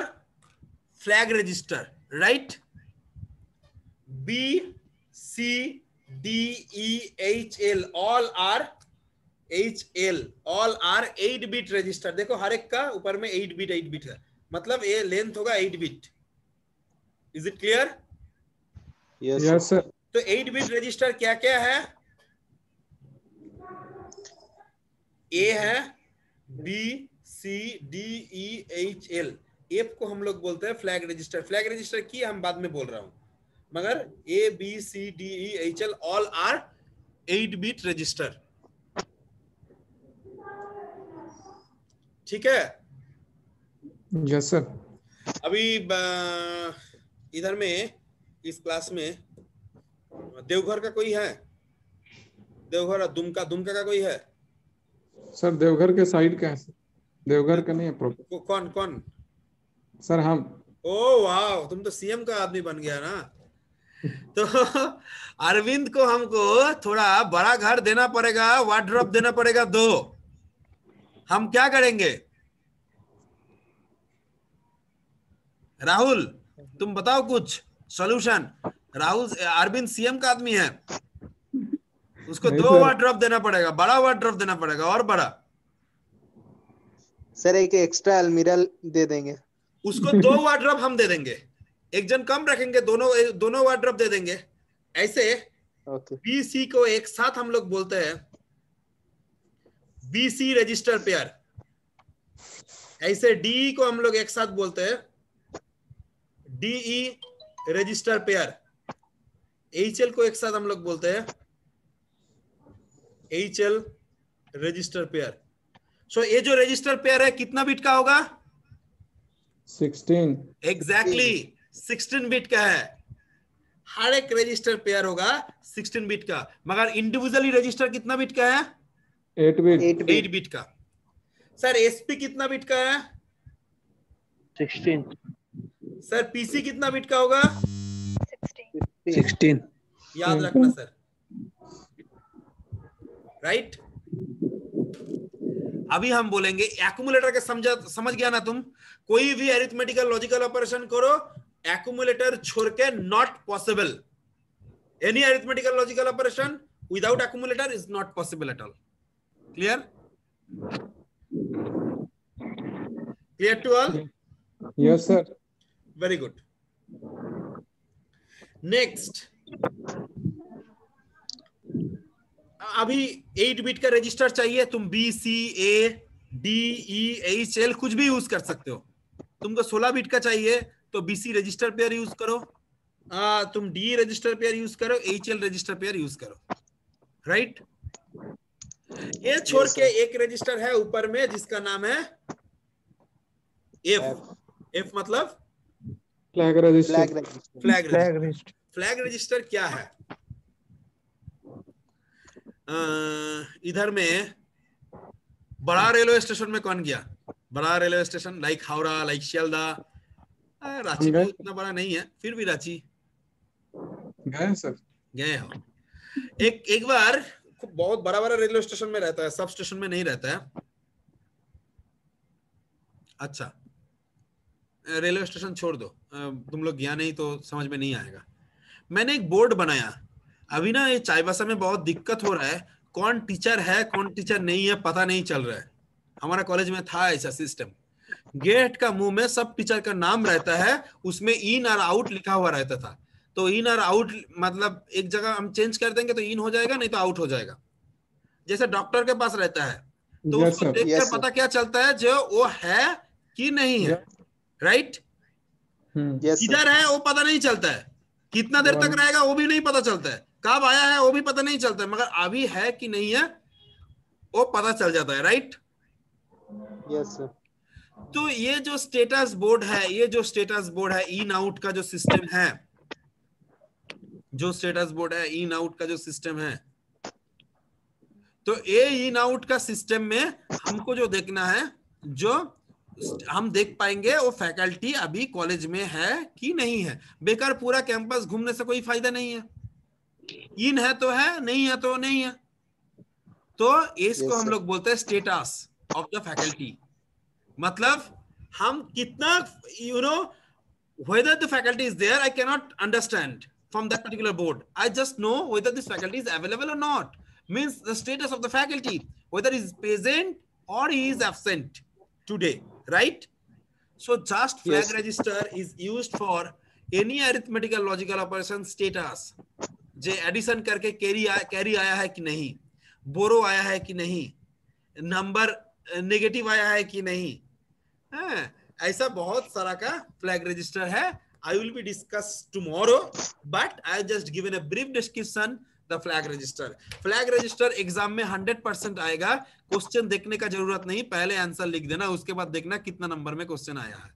flag register right b c d e h l all are H L all are eight bit register देखो हर एक का ऊपर में eight bit eight bit है मतलब ये length होगा eight bit is it clear yes sir तो एट बिट रजिस्टर क्या क्या है? ए है B C D E H L F को हम लोग बोलते हैं फ्लैग रजिस्टर फ्लैग रजिस्टर की हम बाद में बोल रहा हूँ। मगर A B C D E H L all are eight bit register ठीक है? यस सर अभी इधर में इस क्लास में देवघर का कोई है? देवघर दुमका दुमका का कोई है? सर देवघर के साइड का है सर देवघर का नहीं है प्रॉपर कौन कौन? सर हम. ओ वाह तुम तो सीएम का आदमी बन गया ना? तो अरविंद को हमको थोड़ा बड़ा घर देना पड़ेगा वार्ड्रॉप देना पड़ेगा दो। हम क्या करेंगे? राहुल तुम बताओ कुछ? सॉल्यूशन राहुल अरविंद सीएम का आदमी है। उसको दो सर। वार्ड्रॉप देना पड़ेगा बड़ा वार्ड्रॉप देना पड़ेगा और बड़ा? सर एक एक्स्ट्रा अलमीरा दे देंगे। उसको दो वार्ड्रॉप हम दे देंगे। एक जन कम रखेंगे दोनों दोनों वार्ड्रॉप दे देंगे। ऐसे ओके बी सी को एक साथ हम लोग बोलते हैं बी सी रजिस्टर पेयर ऐसे डी को हम लोग एक साथ बोलते हैं DE register pair H L को एक साथ हम लोग बोलते हैं। H L register pair so ये जो रजिस्टर पेयर है कितना बिट का होगा? सिक्सटीन एग्जैक्टली सिक्सटीन बिट का है। हर एक रजिस्टर पेयर होगा सिक्सटीन बिट का। मगर इंडिविजुअली रजिस्टर कितना बिट का है? एट बिट एट बिट का। सर एसपी कितना बिट का है? सिक्सटीन सर पीसी कितना बिट का होगा? सिक्सटीन याद रखना सर राइट अभी हम बोलेंगे एक्यूमुलेटर के समझा समझ गया ना तुम? कोई भी एरिथमेटिकल लॉजिकल ऑपरेशन करो एक्यूमुलेटर छोड़ के not possible any arithmetical logical operation without accumulator is not possible at all clear clear to all yes sir very good next अभी एट बिट का रजिस्टर चाहिए तुम B C A D E H L कुछ भी use कर सकते हो। तुमको सोलह बिट का चाहिए तो बीसी रजिस्टर पेयर यूज़ करो। आ, तुम डी रजिस्टर पेयर यूज़ करो H L register pair use करो। राइट ये छोड़ के एक रजिस्टर है ऊपर में जिसका नाम है एफ़ एफ़ मतलब? Flag register flag register flag register क्या है? अ, इधर में बड़ा रेलवे स्टेशन में कौन गया? बड़ा railway station like Howrah like Sealdah Ranchi गए। भी उतना बड़ा नहीं है फिर भी रांची। गए सर। गए हो। एक एक बार बहुत बड़ा बड़ा रेलवे स्टेशन में रहता है सब स्टेशन में नहीं रहता है। अच्छा। रेलवे स्टेशन छोड़ दो। तुम लोग गया नहीं तो समझ में नहीं आएगा। मैंने एक बोर्ड बनाया। अभी ना ये चाईबासा में बहुत दिक्कत हो रहा है। कौन टीचर है कौन टीचर नहीं है पता नहीं चल रहा है। हमारा कॉलेज में था ऐसा सिस्टम। गेट का मुँह में सब टीचर का नाम रहता है उसमें इन और आउट लिखा हुआ रहता था। तो इन और आउट मतलब एक जगह हम चेंज कर देंगे तो इन हो जाएगा नहीं तो आउट हो जाएगा। जैसे डॉक्टर के पास रहता है। तो Yes, उसको. देखकर Yes, पता क्या चलता है जो वो है कि नहीं है। राइट? हम्म। किधर है वो पता नहीं चलता है। कितना देर तक रहेगा वो भी नहीं पता चलता है। कब आया है वो भी पता नहीं चलता है। मगर अभी है कि नहीं है वो पता चल जाता है राइट? यस सर तो ये जो स्टेटस बोर्ड है ये जो status board in out out का जो सिस्टम है जो status board in out out का जो सिस्टम है तो ये इन आउट का सिस्टम में हमको जो देखना है जो हम देख पाएँगे वो फैकल्टी अभी कॉलेज में है कि नहीं है। बेकार पूरा कैंपस घूमने से कोई फ़ायदा नहीं है। इन है तो है नहीं है तो नहीं है। तो इसको हम लोग बोलते हैं स्टेटस ऑफ़ द फैकल्टी मतलब हम कितना you know whether the faculty is there I cannot understand from that particular board I just know whether this faculty is available or not means the status of the faculty whether is present or is absent today right? So just flag Yes. register is used for any arithmetical logical operation status. जे addition करके carry आया carry आया है कि नहीं? बोरो आया है कि नहीं? नंबर नेगेटिव आया है कि नहीं? हाँ, ऐसा बहुत सारा का फ्लैग रजिस्टर है। I will be discuss tomorrow but I just given a brief description the flag register flag register exam में 100 परसेंट आएगा। क्वेश्चन देखने का ज़रूरत नहीं, पहले आंसर लिख देना, उसके बाद देखना कितना नंबर में क्वेश्चन आया है।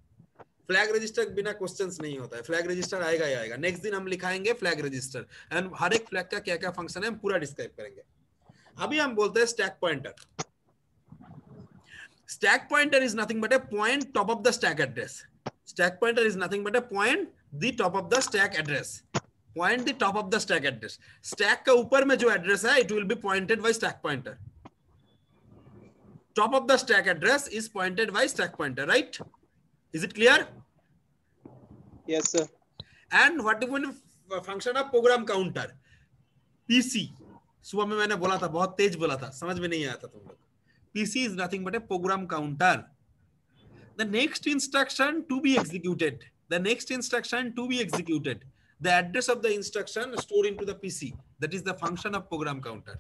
फ्लैग रजिस्टर बिना क्वेश्चंस नहीं होता है। फ्लैग रजिस्टर आएगा ही आएगा। नेक्स्ट दिन हम लिखाएँगे फ्लैग रजिस्टर एंड हर एक फ्लैग का क्या क्या फ़ंक्शन है, हम पूरा डिस्क्राइब करेंगे। अभी हम बोलते हैं stack pointer stack pointer is nothing but a point top of the stack address stack pointer is nothing but a point the top of the stack address point the top of the stack address stack का ऊपर में जो address है it will be pointed by stack pointer top of the stack address is pointed by stack pointer right is it clear yes sir and what even function of program counter pc सुबह में मैंने बोला था बहुत तेज बोला था समझ में नहीं आया था तुम लोग PC is nothing but a program counter. The next instruction to be executed. The next instruction to be executed. The address of the instruction stored into the PC. That is the function of program counter.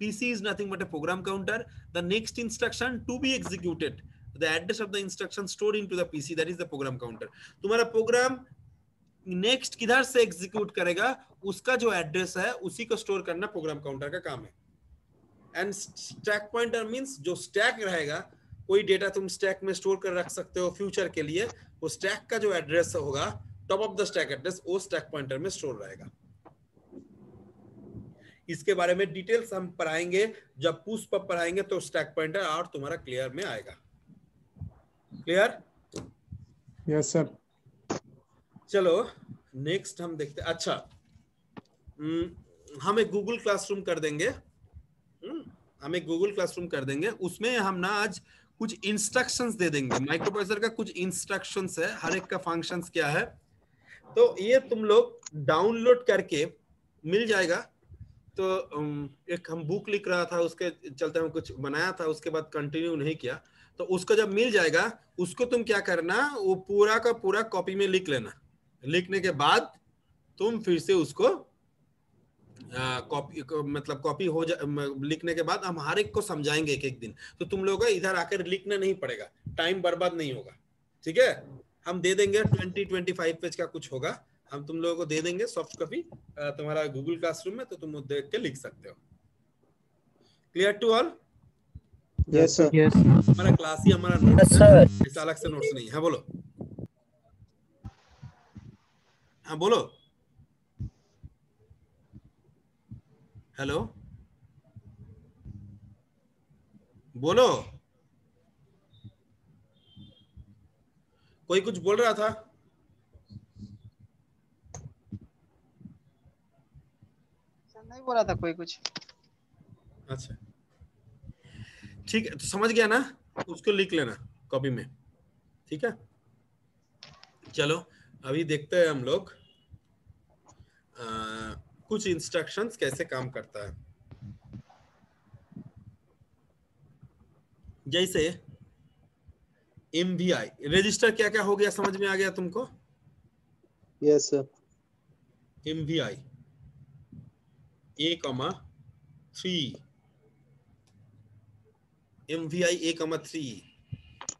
PC is nothing but a program counter. The next instruction to be executed. The address of the instruction stored into the PC. That is the program counter. तुम्हारा program next किधर से execute करेगा उसका जो address है उसी को store करना प्रोग्राम काउंटर का काम है एंड स्टैक पॉइंटर मींस जो स्टैक रहेगा कोई डेटा तुम स्टैक में स्टोर कर रख सकते हो फ्यूचर के लिए वो स्टैक का जो एड्रेस होगा top of the stack address वो स्टैक पॉइंटर में स्टोर रहेगा। इसके बारे में डिटेल्स हम पढ़ाएँगे जब पुश पर पढ़ाएँगे तो स्टैक पॉइंटर और तुम्हारा क्लियर में आएगा। क्लियर यस सर चलो नेक्स्ट हम देखते अच्छा हम्म, हम एक गूगल क्लासरूम कर देंगे। हम्म, हम एक गूगल क्लासरूम कर देंगे। उसमें हम ना आज कुछ इंस्ट्रक्शंस दे देंगे। माइक्रोप्रोसेसर का कुछ इंस्ट्रक्शंस है। हर एक का फ़ंक्शंस क्या है? तो ये तुम लोग डाउनलोड करके मिल जाएगा। तो एक हम बुक लिख रहा था, उसके चलते हम कुछ बनाया था, उसके बाद कंटिन्यू नहीं किया। तो उसको जब मिल जाएगा, उसको तुम क्या करना, वो पूरा का पूरा कॉपी में लिख लेना। लिखने के बाद तुम फिर से उसको कॉपी मतलब कॉपी हो जा लिखने के बाद हम हर एक को समझाएँगे एक एक दिन। तो तुम लोगों इधर आकर लिखना नहीं पड़ेगा। टाइम बर्बाद नहीं होगा। ठीक है? हम दे देंगे ट्वेंटी ट्वेंटी फाइव पेज का कुछ होगा। हम तुम लोगों को दे देंगे सॉफ्ट कॉपी तुम्हारा गूगल क्लासरूम में तो तुम वो देख के लिख सकते हो। Clear to all yes sir yes हमारा क्लास ही हमारा नोट्स Yes, है. अलग से नोट्स नहीं है। बोलो। हाँ बोलो। हेलो बोलो। कोई कुछ बोल रहा था? नहीं बोला था कोई कुछ। अच्छा। ठीक है तो समझ गया ना? उसको लिख लेना कॉपी में। ठीक है? चलो अभी देखते हैं हम लोग आ, कुछ इंस्ट्रक्शंस कैसे काम करता है। जैसे एम बी आई रजिस्टर क्या क्या हो गया? समझ में आ गया तुमको? Yes sir M V I A comma three M V I A comma three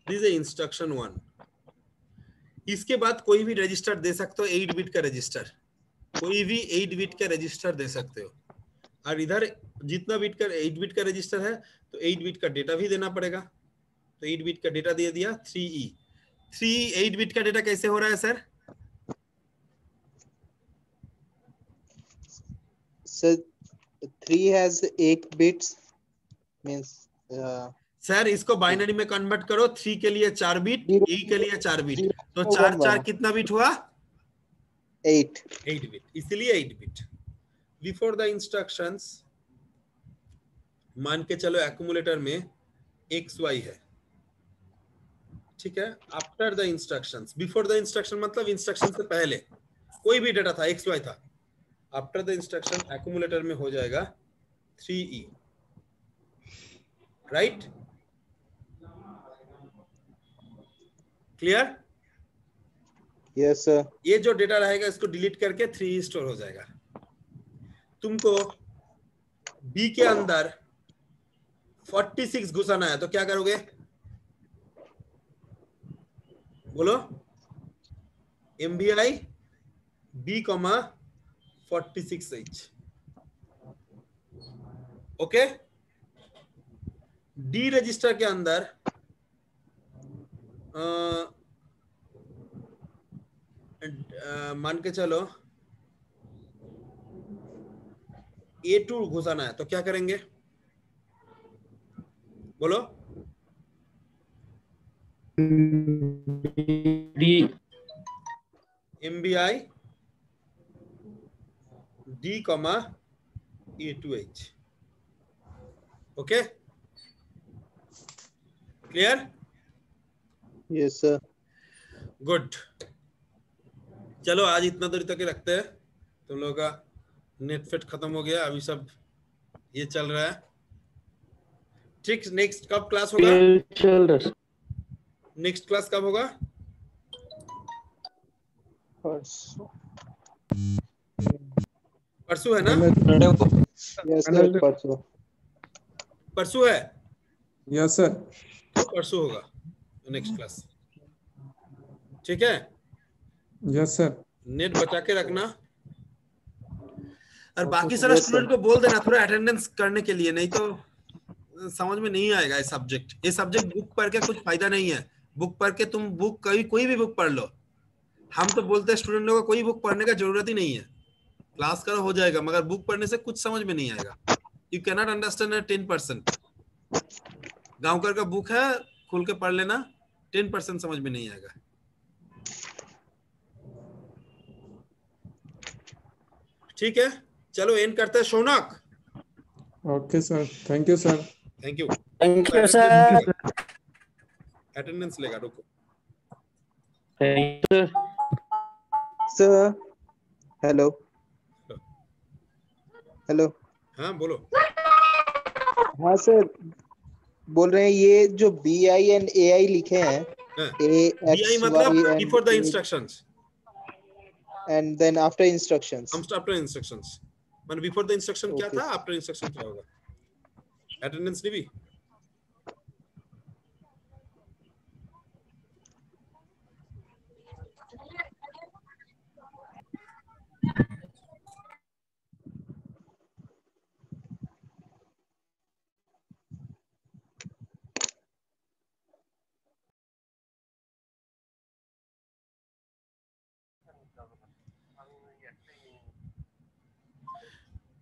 this instruction one. इसके बाद कोई भी रजिस्टर दे सकते हो एट बिट का रजिस्टर कोई भी एट बिट का रजिस्टर दे सकते हो। और इधर जितना बिट का एट बिट का रजिस्टर है तो एट बिट का डेटा भी देना पड़ेगा। तो एट बिट का डेटा दे दिया three E three eight bit का डेटा कैसे हो रहा है sir has eight bits. Means uh, sir इसको बाइनरी में कन्वर्ट करो थ्री के लिए चार बिट ई के लिए चार बिट तो चार चार कितना बिट हुआ? Eight. एट बिट इसलिए eight bit before the instructions मान के चलो एक्यूमुलेटर में एक्स वाई है। ठीक है after the instruction before the instruction मतलब इंस्ट्रक्शन से पहले कोई भी डेटा था एक्स वाई था आफ्टर द इंस्ट्रक्शन एक्यूमुलेटर में हो जाएगा three E right clear Yes, sir. ये जो डेटा रहेगा इसको डिलीट करके थ्री स्टोर हो जाएगा। तुमको बी के अंदर 46 घुसाना है तो क्या करोगे? बोलो। M B I B comma forty six H okay D register के अंदर मान के चलो ए टू घुसाना है तो क्या करेंगे? बोलो। D M B I D comma A two H okay clear Yes, sir. Good चलो आज इतना दूरी तक ही रखते हैं। तुम लोगों का नेट फेट खत्म हो गया अभी सब ये चल रहा है। ठीक नेक्स्ट कब क्लास होगा? चल रहा नेक्स्ट क्लास कब होगा? परसों। परसों है ना? परसों। परसों है? यस सर परसों होगा नेक्स्ट क्लास ठीक है? यस सर नेट बचा के रखना। और बाकी सारा स्टूडेंट को बोल देना थोड़ा अटेंडेंस करने के लिए नहीं तो समझ में नहीं आएगा ये सब्जेक्ट ये सब्जेक्ट बुक पढ़ के कुछ फ़ायदा नहीं है। बुक पढ़ के तुम बुक कभी कोई भी बुक पढ़ लो। हम तो बोलते हैं स्टूडेंट लोगों को कोई बुक पढ़ने का ज़रूरत ही नहीं है। क्लास करो हो जाएगा मगर बुक पढ़ने से कुछ समझ में नहीं आएगा। You cannot understand ten percent गाँव का बुक है खोल के पढ़ लेना टेन परसेंट समझ में नहीं आएगा। ठीक है चलो एंड करते हैं Shaunak okay sir thank you sir thank you Thank you, sir. Attendance लेगा रुको। Thank you Sir. Hello. Hello. हाँ बोलो। हाँ सर बोल रहे हैं ये जो B I and A I लिखे हैं हाँ, ए मतलब before the instructions and then after instructions after instructions मान बिफोर द इंस्ट्रक्शन क्या था? आफ्टर इंस्ट्रक्शन क्या होगा? अटेंडेंस नहीं भी?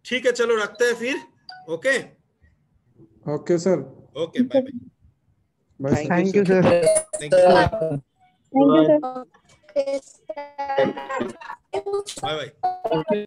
ठीक है चलो रखते हैं फिर। Okay okay sir okay bye bye thank you sir thank you Thank you, sir. Bye bye